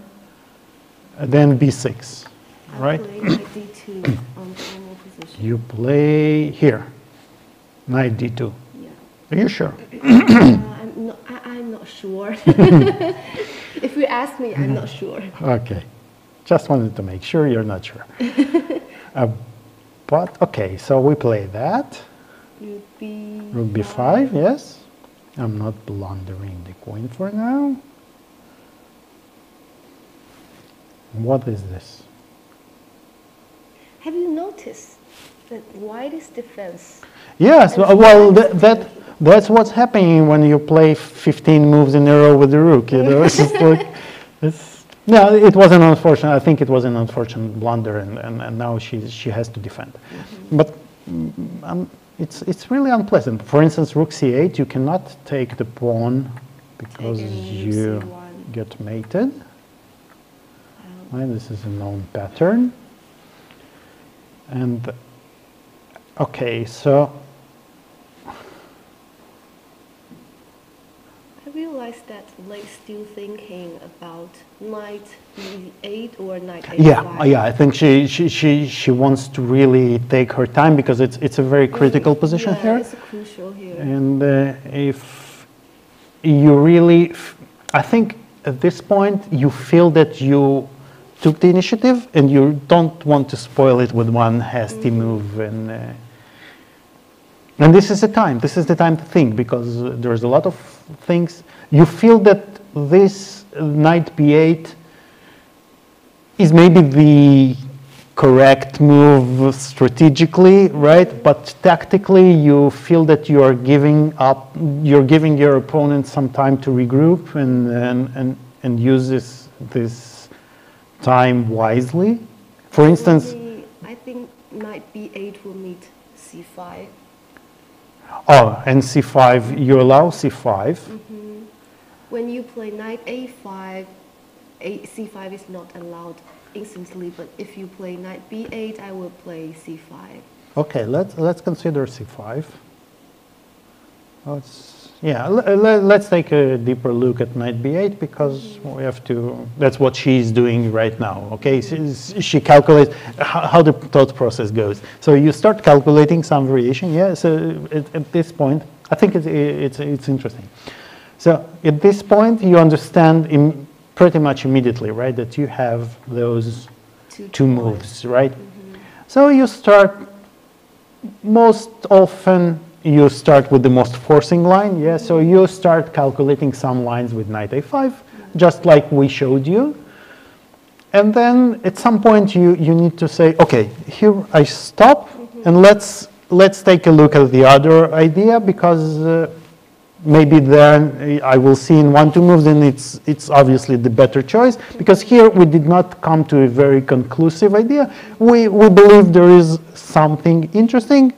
uh, then b6, I right? <clears throat> You play here, knight d2. Yeah. Are you sure? <clears throat> Uh, I'm not. I, I'm not sure. <laughs> if you ask me, I'm not sure. Okay. Just wanted to make sure you're not sure. <laughs> Uh, But, okay, so we play that. Rook B. Rook b5, yes. I'm not blundering the queen for now. What is this? Have you noticed that white is defense? Yes, And well, well, black that, that that's what's happening when you play 15 moves in a row with the rook. You know, <laughs> it's just like, it's, no, it was an unfortunate. I think it was an unfortunate blunder, and, and, and now she she has to defend. But mm, um, it's it's really unpleasant. For instance, rook c8, you cannot take the pawn because you c1. get mated. Right, this is a known pattern. And okay, so I realized that Lei's still thinking about knight e8 or knight a5. yeah, yeah, I think she, she she she wants to really take her time because it's it's a very critical position yeah, here. it's crucial here. And uh, if you really, f- I think at this point you feel that you took the initiative and you don't want to spoil it with one hasty move. And uh, and this is the time. This is the time to think because there's a lot of things. You feel that this knight b8 is maybe the correct move strategically, right? But tactically, you feel that you are giving up, you're giving your opponent some time to regroup and and and, and use this this time wisely. For instance, I think knight b8 will meet c5. Oh, and c5, you allow c5. Mm-hmm. When you play knight a5, a, c5 is not allowed instantly, but if you play knight b8, I will play c5. Okay, let's let's consider c5. Let's yeah, let, let's take a deeper look at knight b8 because we have to. That's what she's doing right now. Okay, she, she calculates how, the thought process goes. So you start calculating some variation. Yeah. So at, at this point, I think it's it's it's interesting. So at this point, you understand pretty much immediately, right, that you have those Two two moves, right? Mm-hmm. So you start most often you start with the most forcing line, yeah. So you start calculating some lines with knight a5, just like we showed you. And then at some point you, you need to say, okay, here I stop and let's let's take a look at the other idea because uh, maybe then I will see in one two moves and it's it's obviously the better choice because here we did not come to a very conclusive idea. We we believe there is something interesting,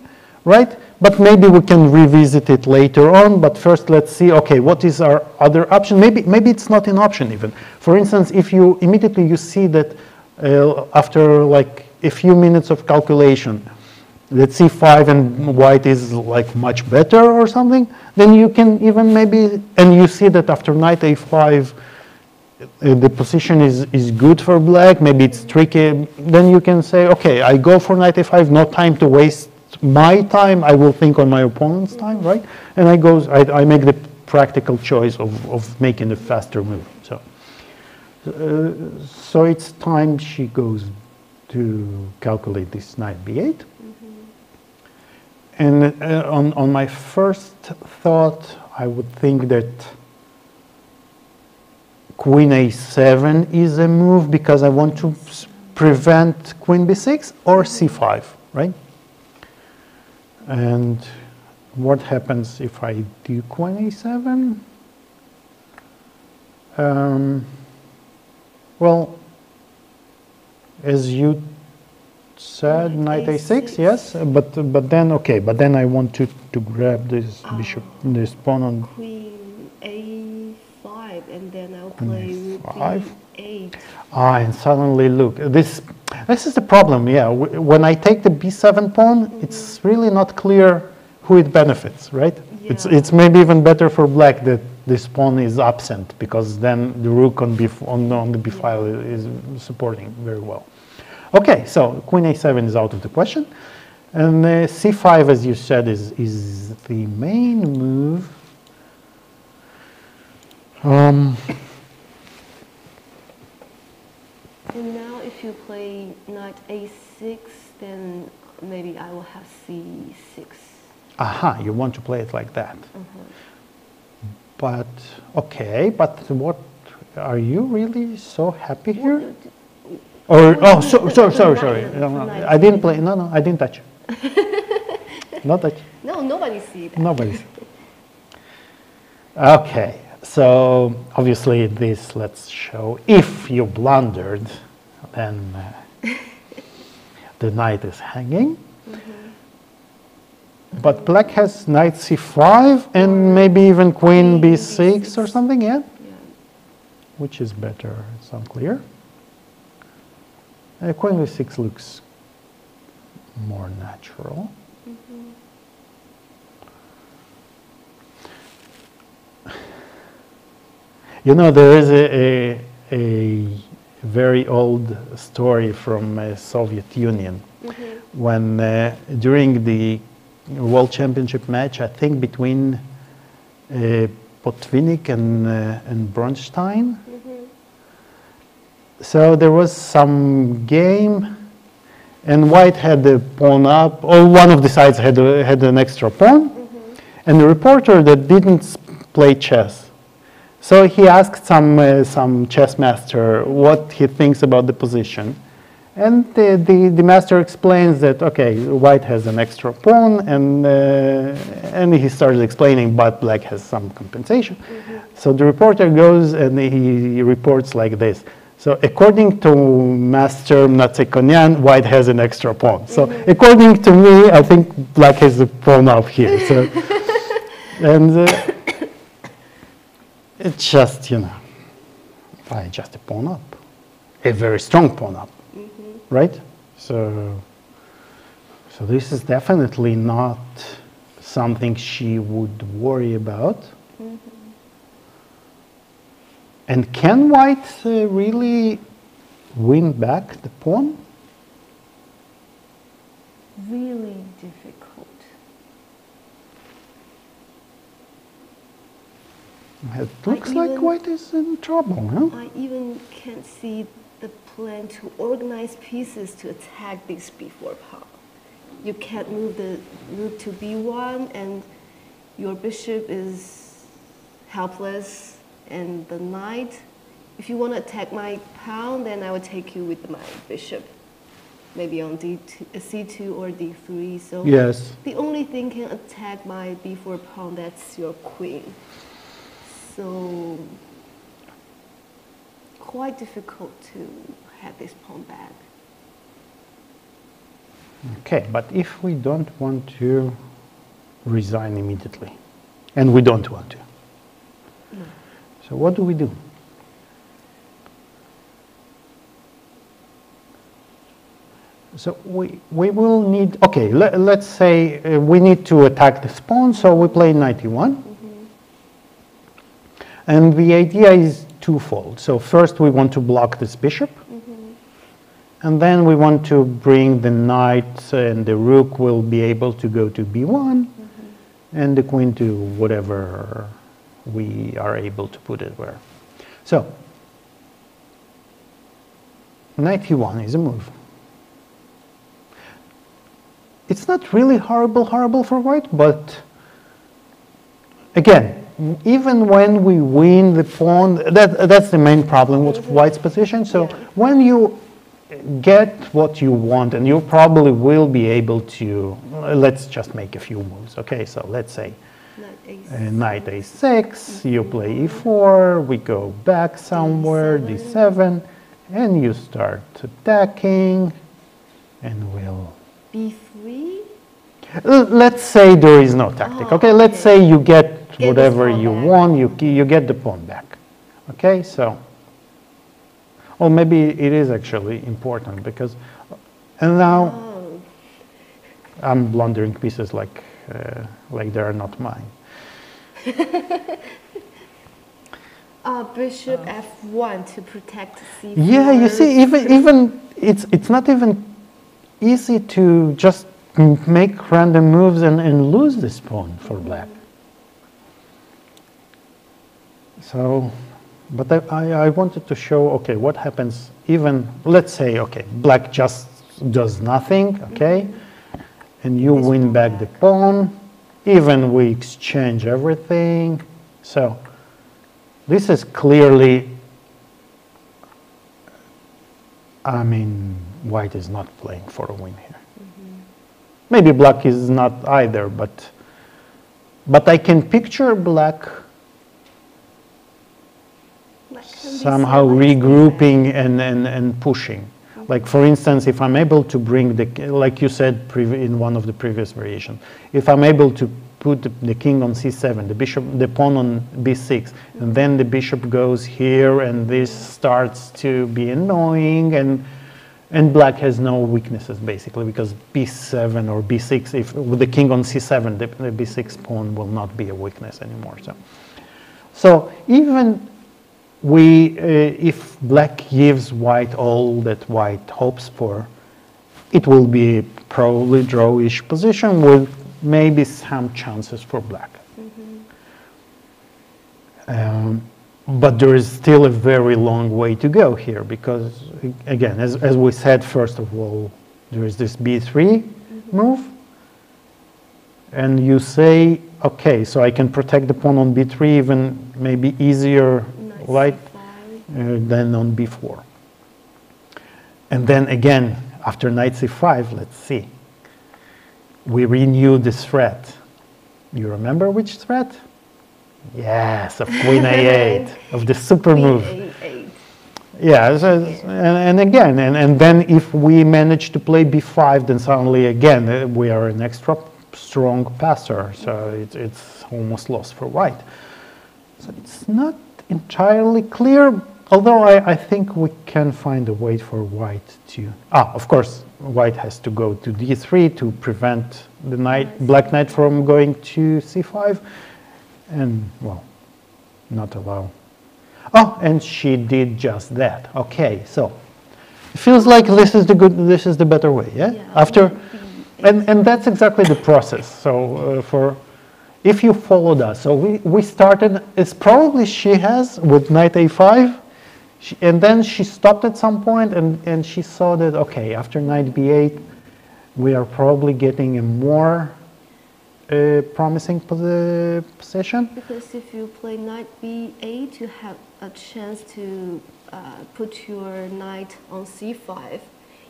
right? But maybe we can revisit it later on. But first, let's see. Okay, what is our other option? Maybe maybe it's not an option even. For instance, if you immediately you see that uh, after like a few minutes of calculation, let's see five and white is like much better or something, then you can even maybe, and you see that after knight a5, uh, the position is, is good for black, maybe it's tricky, then you can say, okay, I go for knight a5, no time to waste my time, I will think on my opponent's time, right? And I go, I, I make the practical choice of, of making a faster move. So, uh, so it's time she goes to calculate this knight b8. And uh, on, on my first thought, I would think that queen a7 is a move because I want to prevent queen b6 or c5, right? And what happens if I do queen a7? Um, well, as you said, Knight knight a6, A6. yes, but but then okay, but then I want to to grab this bishop, this pawn on Queen a5, and then I'll play rook A5. b8. Ah, and suddenly look, this this is the problem. Yeah, when I take the b7 pawn, it's really not clear who it benefits, right? It's Yeah. it's maybe even better for black that this pawn is absent because then the rook on b on, the- on the b file is supporting very well. Okay, so queen a7 is out of the question, and uh, c5, as you said, is is the main move. Um, And now if you play knight a6, then maybe I will have c6. Aha, you want to play it like that. Mm-hmm. But, okay, but what, are you really so happy here? Or, oh, so, so, sorry, sorry. Knight, No, no. I didn't play, no, no, I didn't touch. <laughs> Not touch, No, nobody see that. nobody's. <laughs> Okay, so obviously this, let's show, if you blundered, then uh, <laughs> the knight is hanging. But black has knight c5 and maybe even queen Queen b6 or something, yeah? Yeah. Which is better? It's unclear. Uh, queen b6 looks more natural. You know, there is a, a, a very old story from uh, Soviet Union when uh, during the World Championship match, I think between uh, Botvinnik and, uh, and Bronstein. So there was some game, and White had the pawn up, or one of the sides had, had an extra pawn, and the reporter that didn't play chess. So he asked some, uh, some chess master what he thinks about the position. And the, the, the master explains that, okay, white has an extra pawn, and, uh, and he starts explaining, but black has some compensation. So the reporter goes and he reports like this. So according to Master Natsekonyan, white has an extra pawn. So according to me, I think black has a pawn up here. So, <laughs> and uh, it's just, you know, why just a pawn up? A very strong pawn up, right? So, so this is definitely not something she would worry about. And can white uh, really win back the pawn? Really difficult. It looks like even- white is in trouble, huh? I even can't see the plan to organize pieces to attack this b4 pawn. You can't move the rook to b1, and your bishop is helpless, and the knight. If you want to attack my pawn, then I will take you with my bishop, maybe on d2, uh, c2 or d3. So Yes. the only thing can attack my b4 pawn, that's your queen. So quite difficult to have this pawn back. Okay, but if we don't want to resign immediately, and we don't want to, so what do we do? So we, we will need, okay, let, let's say uh, we need to attack this pawn, so we play 91. And the idea is twofold. So first we want to block this bishop. Mm-hmm. And then we want to bring the knight and the rook will be able to go to b1 mm-hmm. and the queen to whatever we are able to put it where. So, knight e1 is a move. It's not really horrible, horrible for white, but again, even when we win the pawn, that, that's the main problem with white's position. So Yeah. when you get what you want, and you probably will be able to, let's just make a few moves. Okay, so let's say Knight uh, knight a6, you play e4, we go back somewhere, d7, and you start attacking, and we'll b3. L- Let's say there is no tactic. Oh, okay, let's say you get this whatever you back. want, you you get the pawn back. Okay, so or maybe it is actually important because and now Oh, I'm blundering pieces like uh, like they are not mine. <laughs> uh, bishop f1 to protect c4. Yeah, you see, even even it's it's not even easy to just m- make random moves and, and lose this pawn for black. So, but I, I, I wanted to show, okay, what happens even, let's say, okay, black just does nothing, okay, and you win back the pawn. Even we exchange everything. So this is clearly, I mean, white is not playing for a win here. Maybe black is not either, but, but I can picture black Black somehow regrouping and, and, and pushing. Like for instance, if I'm able to bring the, like you said in one of the previous variations, if I'm able to put the, the king on c7, the bishop, the pawn on b6, and then the bishop goes here, and this starts to be annoying, and and black has no weaknesses basically because b7 or b6, if with the king on c7, the, the b6 pawn will not be a weakness anymore. So, so even we, uh, if black gives white all that white hopes for, it will be probably drawish position with maybe some chances for black. Um, but there is still a very long way to go here because, again, as, as we said, first of all, there is this b3 move. And you say, okay, so I can protect the pawn on b3 even maybe easier Knight light uh, than on b4. And then again, after knight c5, let's see. We renew this threat. You remember which threat? Yes, of queen a8, <laughs> of the super move. B8. Yeah, so, and, and again, and, and then if we manage to play b5, then suddenly again uh, we are an extra strong passer, so it, it's almost lost for white. So it's not entirely clear, although I, I think we can find a way for white to. Ah, of course, white has to go to d3 to prevent the knight, black knight from going to c5, and well, not allow. Oh, and she did just that. Okay, so it feels like this is the good, this is the better way, yeah? Yeah, After, and, and that's exactly the process. So uh, for, if you followed us, so we, we started, it's probably she has with knight a5, she, and then she stopped at some point and, and she saw that, okay, after knight b8, we are probably getting a more uh, promising posi- position. Because if you play knight b8, you have a chance to uh, put your knight on c5.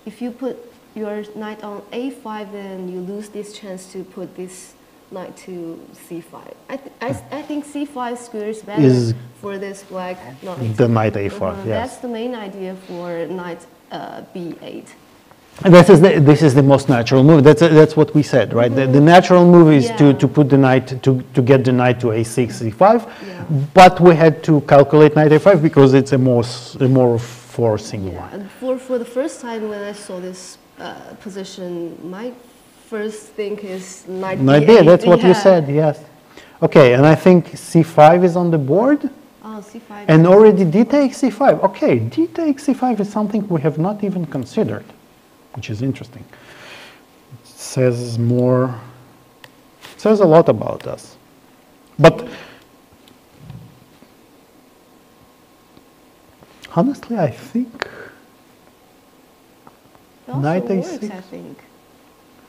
If you put your knight on a5, then you lose this chance to put this knight to c5. I, th- I, s- I think c5 square is better Is- for this black knight. The knight a5, Uh-huh, yes. That's the main idea for knight uh, b8. This is the, this is the most natural move. That's, that's what we said, right? The, the natural move is to, Yeah. to put the knight, to, to get the knight to a6, c5, Yeah. But we had to calculate knight a5 because it's a more, a more forcing Yeah, one. and for, for the first time when I saw this uh, position, my first thing is knight Knight b8. b, that's what you said, yes. Okay, and I think c5 is on the board. Oh, c5. And already d takes c5. Okay, d takes c5 is something we have not even considered, which is interesting. It says more, says a lot about us. But honestly, I think It also knight works, I think.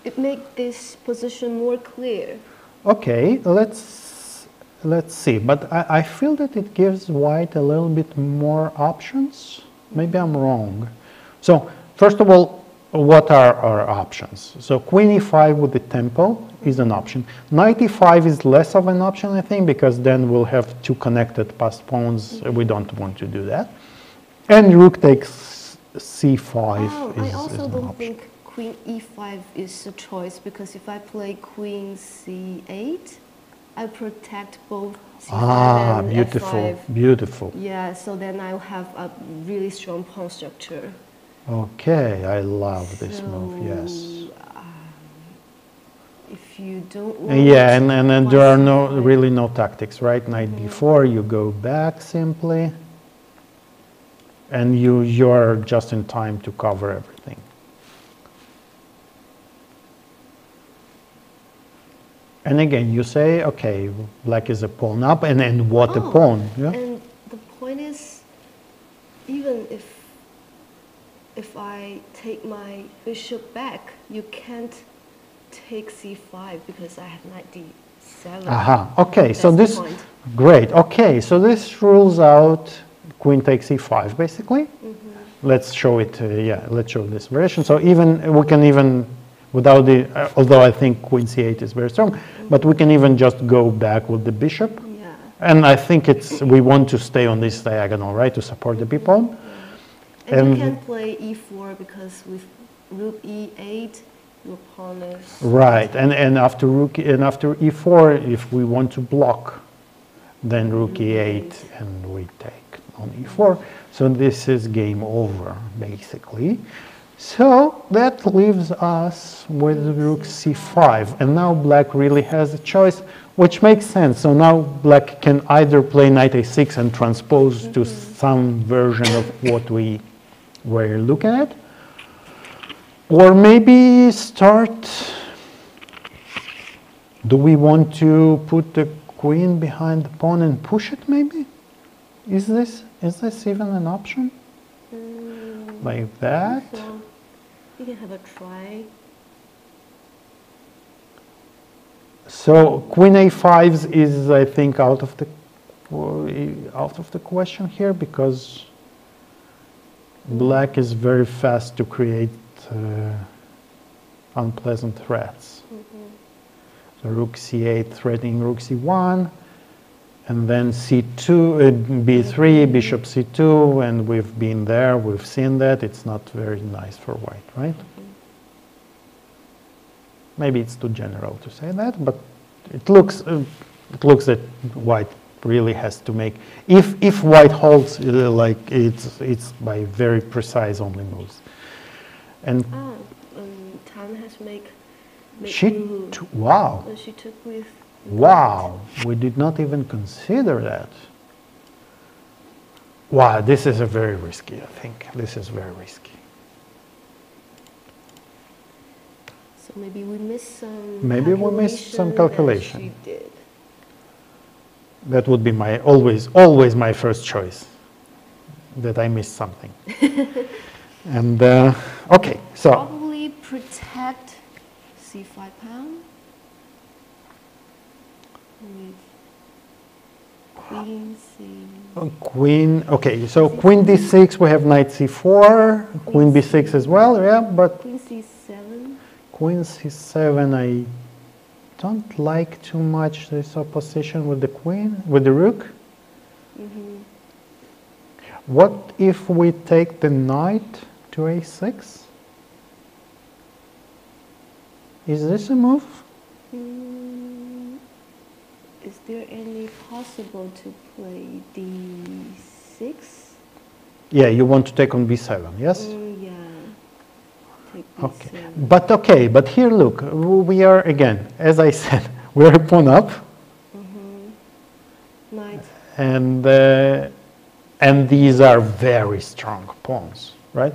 It makes this position more clear. Okay, let's let's see. But I, I feel that it gives white a little bit more options. Maybe I'm wrong. So first of all, what are our options? So queen e5 with the tempo is an option. Knight e5 is less of an option, I think, because then we'll have two connected passed pawns. We don't want to do that. And rook takes c5 Oh, is, I is also an don't option. think queen e5 is a choice because if I play queen c8, I protect both c5 Ah, and beautiful, f5. beautiful. Yeah, so then I'll have a really strong pawn structure. Okay, I love this move, yes. Um, If you don't Uh, want Yeah, and, and, and there are no, really no tactics, right? Knight Mm-hmm. d4, you go back simply. And you, you're just in time to cover everything. And again, you say, okay, black is a pawn up, and then what a Oh, pawn, yeah? And the point is, even if if I take my bishop back, you can't take c5 because I have knight d7. Aha, okay, so That's the this, great, okay, so this rules out queen takes e5, basically. Mm-hmm. Let's show it, uh, yeah, let's show this variation. So even, we can even, without the, uh, although I think queen c8 is very strong, but we can even just go back with the bishop. Yeah. And I think it's, we want to stay on this diagonal, right, to support the b-pawn. And, And- you can play e4 because with rook e8, your pawn is. Right, and, and after rook, and after e4, if we want to block, then rook e8 and we take on e4. So this is game over, basically. So that leaves us with rook c5, and now black really has a choice, which makes sense. So now black can either play knight a6 and transpose to mm-hmm. some version of what we were looking at, or maybe start do we want to put the queen behind the pawn and push it maybe? Is this is this even an option? Mm, Like that? So you can have a try. So queen a5 is I think out of the out of the question here because black is very fast to create uh, unpleasant threats. So rook c8 threatening rook c1, and then c2, uh, b3, bishop c2, and we've been there, we've seen that. It's not very nice for white, right? Maybe it's too general to say that, but it looks uh, it looks that white really has to make if if white holds uh, like it's it's by very precise only moves, and Ah, um, Tan has make. make she wow Uh, she took with. Wow, we did not even consider that. Wow, this is a very risky, I think. This is very risky. So maybe we missed some. Maybe we missed some calculation, calculation. She did. That would be my always, always my first choice. That I missed something. <laughs> and uh, okay, so Probably protect c5 pawn. Queen c. uh, queen. Okay, so queen d6. We have knight c4. Queen b6 as well. Yeah, but Queen c7. Queen c7, I don't like too much this opposition with the queen, with the rook. Mm-hmm. What if we take the knight to a6? Is this a move? Mm, is there any possible to play d6? Yeah, you want to take on b7, yes? Mm, Okay, but okay, but here look, we are again, as I <laughs> said, we're a pawn up, Mm-hmm. Knight. and uh, and these are very strong pawns, right?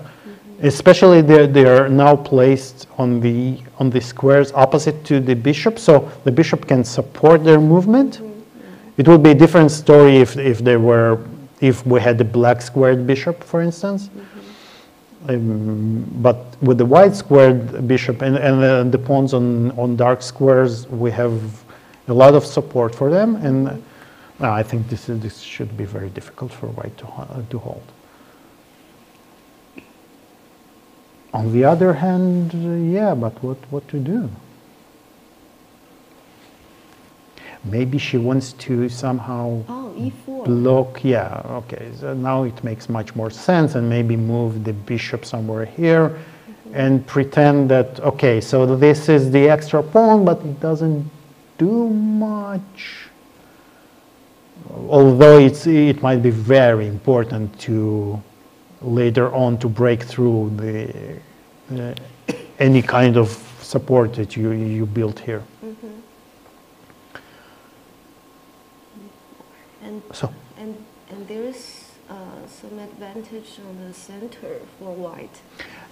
Especially they're, they're now placed on the on the squares opposite to the bishop, so the bishop can support their movement. It would be a different story if if they were if we had the black squared bishop, for instance. Um, but with the white squared bishop and, and uh, the pawns on, on dark squares, we have a lot of support for them, and uh, I think this is, this should be very difficult for white to, uh, to hold. On the other hand, uh, yeah, but what, what to do? Maybe she wants to somehow Oh, e4. block, yeah, okay, so now it makes much more sense and maybe move the bishop somewhere here and pretend that, okay, so this is the extra pawn, but it doesn't do much. Although it's, it might be very important to later on to break through the, uh, any kind of support that you, you built here. And, So, and, and there is uh, some advantage on the center for white,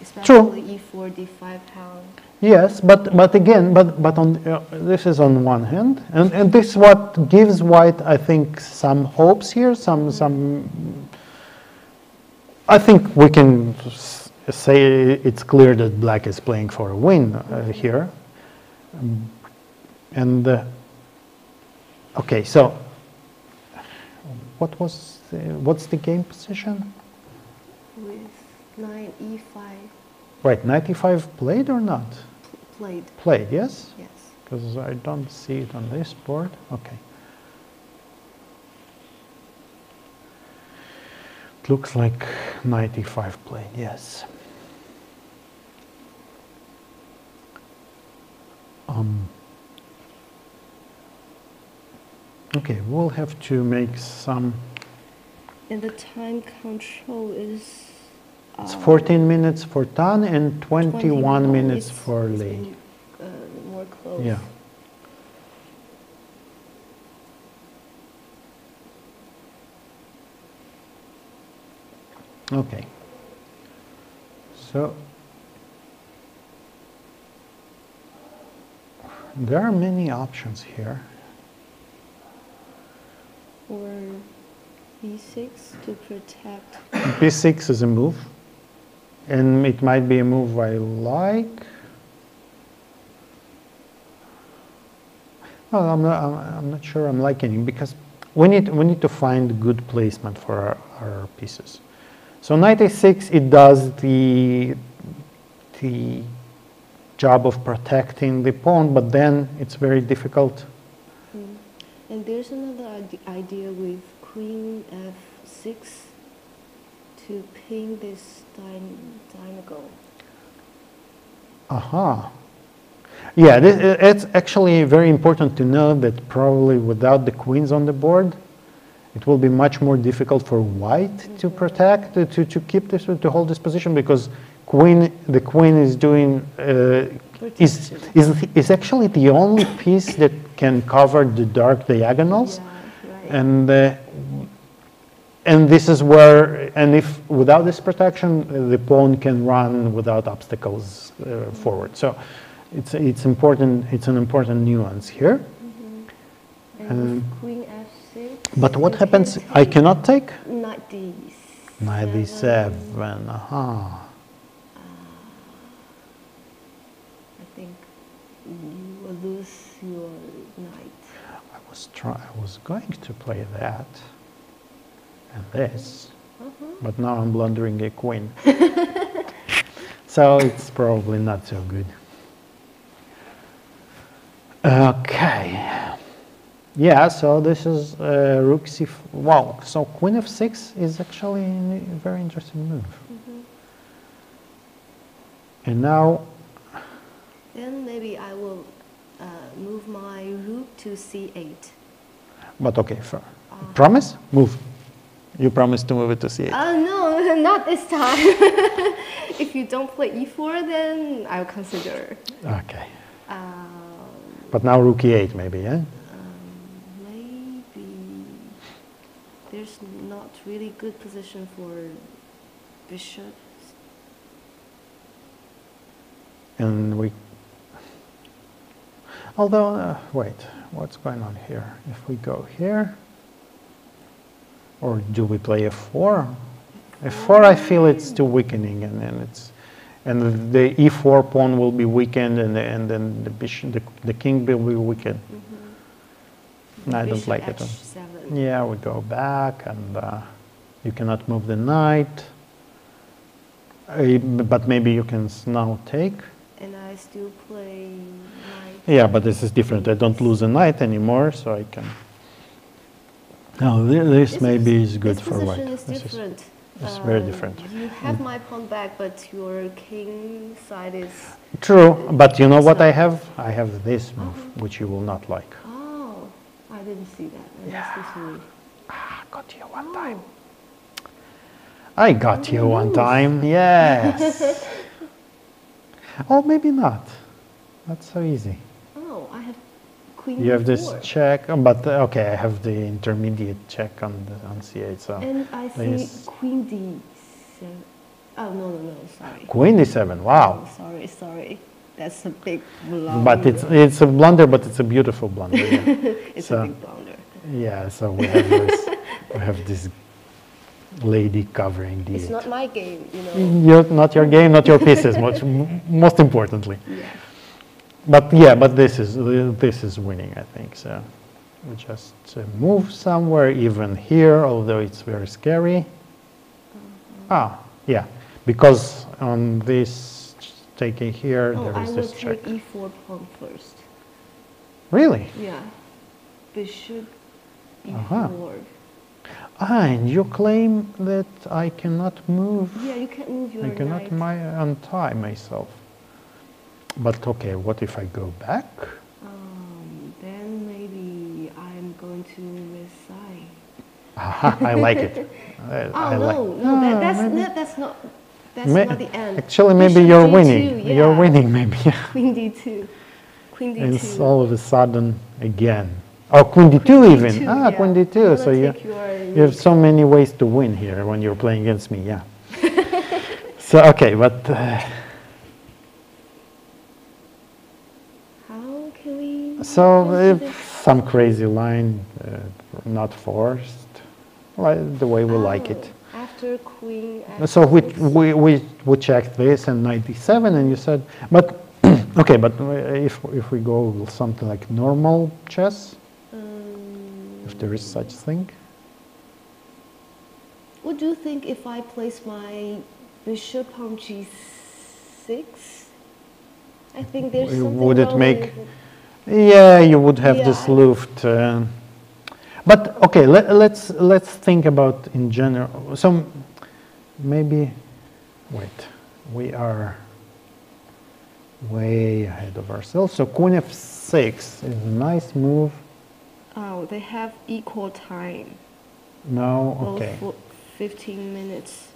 especially e4, d5 pawn. Yes, but, but again, but, but on, uh, this is on one hand, and, and this is what gives White, I think, some hopes here, some, some, I think we can say it's clear that Black is playing for a win uh, here. Um, And, uh, okay, so what was, the- what's the game position? With knight e5 Right, 95 played or not? played, Played, yes? yes. Because I don't see it on this board. Okay. It looks like 95 played, yes. Um, okay, we'll have to make some. And the time control is. It's uh, 14 minutes for Tan and 21 minutes for it's Lei. uh, more close. Yeah. Okay. So there are many options here. Or b6 to protect. B6 is a move, and it might be a move I like. Well, I'm not, I'm, not sure I'm liking it because we need, we need to find good placement for our, our pieces. So knight a6, it does the, the job of protecting the pawn, but then it's very difficult. Mm. And there's another idea with queen f6 to pin this diagonal. Aha. Yeah, it's actually very important to know that probably without the queens on the board, it will be much more difficult for white to protect, to, to keep this, to hold this position because queen, the queen is doing, uh, is, is, is actually the only piece that can cover the dark diagonals. Yeah, right. And, uh, and this is where, and if without this protection, the pawn can run without obstacles uh, forward. So it's, it's important, it's an important nuance here. and um, queen f6. But what happens, I cannot take? Knight d7. Knight d7, aha. I think you will lose your knight. I was try, I was going to play that and this, Uh-huh. but now I'm blundering a queen. <laughs> so it's probably not so good. Okay. Yeah, so this is uh, rook c. Wow, so queen f6 is actually a very interesting move. And now, Then maybe I will uh, move my rook to c8. but okay, for, promise? Move. You promise to move it to c8. Uh, no, <laughs> not this time. <laughs> if you don't play e4, then I'll consider. Okay. Um, But now rook e8 maybe, yeah? um, maybe there's not really good position for bishop. And we, although, uh, wait, what's going on here? If we go here, or do we play f4? f4, I feel it's too weakening, and then it's, and the e4 pawn will be weakened, and, the- and then the bishop, the, the king will be weakened. I don't like it. h7. Yeah, we go back, and uh, you cannot move the knight. Uh, but maybe you can now take. And I still play. Yeah, but this is different. I don't lose a knight anymore, so I can. No, this This maybe is- is good for white. is This is- different. it's very Um, different. You have my pawn back, but your king side is. True, but you know what I have? I have this move, Uh-huh. which you will not like. Oh, I didn't see that. I this. Ah, got you one Oh. time. I got you one time, yes. <laughs> oh, maybe not. Not so easy. Queen. You have this d4. check, uh, but uh, okay, I have the intermediate check on the on c8. So And I see Please. queen d7. Oh no no no! Sorry. queen d7. Wow. Oh, sorry sorry. That's a big blunder. But it's it's a blunder, but it's a beautiful blunder. Yeah, <laughs> it's so- a big blunder. yeah so we have this we have this lady covering the. It's not my game, you know. Your, not your game, not your pieces. Much, most importantly. Yeah. But yeah, but this is, this is winning, I think, so. We just uh, move somewhere, even here, although it's very scary. Ah, yeah, because on this taking here, Oh, there I is will this check. take e4 pawn first. Really? Yeah. Bishop e4. Aha. Ah, and you claim that I cannot move, Yeah, you can't move your I cannot my, untie myself. But okay, what if I go back? Um, then maybe I'm going to resign. I like it. <laughs> I, Oh I no, like- no, that, Ah, that's maybe- that, that's not that's May- not the end. Actually, maybe Bishop you're D2, winning. You're winning, maybe. <laughs> Queen d2, queen and d2. all of a sudden, again. Oh, queen d2 Queen even. d2, ah, yeah. queen d2. gonna So you, your you have so many ways to win here when you're playing against me, yeah. <laughs> so, okay, but uh, How can we? So go to this? some crazy line, uh, not forced, like the way we like it. Oh, After queen. So we, we, we, we checked this in 97 and you said, but, <clears throat> okay, but if, if we go with something like normal chess, Um, if there is such thing, what do you think if I place my bishop on g6? I think there's something would it make-. Yeah, you would have this Yeah. Luft. Uh, but okay, let, let's, let's think about in general. So maybe, wait, we are way ahead of ourselves. So queen f6 is a nice move. Oh, they have equal time. No, Both okay. for 15 minutes.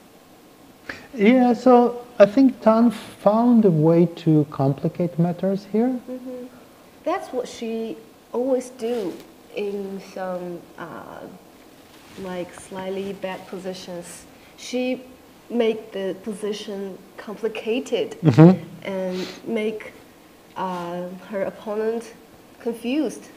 Yeah, so I think Tan found a way to complicate matters here. That's what she always do in some uh, like slightly bad positions. She make the position complicated and make uh, her opponent confused.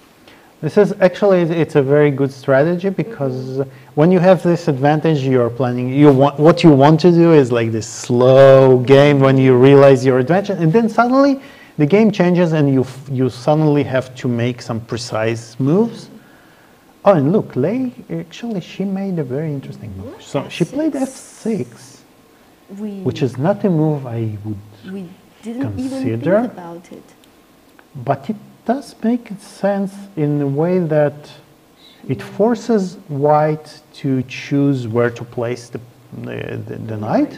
This is actually it's a very good strategy because when you have this advantage, you're planning. You want what you want to do is like this slow game when you realize your advantage, and then suddenly the game changes and you f- you suddenly have to make some precise moves. Oh, and look, Lei actually she made a very interesting move. So she played F6. f6, We which is not a move I would we didn't even consider. think about it. But it does make sense in a way that it forces white to choose where to place the, the, the, the knight.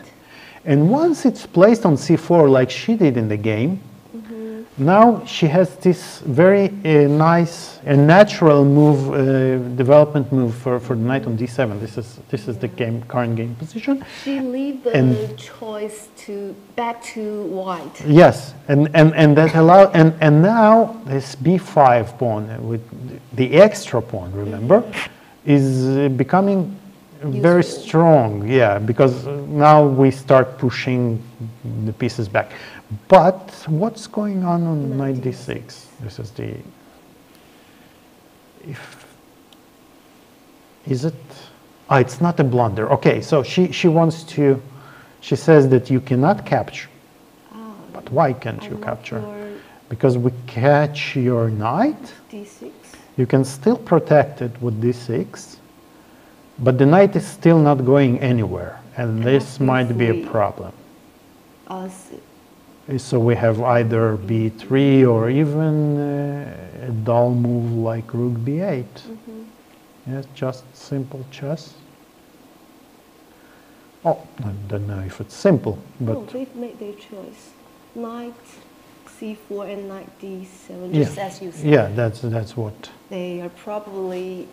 And once it's placed on c4 like she did in the game, now she has this very uh, nice and natural move, uh, development move for, for the knight on d7. This is, this is the game, current game position. She leave the And- choice to back to white. Yes, and, and, and that allow and, and now this b5 pawn with the extra pawn, remember, is uh, becoming very Useful. strong. Yeah, because now we start pushing the pieces back. But what's going on on 96? This is the if is it? Ah, it's not a blunder. Okay, so she she wants to. She says that you cannot capture. Ah, But why can't you capture? Because we catch your knight, D6. you can still protect it with d6, but the knight is still not going anywhere, and this might be a F3. problem. Uh, s- So we have either b3 or even uh, a dull move like rook b8. Yes, just simple chess. Oh, I don't know if it's simple, no, but they've made their choice. Knight C4 and knight D7, Yeah. just as you said. yeah, that's that's what. They are probably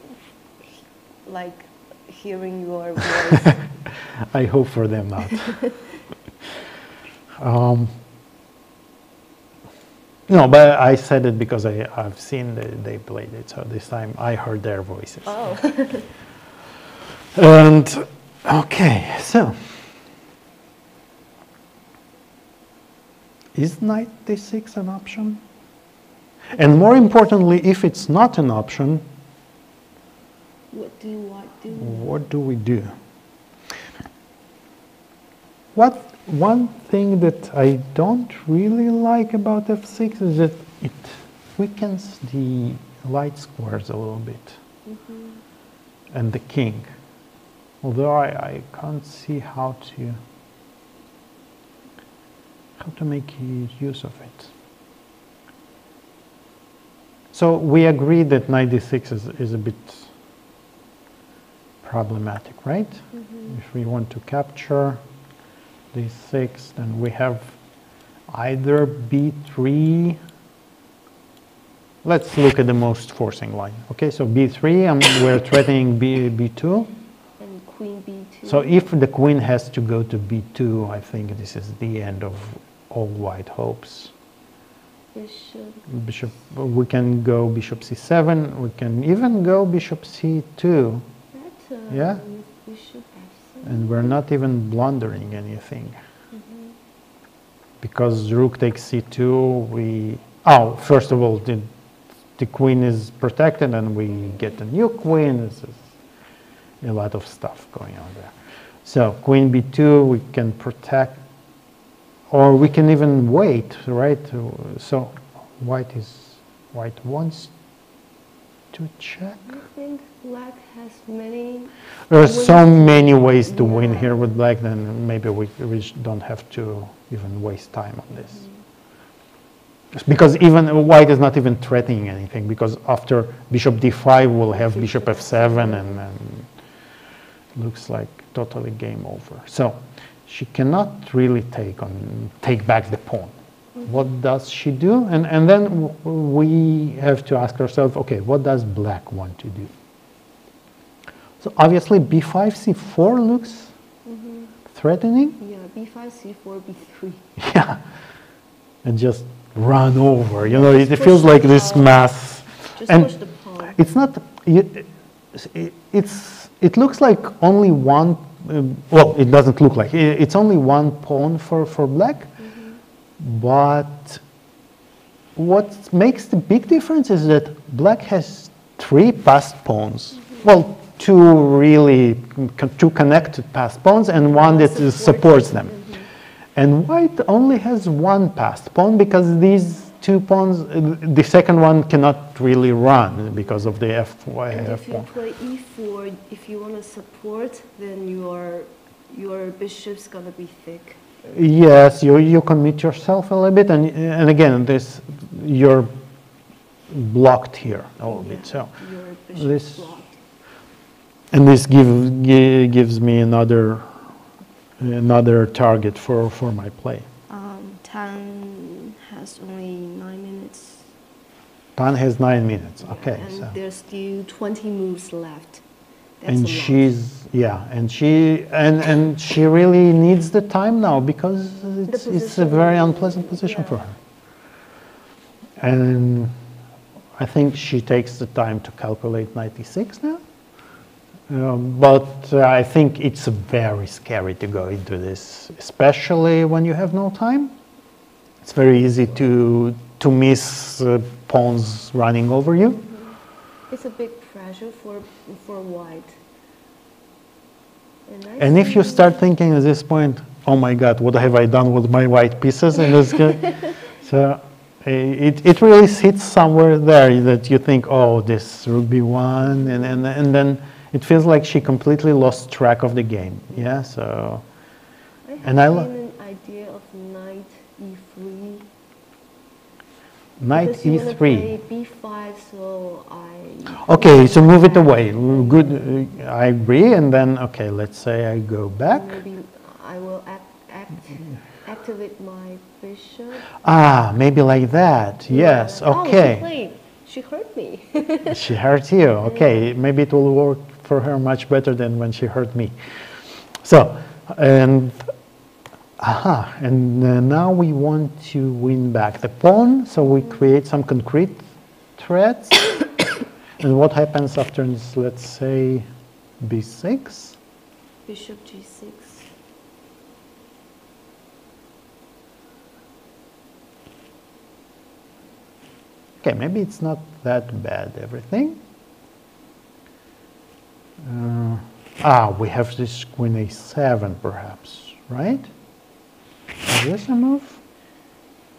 like hearing your <laughs> voice. I hope for them not. <laughs> um, no, but I said it because I, I've seen that they played it, so this time I heard their voices. oh, <laughs> And okay, so is knight d6 an option? And more importantly, if it's not an option, what do to do? what do we do? What one thing that I don't really like about f6 is that it weakens the light squares a little bit, mm-hmm. and the king. Although I, I can't see how to how to make use of it. So we agree that 96 is, is a bit problematic, right? Mm-hmm. If we want to capture d6, then we have either b3. Let's look at the most forcing line. Okay, so b3, um, we're threatening b, b2. And queen b2. So if the queen has to go to b2, I think this is the end of all white hopes. bishop. Bishop, we can go bishop c7, we can even go bishop c2, That, uh, Yeah. Bishop f7. and we're not even blundering anything. Because rook takes c2, we, oh, first of all, the, the queen is protected and we get a new queen. This is a lot of stuff going on there. So queen b2, we can protect, or we can even wait, right? So white is, white wants to check. I think black has many. There are so many ways to win here with black, then maybe we, we don't have to even waste time on this. Just Because even white is not even threatening anything, because after bishop d5, we'll have bishop f7, and then looks like totally game over. So she cannot really take on take back the pawn. What does she do? And and then we have to ask ourselves, okay, what does black want to do? So obviously b5, c4 looks mm-hmm. threatening. Yeah, b5, c4, b3. Yeah, and just run over. You know, it, it feels like this mass. Just And push the pawn. It's not. you- it- It's. It looks like only one. um, Well, it doesn't look like. It's only one pawn for for black, mm-hmm. but what makes the big difference is that black has three passed pawns. Mm-hmm. Well, two really two connected pawns and one that supports them. Mm-hmm. And white only has one pawn because these two pawns, the second one cannot really run because of the f, And f if you play e4, if you want to support, then your your bishop's gonna be thick. Yes, you, you commit yourself a little bit, and, and again, this you're blocked here a little bit. So, Your This-. And this give, gi- gives me another another target for, for my play. Um, Tan has only nine minutes. Tan has nine minutes. Yeah, Okay, And so. there's still 20 moves left. That's and she's yeah and she and and she really needs the time now because it's, it's a very unpleasant position yeah. for her and i think she takes the time to calculate 96 now um, but uh, i think it's very scary to go into this especially when you have no time it's very easy to to miss uh, pawns running over you It's a big pressure for for white. And, And if you start thinking at this point, oh my God, what have I done with my white pieces? And it's <laughs> so it, it really sits somewhere there that you think, oh, this rook b1, and, and, and then it feels like she completely lost track of the game. Yeah, so I have and I lo- an idea of knight e3. knight because e3. play b5, so I. Okay, so move it away. Good, uh, I agree. And then, okay, let's say I go back. Maybe I will act, act, activate my bishop. Ah, maybe like that. Yes, okay. Oh, she. She hurt me. She hurt you. <laughs> Okay, maybe it will work for her much better than when she hurt me. So, and aha, and uh, now we want to win back the pawn. So we create some concrete threats. <coughs> and what happens after this? Let's say b6. bishop g6. Okay, maybe it's not that bad. Everything. Uh, ah, we have this queen a7, perhaps, right? Is this a move?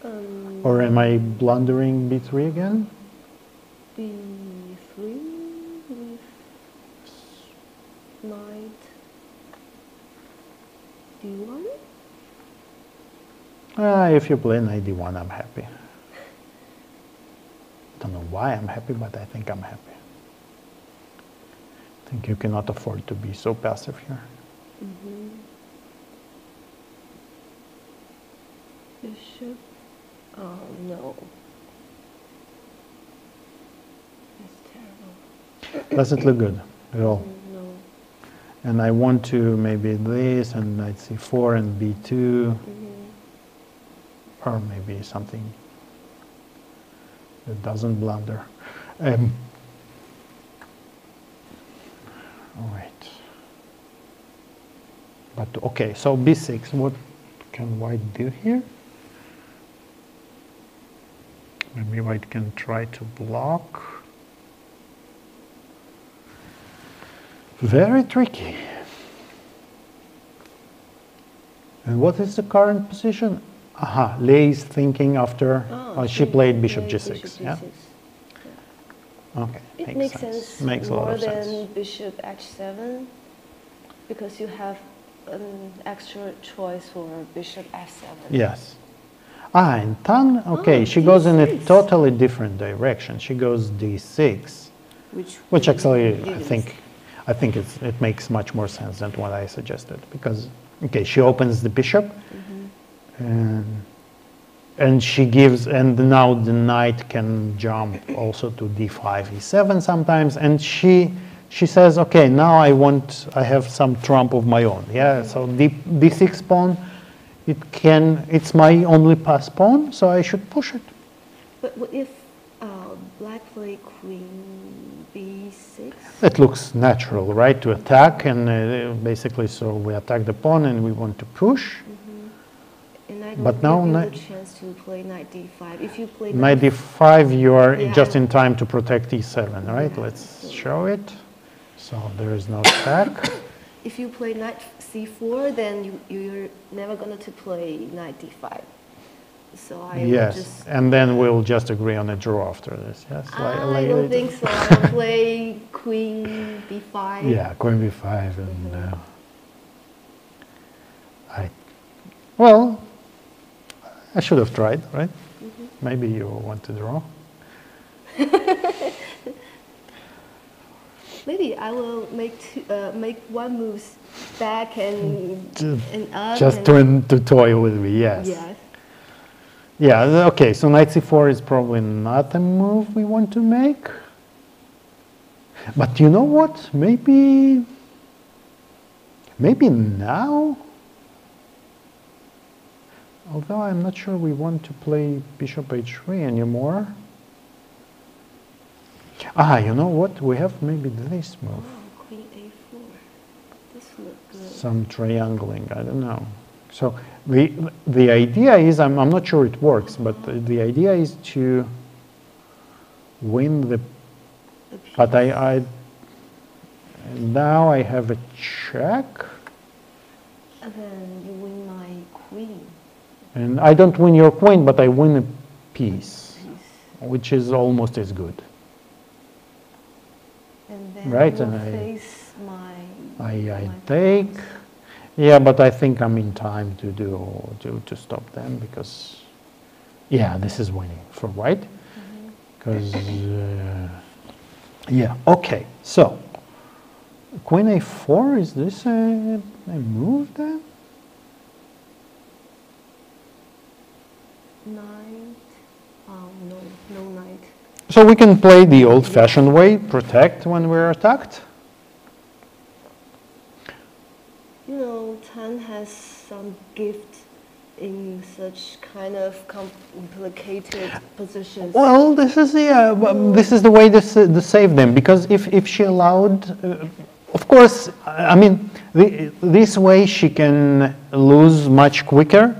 Um, Or am I blundering b3 again? B3 with knight D1? Ah, if you play knight d1, I'm happy. Don't know why I'm happy, but I think I'm happy. I think you cannot afford to be so passive here. Mm-hmm. Bishop. Oh no. That's terrible. Doesn't look good at all. Mm, no. And I want to maybe this and knight c4 and b2, mm-hmm. or maybe something that doesn't blunder. Um, all right. But okay, so b6, what can white do here? Maybe white can try to block. Very tricky. And what is the current position? Aha, Lei is thinking after Oh, uh, she played bishop g6. bishop yeah. G6. Okay. It makes sense, Makes a lot more of than sense. bishop h7 because you have an extra choice for bishop f7. Yes. Ah, and Tan, okay, Oh, she goes in a D6. totally different direction. She goes d6, Which, which actually I think, I think it's, it makes much more sense than what I suggested because, okay, she opens the bishop Mm-hmm. and, and she gives, and now the knight can jump also to d5, e7 sometimes, and she, she says, okay, now I want, I have some trump of my own, yeah, so d, d6 pawn, it can, it's my only pass pawn, so I should push it. But what if uh, black play queen b6? It looks natural, right, to attack, and uh, basically, so we attack the pawn and we want to push. And I don't But now give you knight- to play knight d5. If you play Knight d5, you are Yeah, just in time to protect e7, right? Yeah, Let's show it. So there is no attack. <coughs> if you play knight c4, then you, you're never going to play knight d5. So I Yes, just and then we'll just agree on a draw after this, yes? I like- don't think so. <laughs> I'll play queen b5. Yeah, queen b5 and uh, I, well, I should have tried, right? Mm-hmm. Maybe you want to draw. <laughs> Maybe I will make two, uh, make one move back and Ju- and up. Just and, to, to toy with me, yes. Yes. Yeah, okay, so knight c4 is probably not a move we want to make. But you know what? Maybe, maybe now? Although I'm not sure we want to play bishop h3 anymore. Ah, you know what? We have maybe this move. Oh, queen a4. This. Some triangling, I don't know. So the, the idea is, I'm, I'm not sure it works, but the, the idea is to win the, The but I, I, now I have a check, And then you win my queen. And I don't win your queen, but I win a piece, which is almost as good. And then Right, and I- face my. I, I my take, yeah, but I think I'm in time to do, to, to stop them because, yeah, this is winning for white. Because, uh, yeah, okay, so, queen a4, is this a, a move then? Knight. Oh no, no knight. So we can play the old-fashioned way, protect when we're attacked? You know, Tan has some gift in such kind of complicated positions. Well, this is yeah, but this is the way to, s- to save them because if, if she allowed, uh, of course, I I mean, the, this way she can lose much quicker,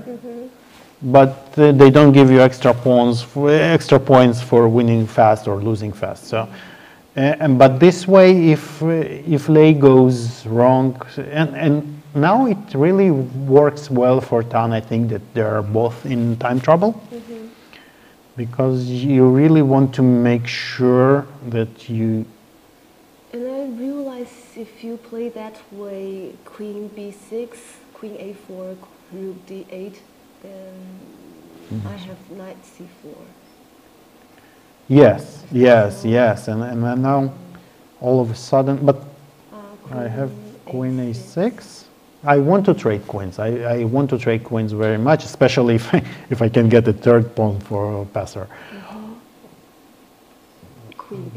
but uh, they don't give you extra pawns, for, extra points for winning fast or losing fast. So, and but this way, if uh, if Lei goes wrong, and and now it really works well for Tan. I think that they are both in time trouble because you really want to make sure that you And I realize if you play that way, queen b6, queen a4, rook d8, then mm-hmm. I have knight c4. yes yes yes and, and then now all of a sudden but Uh, I have queen a6 I want to trade queens I, I want to trade queens very much especially <laughs> if I, if I can get a third pawn for a passer mm-hmm. Queen b.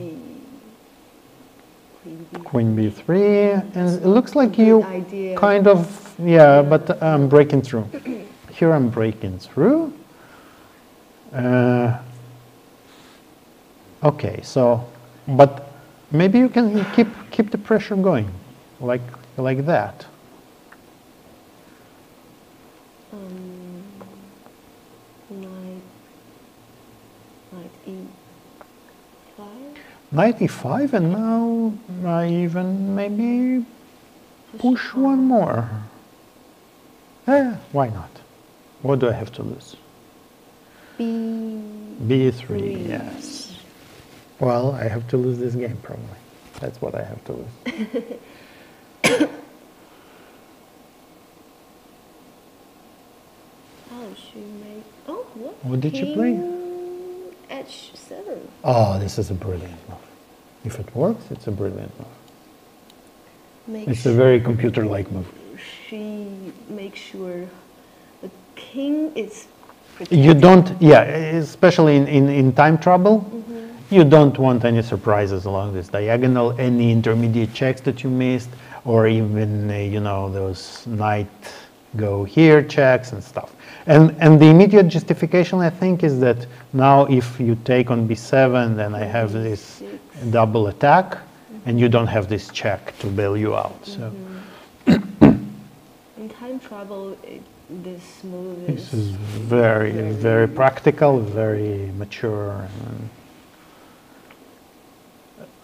Queen b. queen b3 and it looks like you idea. kind of yeah but I'm breaking through <clears throat> here I'm breaking through. Uh, okay so but maybe you can keep keep the pressure going like like that. Um, knight, knight e5. knight e5 and now I even maybe push one more. Eh, why not what do I have to lose b. b3 Three. yes well I have to lose this game probably that's what I have to lose <coughs> Oh, she made. Oh, what? What did you play? King H7. Oh, this is a brilliant move. If it works, it's a brilliant move. Make It's a very computer-like move. She makes sure king is protected. You don't, yeah, especially in, in, in time trouble, you don't want any surprises along this diagonal, any intermediate checks that you missed, or even, uh, you know, those knight go here checks and stuff. And, and the immediate justification, I think, is that now if you take on b7, then I have this B6. double attack, and you don't have this check to bail you out. So <coughs> In time trouble, it, this move this is. is very, very practical, very mature. And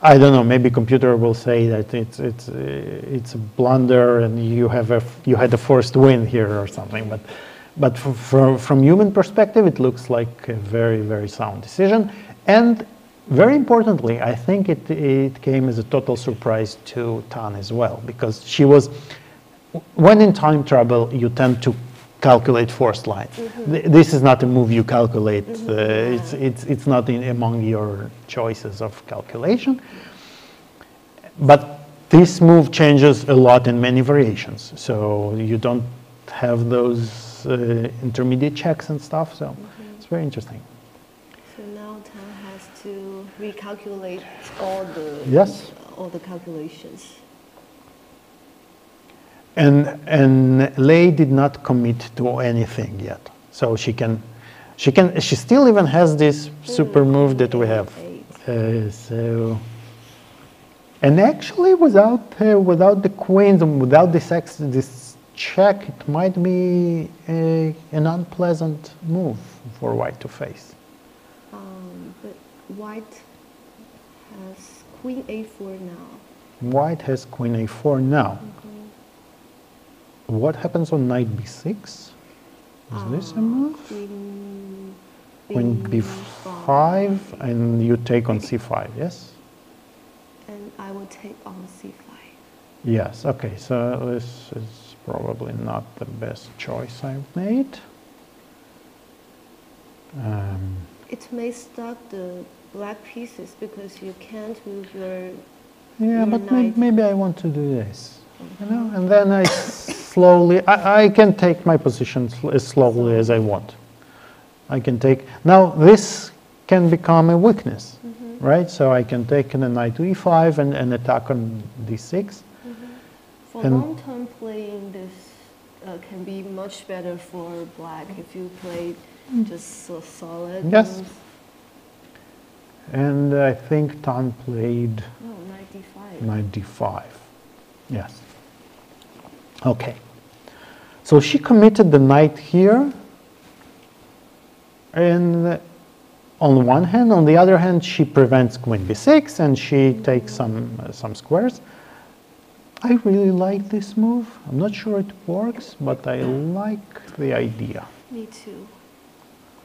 I don't know. Maybe computer will say that it's it's uh, it's a blunder, and you have a you had a forced win here or something. But but from from human perspective, it looks like a very very sound decision. And very importantly, I think it it came as a total surprise to Tan as well because she was when in time trouble, you tend to calculate forced lines. Th- This is not a move you calculate. uh, it's, it's, it's not in, among your choices of calculation. But this move changes a lot in many variations. So you don't have those uh, intermediate checks and stuff. So it's very interesting. So now Tan has to recalculate all the. Yes. All the calculations. And, and Lei did not commit to anything yet. So she can, she can, she still even has this super move that we have. Uh, so, and actually without, uh, without the queens and without this, ex, this check, it might be a, an unpleasant move for white to face. Um, but white has queen a4 now. White has queen a4 now. What happens on knight b6? Is this a Uh, move? Queen, Queen b5 and you take on c5, yes? And I will take on c5. Yes, okay, so this is probably not the best choice I've made. Um, It may stop the black pieces because you can't move your. yeah, Your but may, maybe I want to do this, you know, and then I slowly, I, I can take my position as slowly as I want. I can take, now this can become a weakness, right? So I can take the knight to e5 and, and attack on d6. For And- long term playing, this uh, can be much better for black if you play just so solid. Mm. Yes. moves. And I think Tan played No, 95. knight d5. Yes. Okay. So she committed the knight here. And on one hand, on the other hand, she prevents queen b6 and she takes some, uh, some squares. I really like this move. I'm not sure it works, but I like the idea. Me too.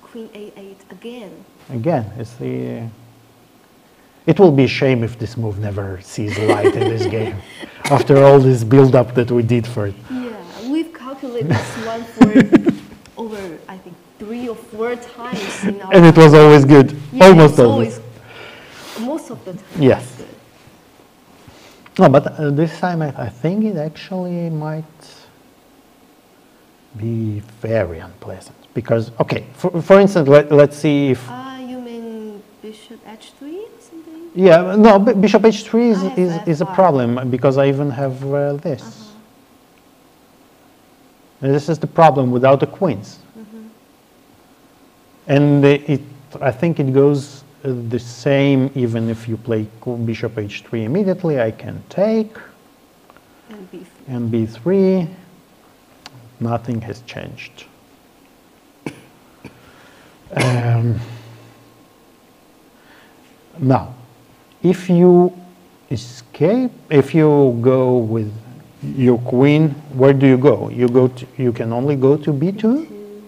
Queen a8 again. Again, it's the. It will be a shame if this move never sees light in this game, after all this build-up that we did for it. Yeah, we've calculated this one for <laughs> over, I think, three or four times in our. And it was always good, Yeah, almost it's always. Most of the time. Yes. No, but uh, this time I, I think it actually might be very unpleasant because, okay, for, for instance, let, let's see if. Ah, you mean bishop h3 or something? Yeah, no, bishop h3 is, I is, is a F5. problem because I even have uh, this. Uh-huh. And This is the problem without the queens. Mm-hmm. And it, I think it goes uh, the same even if you play bishop h3 immediately. I can take And b3. and b3. Nothing has changed. <coughs> Um, now, if you escape, if you go with your queen, where do you go? You go to, you can only go to b2? Two.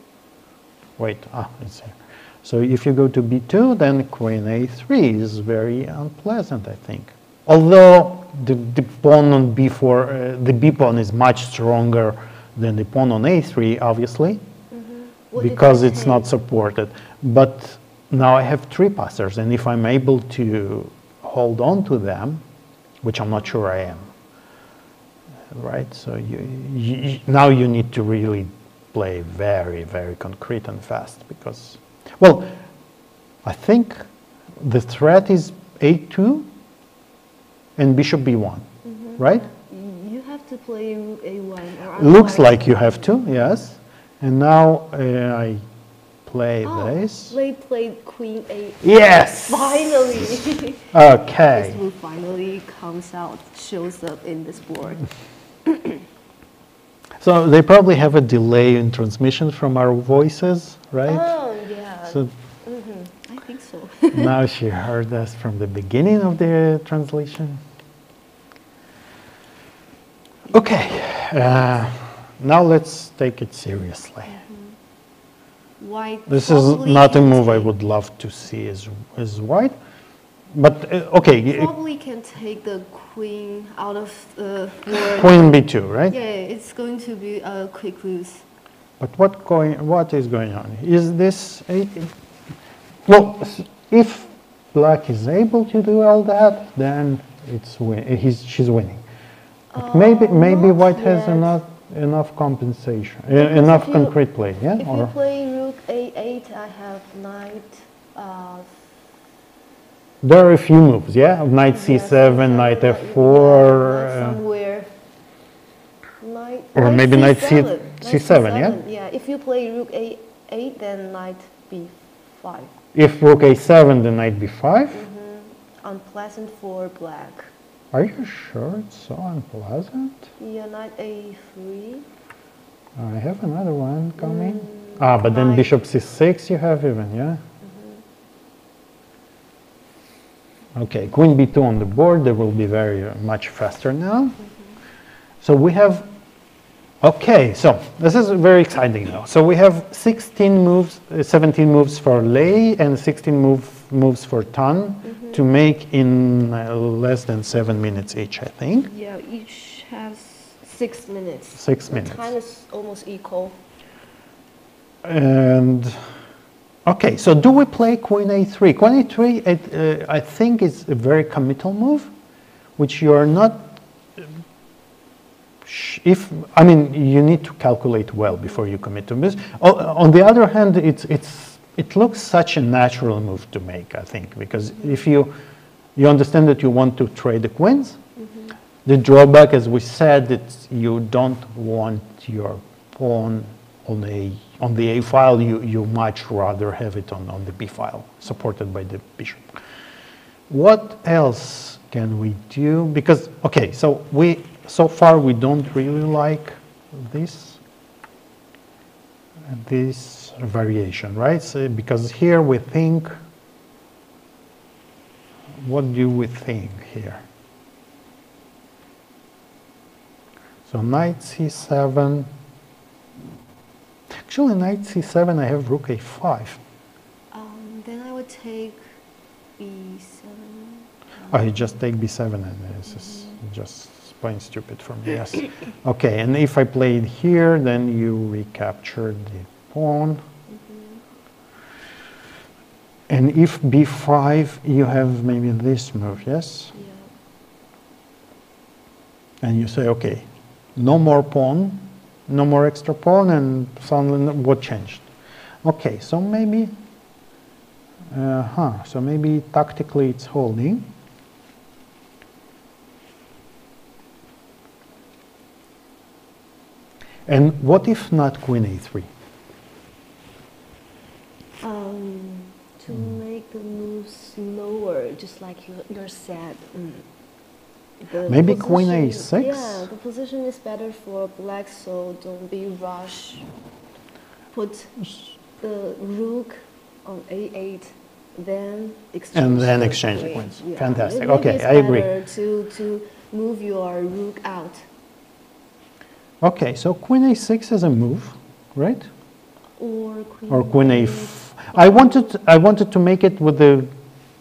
Wait, ah, it's here. So if you go to b2, then queen a3 is very unpleasant, I think. Although the, the pawn on b4, uh, the b pawn is much stronger than the pawn on a3, obviously, What did because it's not supported. But now I have three passers, and if I'm able to hold on to them, which I'm not sure I am, right? So you, you, now you need to really play very, very concrete and fast because, well, I think the threat is a2 and bishop b1, right? You have to play a1 or Looks like you have to, yes. And now uh, I play Oh, this. They played queen a. Yes. Finally, okay. this move finally comes out, shows up in this board. <clears throat> So they probably have a delay in transmission from our voices, right? Oh yeah, So mm-hmm. I think so. <laughs> now she heard us from the beginning of the translation. Okay, uh, now let's take it seriously. Mm-hmm. White. This is not a move I would love to see as, as white, but uh, okay, Probably can take the queen out of the board. queen b2, right? Yeah, it's going to be a quick lose. But what going, what is going on? Is this, a, well, if black is able to do all that, then it's win, uh, he's, she's winning. But maybe, Uh, maybe not white has enough, enough compensation, enough you- concrete play, yeah? If you Or, play rook a8, I have knight. Uh, there are a few moves, yeah? Knight yes, c7, knight f4, uh, somewhere. Knight, or maybe knight C- Knight C7, yeah? Yeah, if you play rook a8, then knight b5. if rook a7, then knight b5? Unpleasant for black. Are you sure it's so unpleasant? Yeah, knight a3. I have another one coming. Mm, ah, but then bishop c6 you have even, yeah? Okay, queen b2 on the board, they will be very uh, much faster now. So we have, okay, so this is very exciting now. So we have 16 moves, uh, 17 moves for Lei and 16 move, moves for Tan to make in uh, less than seven minutes each, I think. Yeah, each has six minutes. Six The minutes. time is almost equal. And okay, so do we play queen a3? Queen a3, it, uh, I think, is a very committal move, which you are not. If I mean, you need to calculate well before you commit to this. On the other hand, it's it's it looks such a natural move to make. I think because if you you understand that you want to trade the queens, the drawback, as we said, that you don't want your pawn on a on the A file. You you much rather have it on, on the B file, supported by the bishop. What else can we do? Because okay, so we so far we don't really like this this variation, right? So because here we think. What do we think here? So knight c7. Actually, knight c7, I have rook a5. Um, then I would take b7. Oh, you just take b7 and this is just plain stupid for me, <coughs> yes. Okay, and if I play it here, then you recapture the pawn. And if b5, you have maybe this move, yes? Yeah. And you say, okay, no more pawn, no more extra pawn, and suddenly what changed? Okay, so maybe, uh huh, so maybe tactically it's holding. And what if not queen a3? Um, to make the move slower, just like you, you said. Mm. The Maybe queen a6? Yeah, the position is better for black, so don't be rush. Put the rook on a8, then exchange. And then exchange the queens. Yeah, Fantastic. maybe Okay, I agree. To to move your rook out. Okay, so queen a6 is a move, right? Or queen. Or queen a5. I wanted, I wanted to make it with the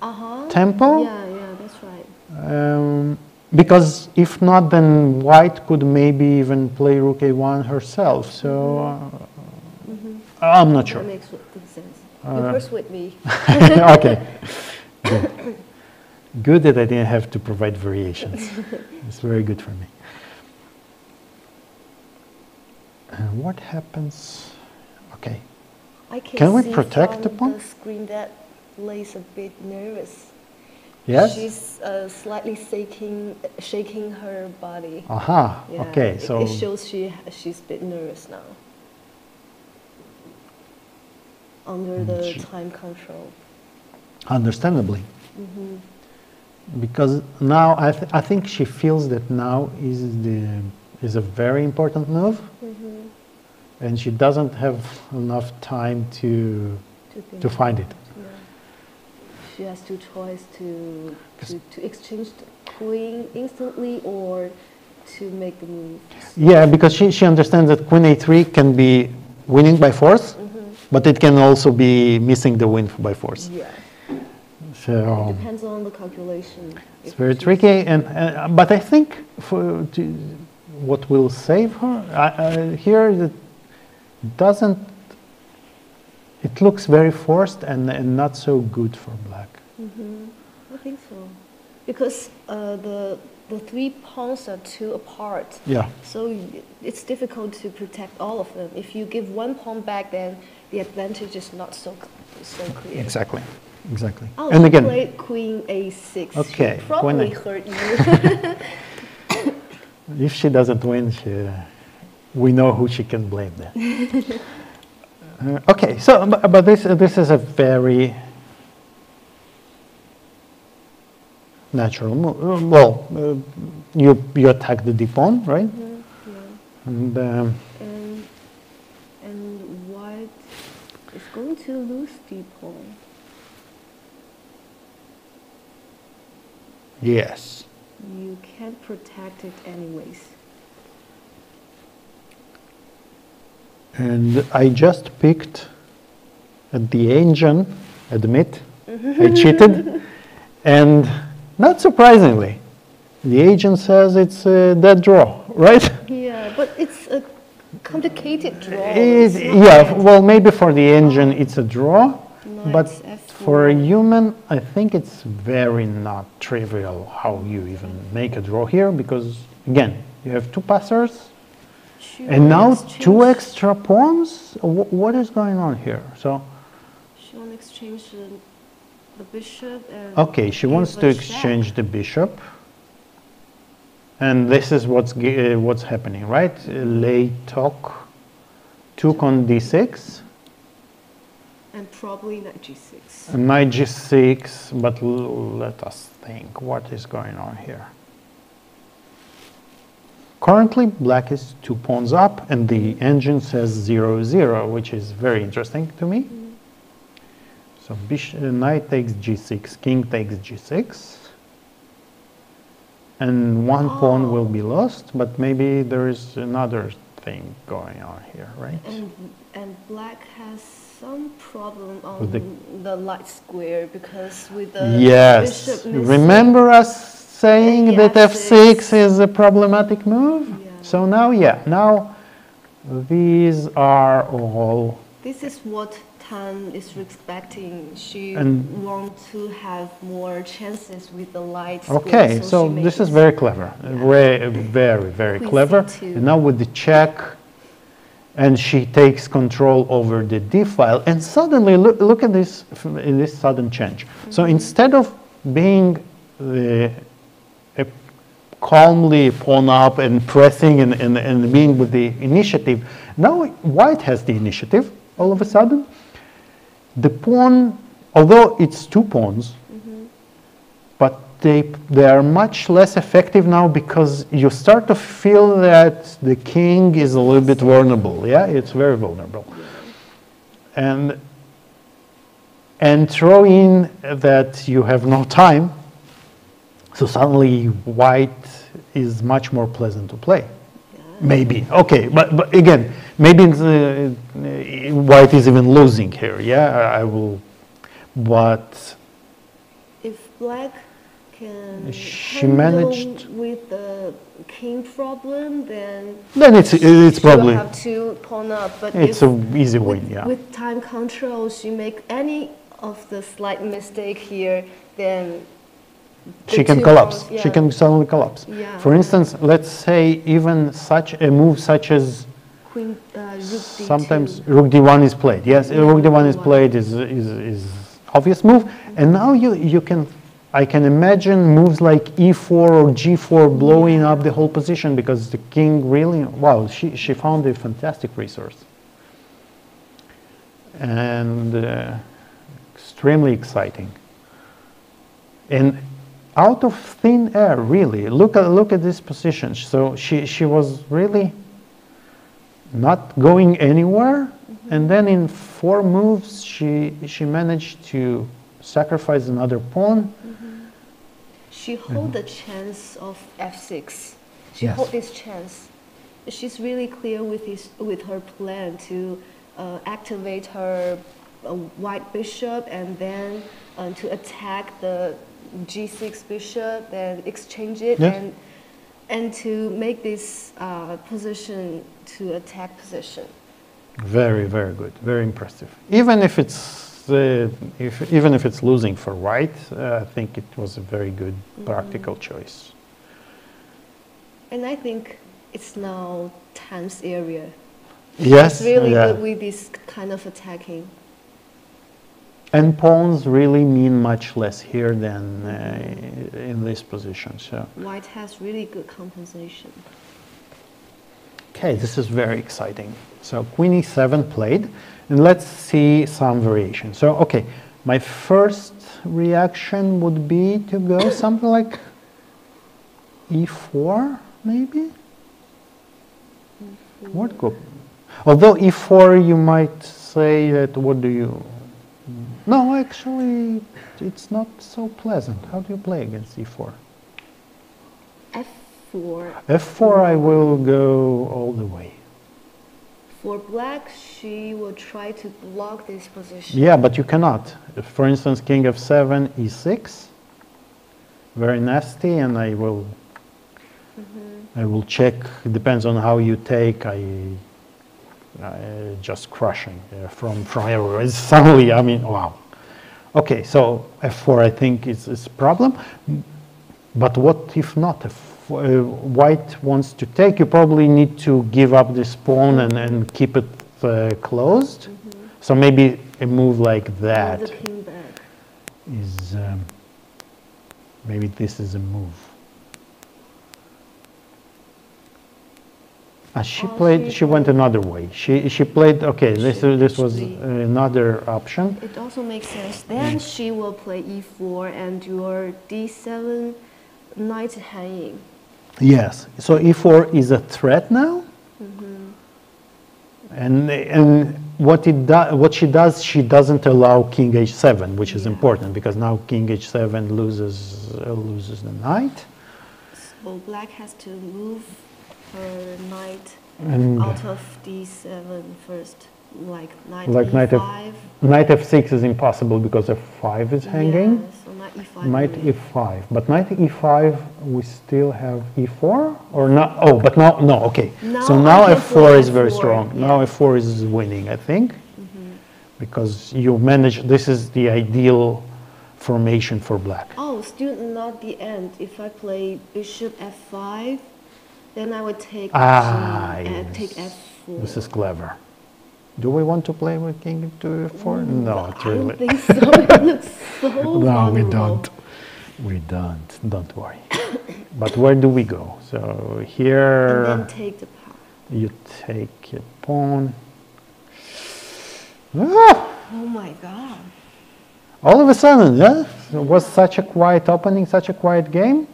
Uh huh. tempo. Yeah, yeah, that's right. Um, because if not, then white could maybe even play rook a1 herself. So uh, I'm not sure. That makes good sense. Uh, you persuade me. <laughs> okay. Good. <laughs> Good that I didn't have to provide variations. it's very good for me. And what happens? Okay. I can, Can we protect the pawn? the screen that Lei's a bit nervous. Yes. She's uh, slightly shaking, shaking her body. Aha. Yeah, Okay. it- So it shows she she's a bit nervous now. Under the she- time control. understandably, hmm because now I, th- I think she feels that now is the is a very important move, hmm and she doesn't have enough time to To, to find it. She has two choices to, to to exchange the queen instantly or to make the move. Yeah, because she, she understands that queen a3 can be winning by force, hmm but it can also be missing the win by force. Yeah. So It depends on the calculation. it's very tricky. And uh, but I think for to, what will save her I, I, here it doesn't. It looks very forced and, and not so good for black. hmm I think so, because uh, the the three pawns are two apart, Yeah. so it's difficult to protect all of them. If you give one pawn back, then the advantage is not so so clear. Exactly. Exactly. Oh, and again, played queen a6. She probably hurt you. <laughs> if she doesn't win, she, we know who she can blame then. <laughs> Uh, okay, so but, but this this is a very natural move. Uh, Well, uh, you you attack the d pawn, right? Yeah. And um, And and white is going to lose pawn. yes, You can't protect it anyways. And I just picked at the engine. Admit, I <laughs> cheated, and not surprisingly, the agent says it's a dead draw, right? Yeah, but it's a complicated draw. It- yeah, that well, maybe for the engine it's a draw, knight but for a human, I think it's very not trivial how you even make a draw here because, again, you have two passers And now two extra pawns. What is going on here? So, She want to exchange the, the bishop and. okay, she wants to exchange the bishop. And this is what's uh, what's happening, right? Lei took, took on d6. And probably knight g6. Knight g6, but l- let us think what is going on here. Currently, black is two pawns up, and the engine says 0, 0, which is very interesting to me. So uh, knight takes g6, king takes g6. and one pawn Oh. will be lost, but maybe there is another thing going on here, right? And, and black has some problem on the, the- light square because with the Yes. bishop missing- Remember us saying that F6. f6 is a problematic move? Yeah. So now, yeah, now these are all This is what Tan is expecting. She And- want to have more chances with the light. Okay, so makes this is very clever, very, very, clever. C2. And now with the check, and she takes control over the d file, and suddenly look, look at this this sudden change. So Mm-hmm. instead of being the calmly pawn up and pressing and, and, and being with the initiative, now white has the initiative all of a sudden. The pawn, although it's two pawns, mm-hmm. but they, they are much less effective now because you start to feel that the king is a little bit vulnerable. Yeah, it's very vulnerable. And, and throw in that you have no time, so suddenly white is much more pleasant to play. Maybe. Okay, but, but again, maybe the, uh, white is even losing here. Yeah, I will. But If black can She managed- with the king problem, then then it's it's probably have to pawn up. But it's an easy win. with, Yeah. with time control, she make any of the slight mistake here, then the she can collapse. pawns- She can suddenly collapse. Yeah. For instance, let's say even such a move such as Queen, uh, rook d2. sometimes rook d1 is played. Yes, Yeah, rook d1 is played is, is, is obvious move. And now you, you can, I can imagine moves like e4 or g4 blowing up the whole position because the king really, wow, she, she found a fantastic resource. And uh, extremely exciting. And out of thin air, really, look at, look at this position. So she, she was really not going anywhere. And then in four moves, she, she managed to sacrifice another pawn. She hold the chance of f6. She Yes. hold this chance. She's really clear with his with her plan to uh, activate her uh, white bishop and then um, to attack the g6 bishop and exchange it Yes. and and to make this uh, position to attack position. Very, very good. Very impressive. Even if it's, uh, if, even if it's losing for white, uh, I think it was a very good practical choice. And I think it's now Tan's area. Yes, It's really yeah. good with this kind of attacking. And pawns really mean much less here than uh, in this position. So, White has really good compensation. okay, this is very exciting. So queen e7 played, and let's see some variation. So, okay, my first reaction would be to go something like e4, maybe. What go? Although e4, you might say that what do you? No, actually, it's not so pleasant. How do you play against e4? F4. f4, I will go all the way. For black, she will try to block this position. Yeah, but you cannot. For instance, king f7, e6, very nasty, and I will, mm-hmm. I will check. It depends on how you take. I, I just crushing uh, from from everywhere. It's suddenly, I mean, wow. Okay, so f4, I think is is a problem. But what if not? If uh, white wants to take, you probably need to give up this pawn and, and keep it uh, closed. So maybe a move like that the king back. is um, maybe this is a move. Ah, she Oh, played. she She went another way. She she played. Okay, this She- this was she- another option. It also makes sense. Then she will play e4 and your d7 knight hanging. Yes. So e4 is a threat now. And and what it do, what she does, she doesn't allow king h7, which is Yeah. important because now king h7 loses uh, loses the knight. So black has to move her knight And out of d7 first, like knight Like knight F- e5. knight f6 is impossible because f5 is hanging. Yeah, so knight e5. Knight only. e5, but knight e5, we still have e4 or not? Oh, but now, no, okay. so Now now I can f4 is very F4, strong. Now f4 is winning, I think, Mm-hmm. because you manage, this is the ideal formation for black. Oh, still not the end. If I play bishop f5, then I would take Ah, g and take f4. This is clever. Do we want to play with king to f4? No, I don't really. think so. <laughs> it looks so <laughs> No, we don't. We don't. Don't worry. <coughs> but where do we go? So here. And then take the pawn. You take a pawn. Ah, Oh my god. all of a sudden, yeah? It was such a quiet opening, such a quiet game.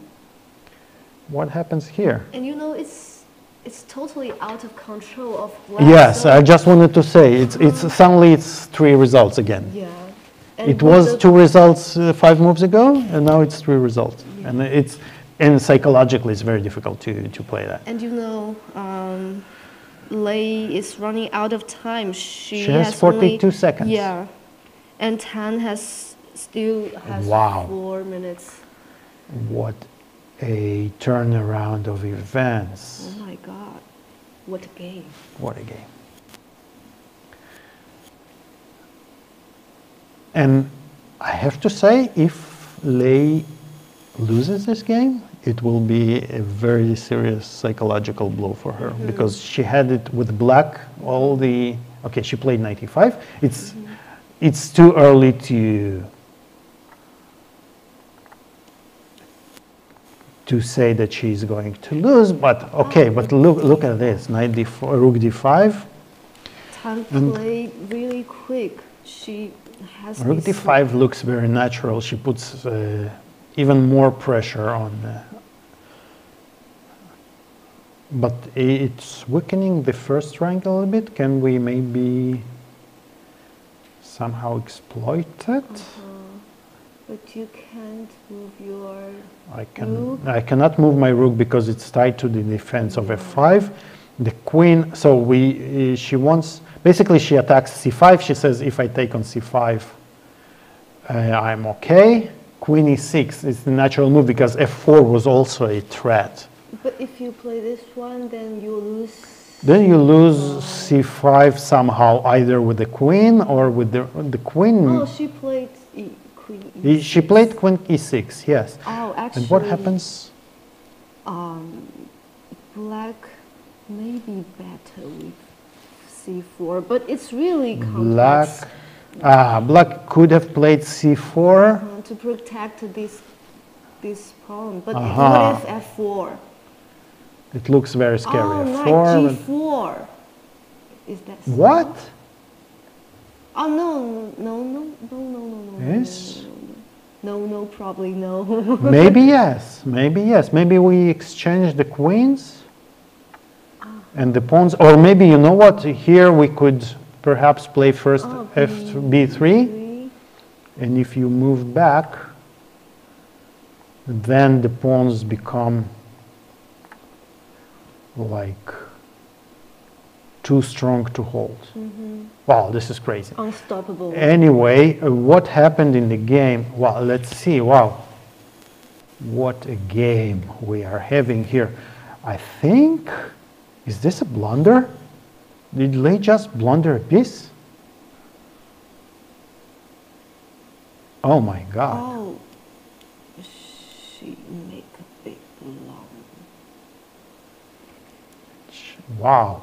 What happens here? And you know, it's it's totally out of control of black. Yes, so- I just wanted to say it's it's suddenly it's three results again. Yeah. And It was two results uh, five moves ago, and now it's three results. And it's and psychologically, it's very difficult to to play that. And you know, um, Lei is running out of time. She, She has only- 42 seconds. Yeah, and Tan has still has Wow. four minutes. What a turnaround of events! Oh my god, what a game! What a game. And I have to say, if Lei loses this game, it will be a very serious psychological blow for her mm-hmm. because she had it with black, all the. Okay, she played 95. It's, mm-hmm. it's too early to. To say that she's going to lose, but okay, but look, look at this, knight d4, rook d5, Tan And- played really quick. She has Rook d5 looks very natural. She puts uh, even more pressure on. Uh, but it's weakening the first rank a little bit. Can we maybe somehow exploit it? But you can't move your. I can. Rook? I cannot move my rook because it's tied to the defense of f5. The queen. So we. Uh, she wants. Basically, she attacks c5. She says, if I take on c5, uh, I'm okay. Queen e6 is the natural move because f4 was also a threat. But if you play this one, then you lose. Then you lose c5 somehow, either with the queen or with the the queen. Oh, she played queen. She played queen e6. Yes. Oh, actually. And what happens? Um, black may be better with c4, but it's really complex. Black. Ah, black could have played c4. uh, to protect this this pawn. But Aha. what if f4? It looks very scary. Oh, knight F4. but- g4. Is that so? What? Oh no, no, no, no, no, no, no. Yes? No, no, probably no. maybe yes. Maybe yes. Maybe we exchange the queens and the pawns. Or maybe, you know what? Here we could perhaps play first Oh, f b3. Three. And if you move back, then the pawns become like too strong to hold. Mhm. Wow, this is crazy. Unstoppable. Anyway, uh, what happened in the game? Well, let's see. Wow. What a game we are having here. I think, is this a blunder? Did Lei just blunder a piece? Oh my God. Oh, she make a big blunder. Wow.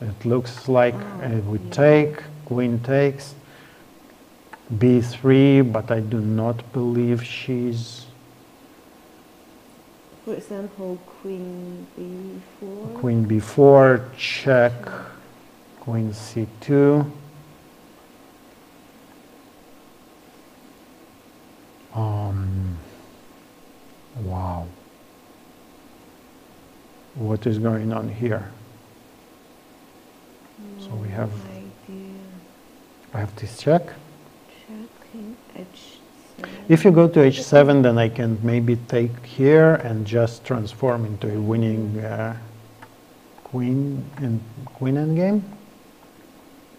It looks like uh, we take, queen takes, b3, but I do not believe she's For example, queen b4. queen b4, check, queen c2. Um, wow. What is going on here? So we have, I have this check. Check king h6. If you go to h7, then I can maybe take here and just transform into a winning uh, queen and queen endgame.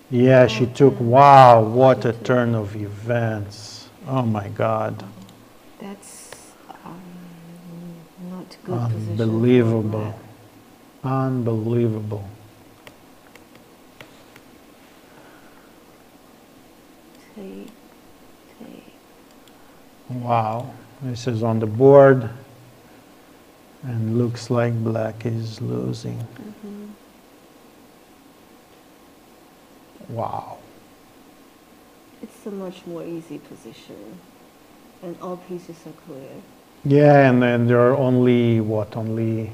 Yeah, she took. Wow, what a turn of events! Oh my God, That's um, not good unbelievable, unbelievable. Wow, this is on the board, and looks like black is losing. Mhm. Wow. It's a much more easy position, and all pieces are clear. Yeah, and then there are only what? Only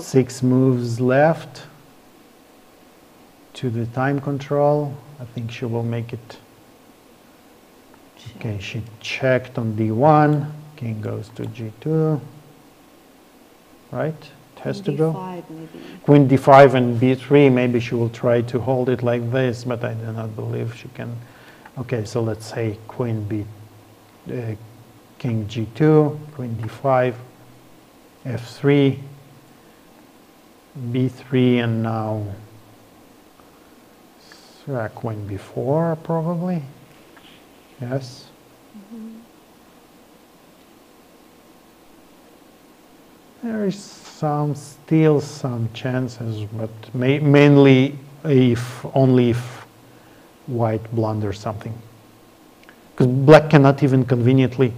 six moves left to the time control. I think she will make it. Okay, she checked on d1. King goes to g2. Right? It has to go. D5 maybe. Queen d5 and b3. Maybe she will try to hold it like this, but I do not believe she can. Okay, so let's say queen b, uh, king g2, queen d5, f3, b3, and now uh, queen b4 probably. Yes. There is some, still some chances, but ma- mainly if, only if white blunders something. Because black cannot even conveniently,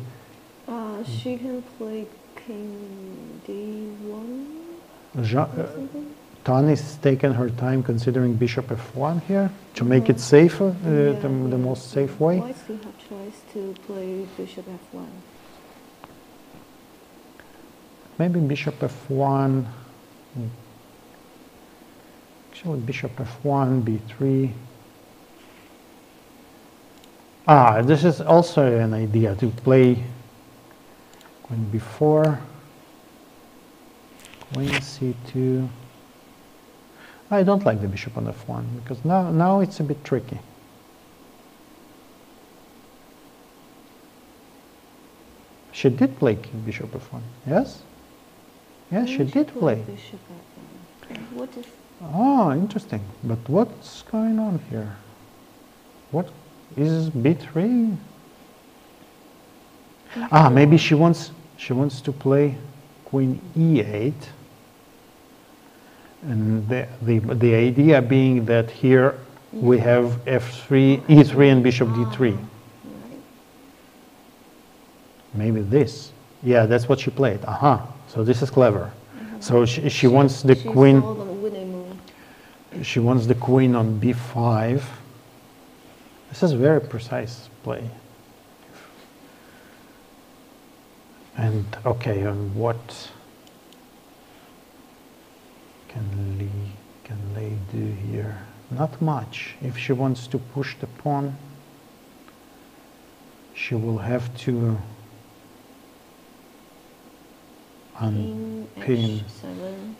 Uh, she can play king d1 Ja- uh. Tan is taking her time considering bishop f1 here to make it safer, uh, Yeah, the, the most safe way. White still have choice to play bishop f1. Maybe bishop f1. hmm. Actually, bishop f1, b3. Ah, this is also an idea to play queen b4, queen c2. I don't like the bishop on f1 because now, now it's a bit tricky. She did play bishop f1, yes? Yes, she did play. bishop What is Oh, interesting. But what's going on here? What is b3? Ah, maybe she wants she wants to play queen e8. And the the, the idea being that here we have f3, e3 and bishop d3. Maybe this. Yeah, that's what she played. Aha. So this is clever. So she, she wants the queen saw the winning move. She wants the queen on b5. This is very precise play. And okay, and what can Lei can Lei do here? Not much. If she wants to push the pawn, she will have to King unpin. h7.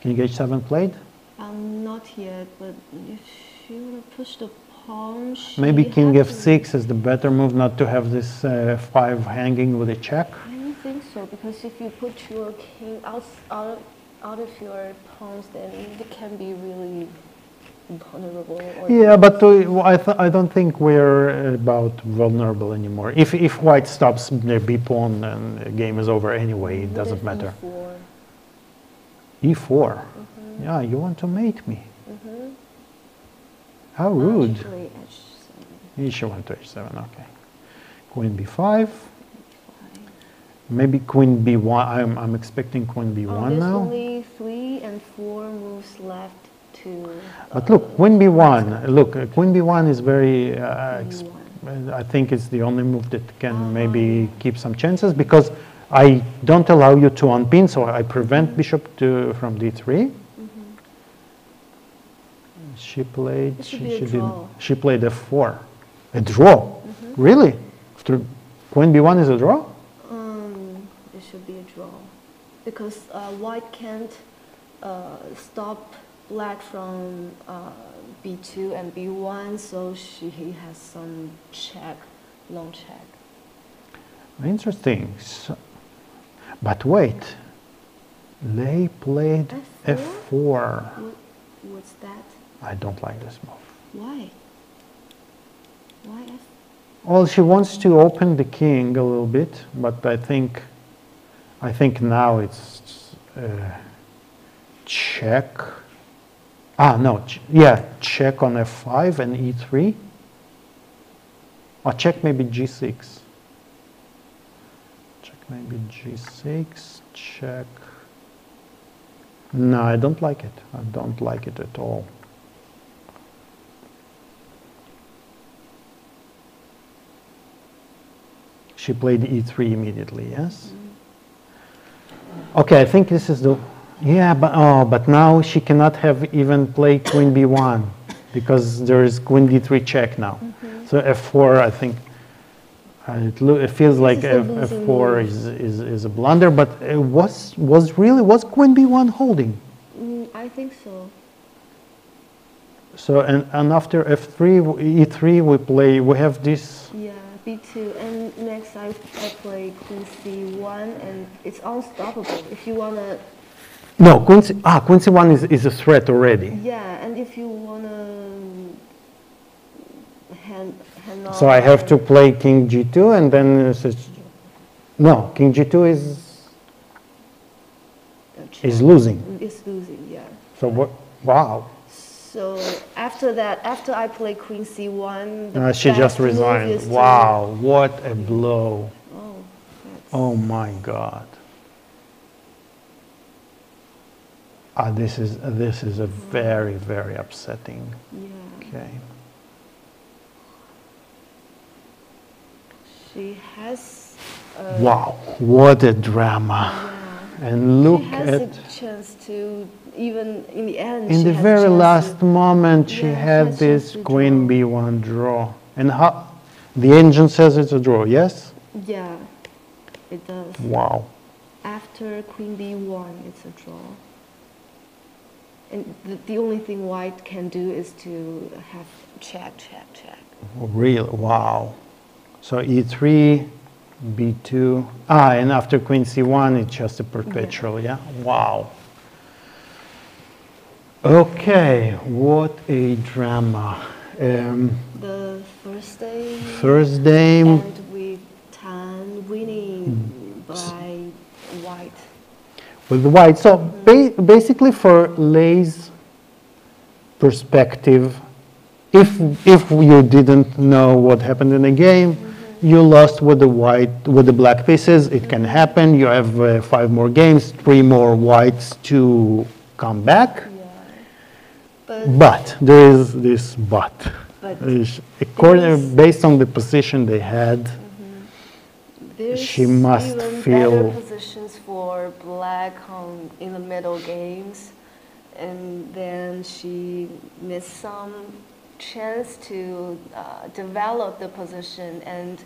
King h7 played? Um, not yet, but if she wanna push the pawn, Maybe king f6 is the better move, not to have this uh, 5 hanging with a check. I don't think so because if you put your king out out of, out of your pawns, then it can be really vulnerable. Or Yeah, but uh, I, th- I don't think we're about vulnerable anymore. If, if white stops the b pawn, then the game is over anyway. It doesn't matter. E4? e4. Mhm, Yeah, you want to mate me. mhm. How rude. Actually, h7. He should went to h7. Okay. Queen b5. fine. Maybe queen b1. I'm, I'm expecting queen Oh, b1 there's now. only three and four moves left to. But uh, look, queen b1. Look, uh, queen b1 is very. Uh, ex- B1. Uh, I think it's the only move that can Ah. maybe keep some chances because I don't allow you to unpin, so I prevent bishop to, from d3. Mhm. She played. She, she, draw. she played f4. A draw? Mhm. Really? After queen b1 is a draw? Um, it should be a draw because uh, white can't uh, stop black from uh, b2 and b1, so she has some check, long check. Interesting. So, but wait, they played F4? f4. What, what's that? I don't like this move. Why? Why F? Well, she wants to open the king a little bit, but I think, I think now it's uh, check. Ah, no, ch- yeah, check on f5 and e3. Or check maybe g6. Check maybe g6, check. No, I don't like it. I don't like it at all. She played e3 immediately, yes? Okay, I think this is the, yeah, but, oh, but now she cannot have even play queen b1 because there is queen d3 check now. So f4, I think, uh, it, it feels like F, losing f4 is, is, is a blunder, but it was, was really, was queen b1 holding? Mm, I think so. So, and, and after f3, e3 we play, we have this, Yeah, B2. And next I, I play Queen C1 and it's unstoppable. If you wanna, no, queen, c- ah, queen c1 is, is a threat already. yeah, and if you wanna hand, hand off. So I have to play king g2 and then no, king g2 is is losing. It's losing, yeah. So what? Wow. So after that, after I play Queen C1, the Uh, she just resigned. to- Wow, what a blow. Oh, that's, Oh my god. Ah, this is this is a very very upsetting. yeah. Okay. She has. Wow, what a drama. Yeah. And look she has at a chance to even in the end. in the very last to- moment she Yeah, had this queen draw. b1 draw. And how the engine says it's a draw, yes? Yeah, it does. Wow. After Queen B1, it's a draw. And the, the only thing White can do is to have check, check, check. Real, wow. So e3, b2. Ah, and after queen c1, it's just a perpetual, yeah? Wow. Okay, what a drama. Um, The first day. Thursday, And with Tan winning Hmm. by White. With white. So ba- basically, for Lei's perspective, if if you didn't know what happened in the game, you lost with the white with the black pieces. It can happen. You have uh, five more games, three more whites to come back. Yeah. But, But there is this but. but Is- according, based on the position they had, there's she must feel- Black on, in the middle games. And then she missed some chance to uh, develop the position and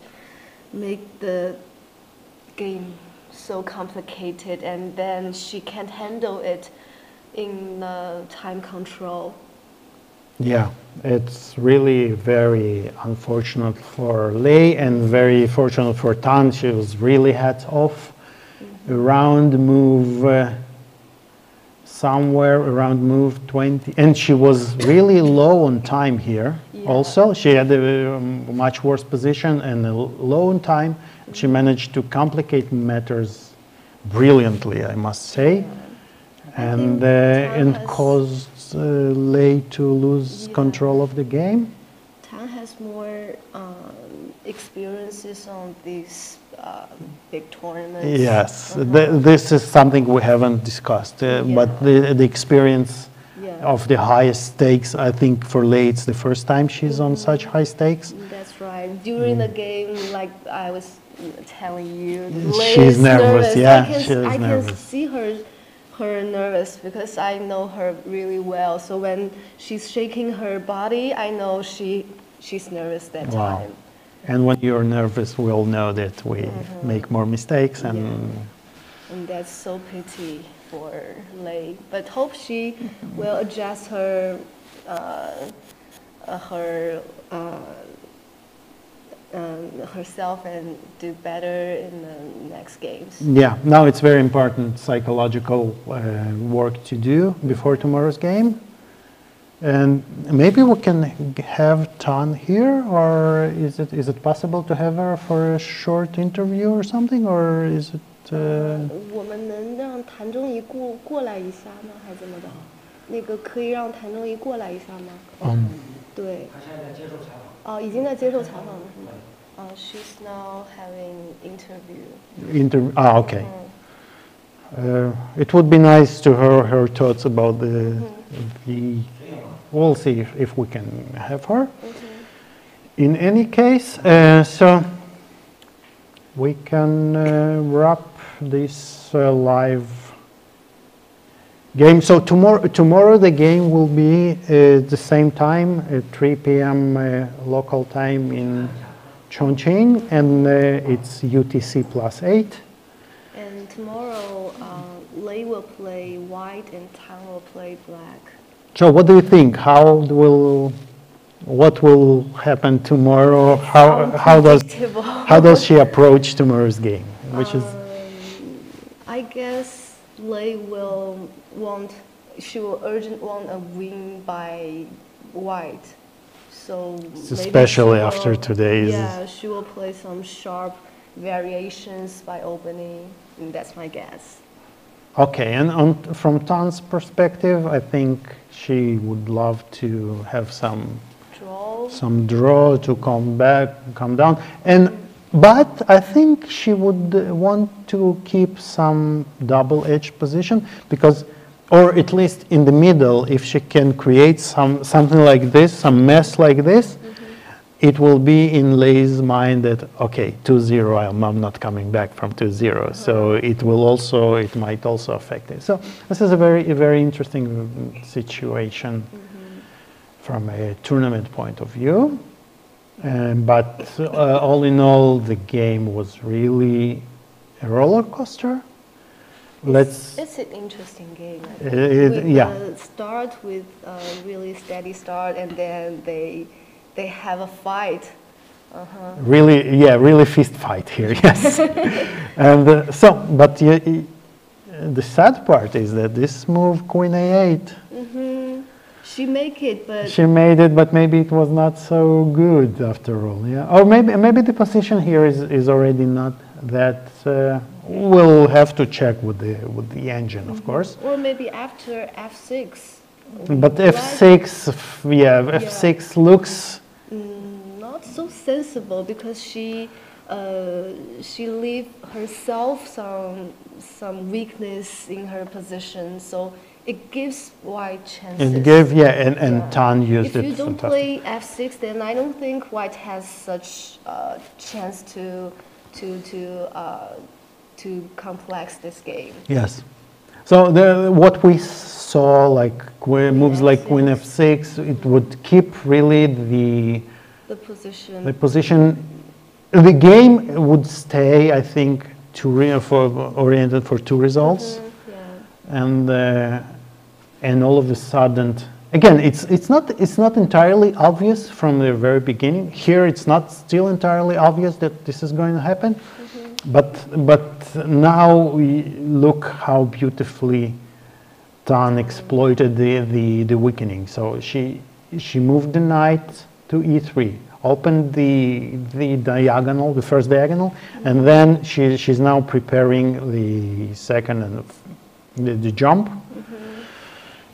make the game so complicated and then she can't handle it in the time control. Yeah, it's really very unfortunate for Lei and very fortunate for Tan. She was really hats off. Around move uh, somewhere around move 20, and she was really low on time here. Yeah. Also, she had a um, much worse position and low on time. She managed to complicate matters brilliantly, I must say, and uh, and caused uh, Lei to lose Yeah. control of the game. Tan has more um, experiences on these uh, big tournaments. Yes, Uh-huh. th- this is something we haven't discussed, uh, but the, the experience Yeah. of the highest stakes, I think for Lei it's the first time she's on such high stakes. That's right. During the game, like I was telling you, Mm. Lei She's is nervous, I yeah, can, she I nervous. can see her, her nervous because I know her really well. So when she's shaking her body, I know she, she's nervous that Wow. time. And when you're nervous, we all know that we make more mistakes and And that's so pity for Lei. But hope she will adjust her, uh, uh, her, uh, um, herself and do better in the next games. Yeah, now it's very important psychological uh, work to do before tomorrow's game. And maybe we can g- have Tan here, or is it is it possible to have her for a short interview or something, or is it? Uh, 我们能让谭中怡过过来一下吗？还是怎么的？那个可以让谭中怡过来一下吗？嗯对。他现在在接受采访。哦，已经在接受采访了是吗？哦、s h e s now having interview. inter- ah, okay. 嗯 Uh, it would be nice to hear her thoughts about the the. We'll see if, if we can have her. In any case, uh, so we can uh, wrap this uh, live game. So tomorrow, tomorrow the game will be uh, the same time, at 3 p.m. Uh, local time in Chongqing, and uh, it's UTC plus eight. And tomorrow, uh, Lei will play white and Tan will play black. So what do you think? How will, what will happen tomorrow? How, how does, how does she approach tomorrow's game? Which is, Um, I guess Lei will want, she will urgent want a win by white. So Especially after will- today's- Yeah, she will play some sharp variations by opening. and that's my guess. okay, and on, from Tan's perspective, I think she would love to have some, Draw. some draw to come back, come down. And, but I think she would want to keep some double edge position because, or at least in the middle, if she can create some, something like this, some mess like this, it will be in Lei's mind that, okay, 2-0, I'm, I'm not coming back from 2-0. So it will also, it might also affect it. So this is a very, a very interesting mm, situation from a tournament point of view. Um, but uh, all in all, the game was really a roller coaster. Let's, It's an interesting game. Uh, it- with yeah. the start with a really steady start, and then they they have a fight. Uh-huh. really, yeah, really fist fight here, <laughs> yes. <laughs> and uh, so, but the sad part is that this move, Queen A8, Mm -hmm. She make it, but she made it, but maybe it was not so good after all. Yeah, or maybe maybe the position here is, is already not that. Uh, we'll have to check with the with the engine, of course. or maybe after F6. But Black, F6, f- yeah, F6 looks. Mm, not so sensible because she uh, she leave herself some some weakness in her position, so it gives white chances. It gave, yeah, and, and Yeah. Tan used If it you don't fantastic. play f6, then I don't think white has such a chance to to to uh, to complex this game. Yes. So the, what we saw, like moves like Queen F6. F6, it would keep really the, The position. the position. The game would stay, I think, to for, oriented for two results, Mhm, yeah. and uh, and all of a sudden, again, it's it's not it's not entirely obvious from the very beginning. Here, it's not still entirely obvious that this is going to happen. But but now we look how beautifully Tan exploited the, the, the weakening. So she she moved the knight to e3, opened the the diagonal, the first diagonal, and then she she's now preparing the second and the, the jump.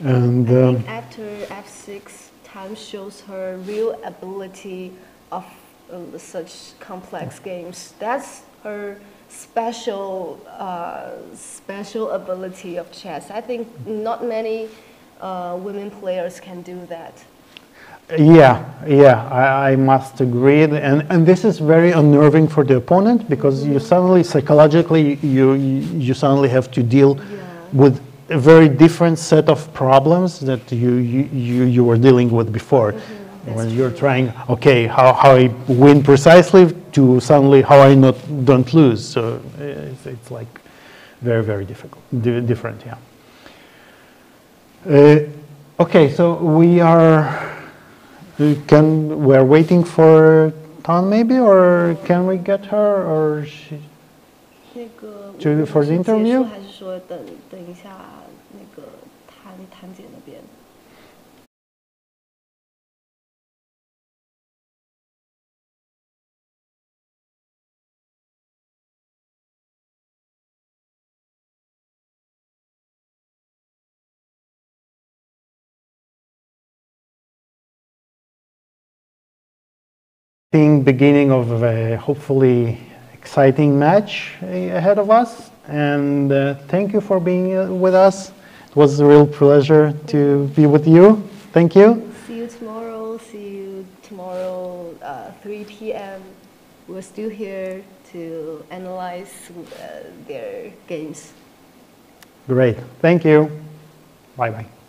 And I um, think after f6, time shows her real ability of uh, such complex games. That's her special uh, special ability of chess. I think not many uh, women players can do that. Yeah, yeah, I, I must agree, and and this is very unnerving for the opponent because you suddenly psychologically you you suddenly have to deal Yeah. with a very different set of problems that you you you, you were dealing with before. that's When you're true. trying, okay, how, how I win precisely to suddenly how I not don't lose. So it's, it's like very very difficult, di- different, yeah. Uh, okay, so we are we can we're waiting for Tan maybe, or can we get her, or she? 那个 To- 我 for the 是结束 interview？还是说等等一下 Being beginning of a hopefully exciting match ahead of us, and uh, thank you for being uh, with us. It was a real pleasure to be with you. Thank you. See you tomorrow. See you tomorrow, uh, 3 p.m. We're still here to analyze uh, their games. Great. Thank you. Bye bye.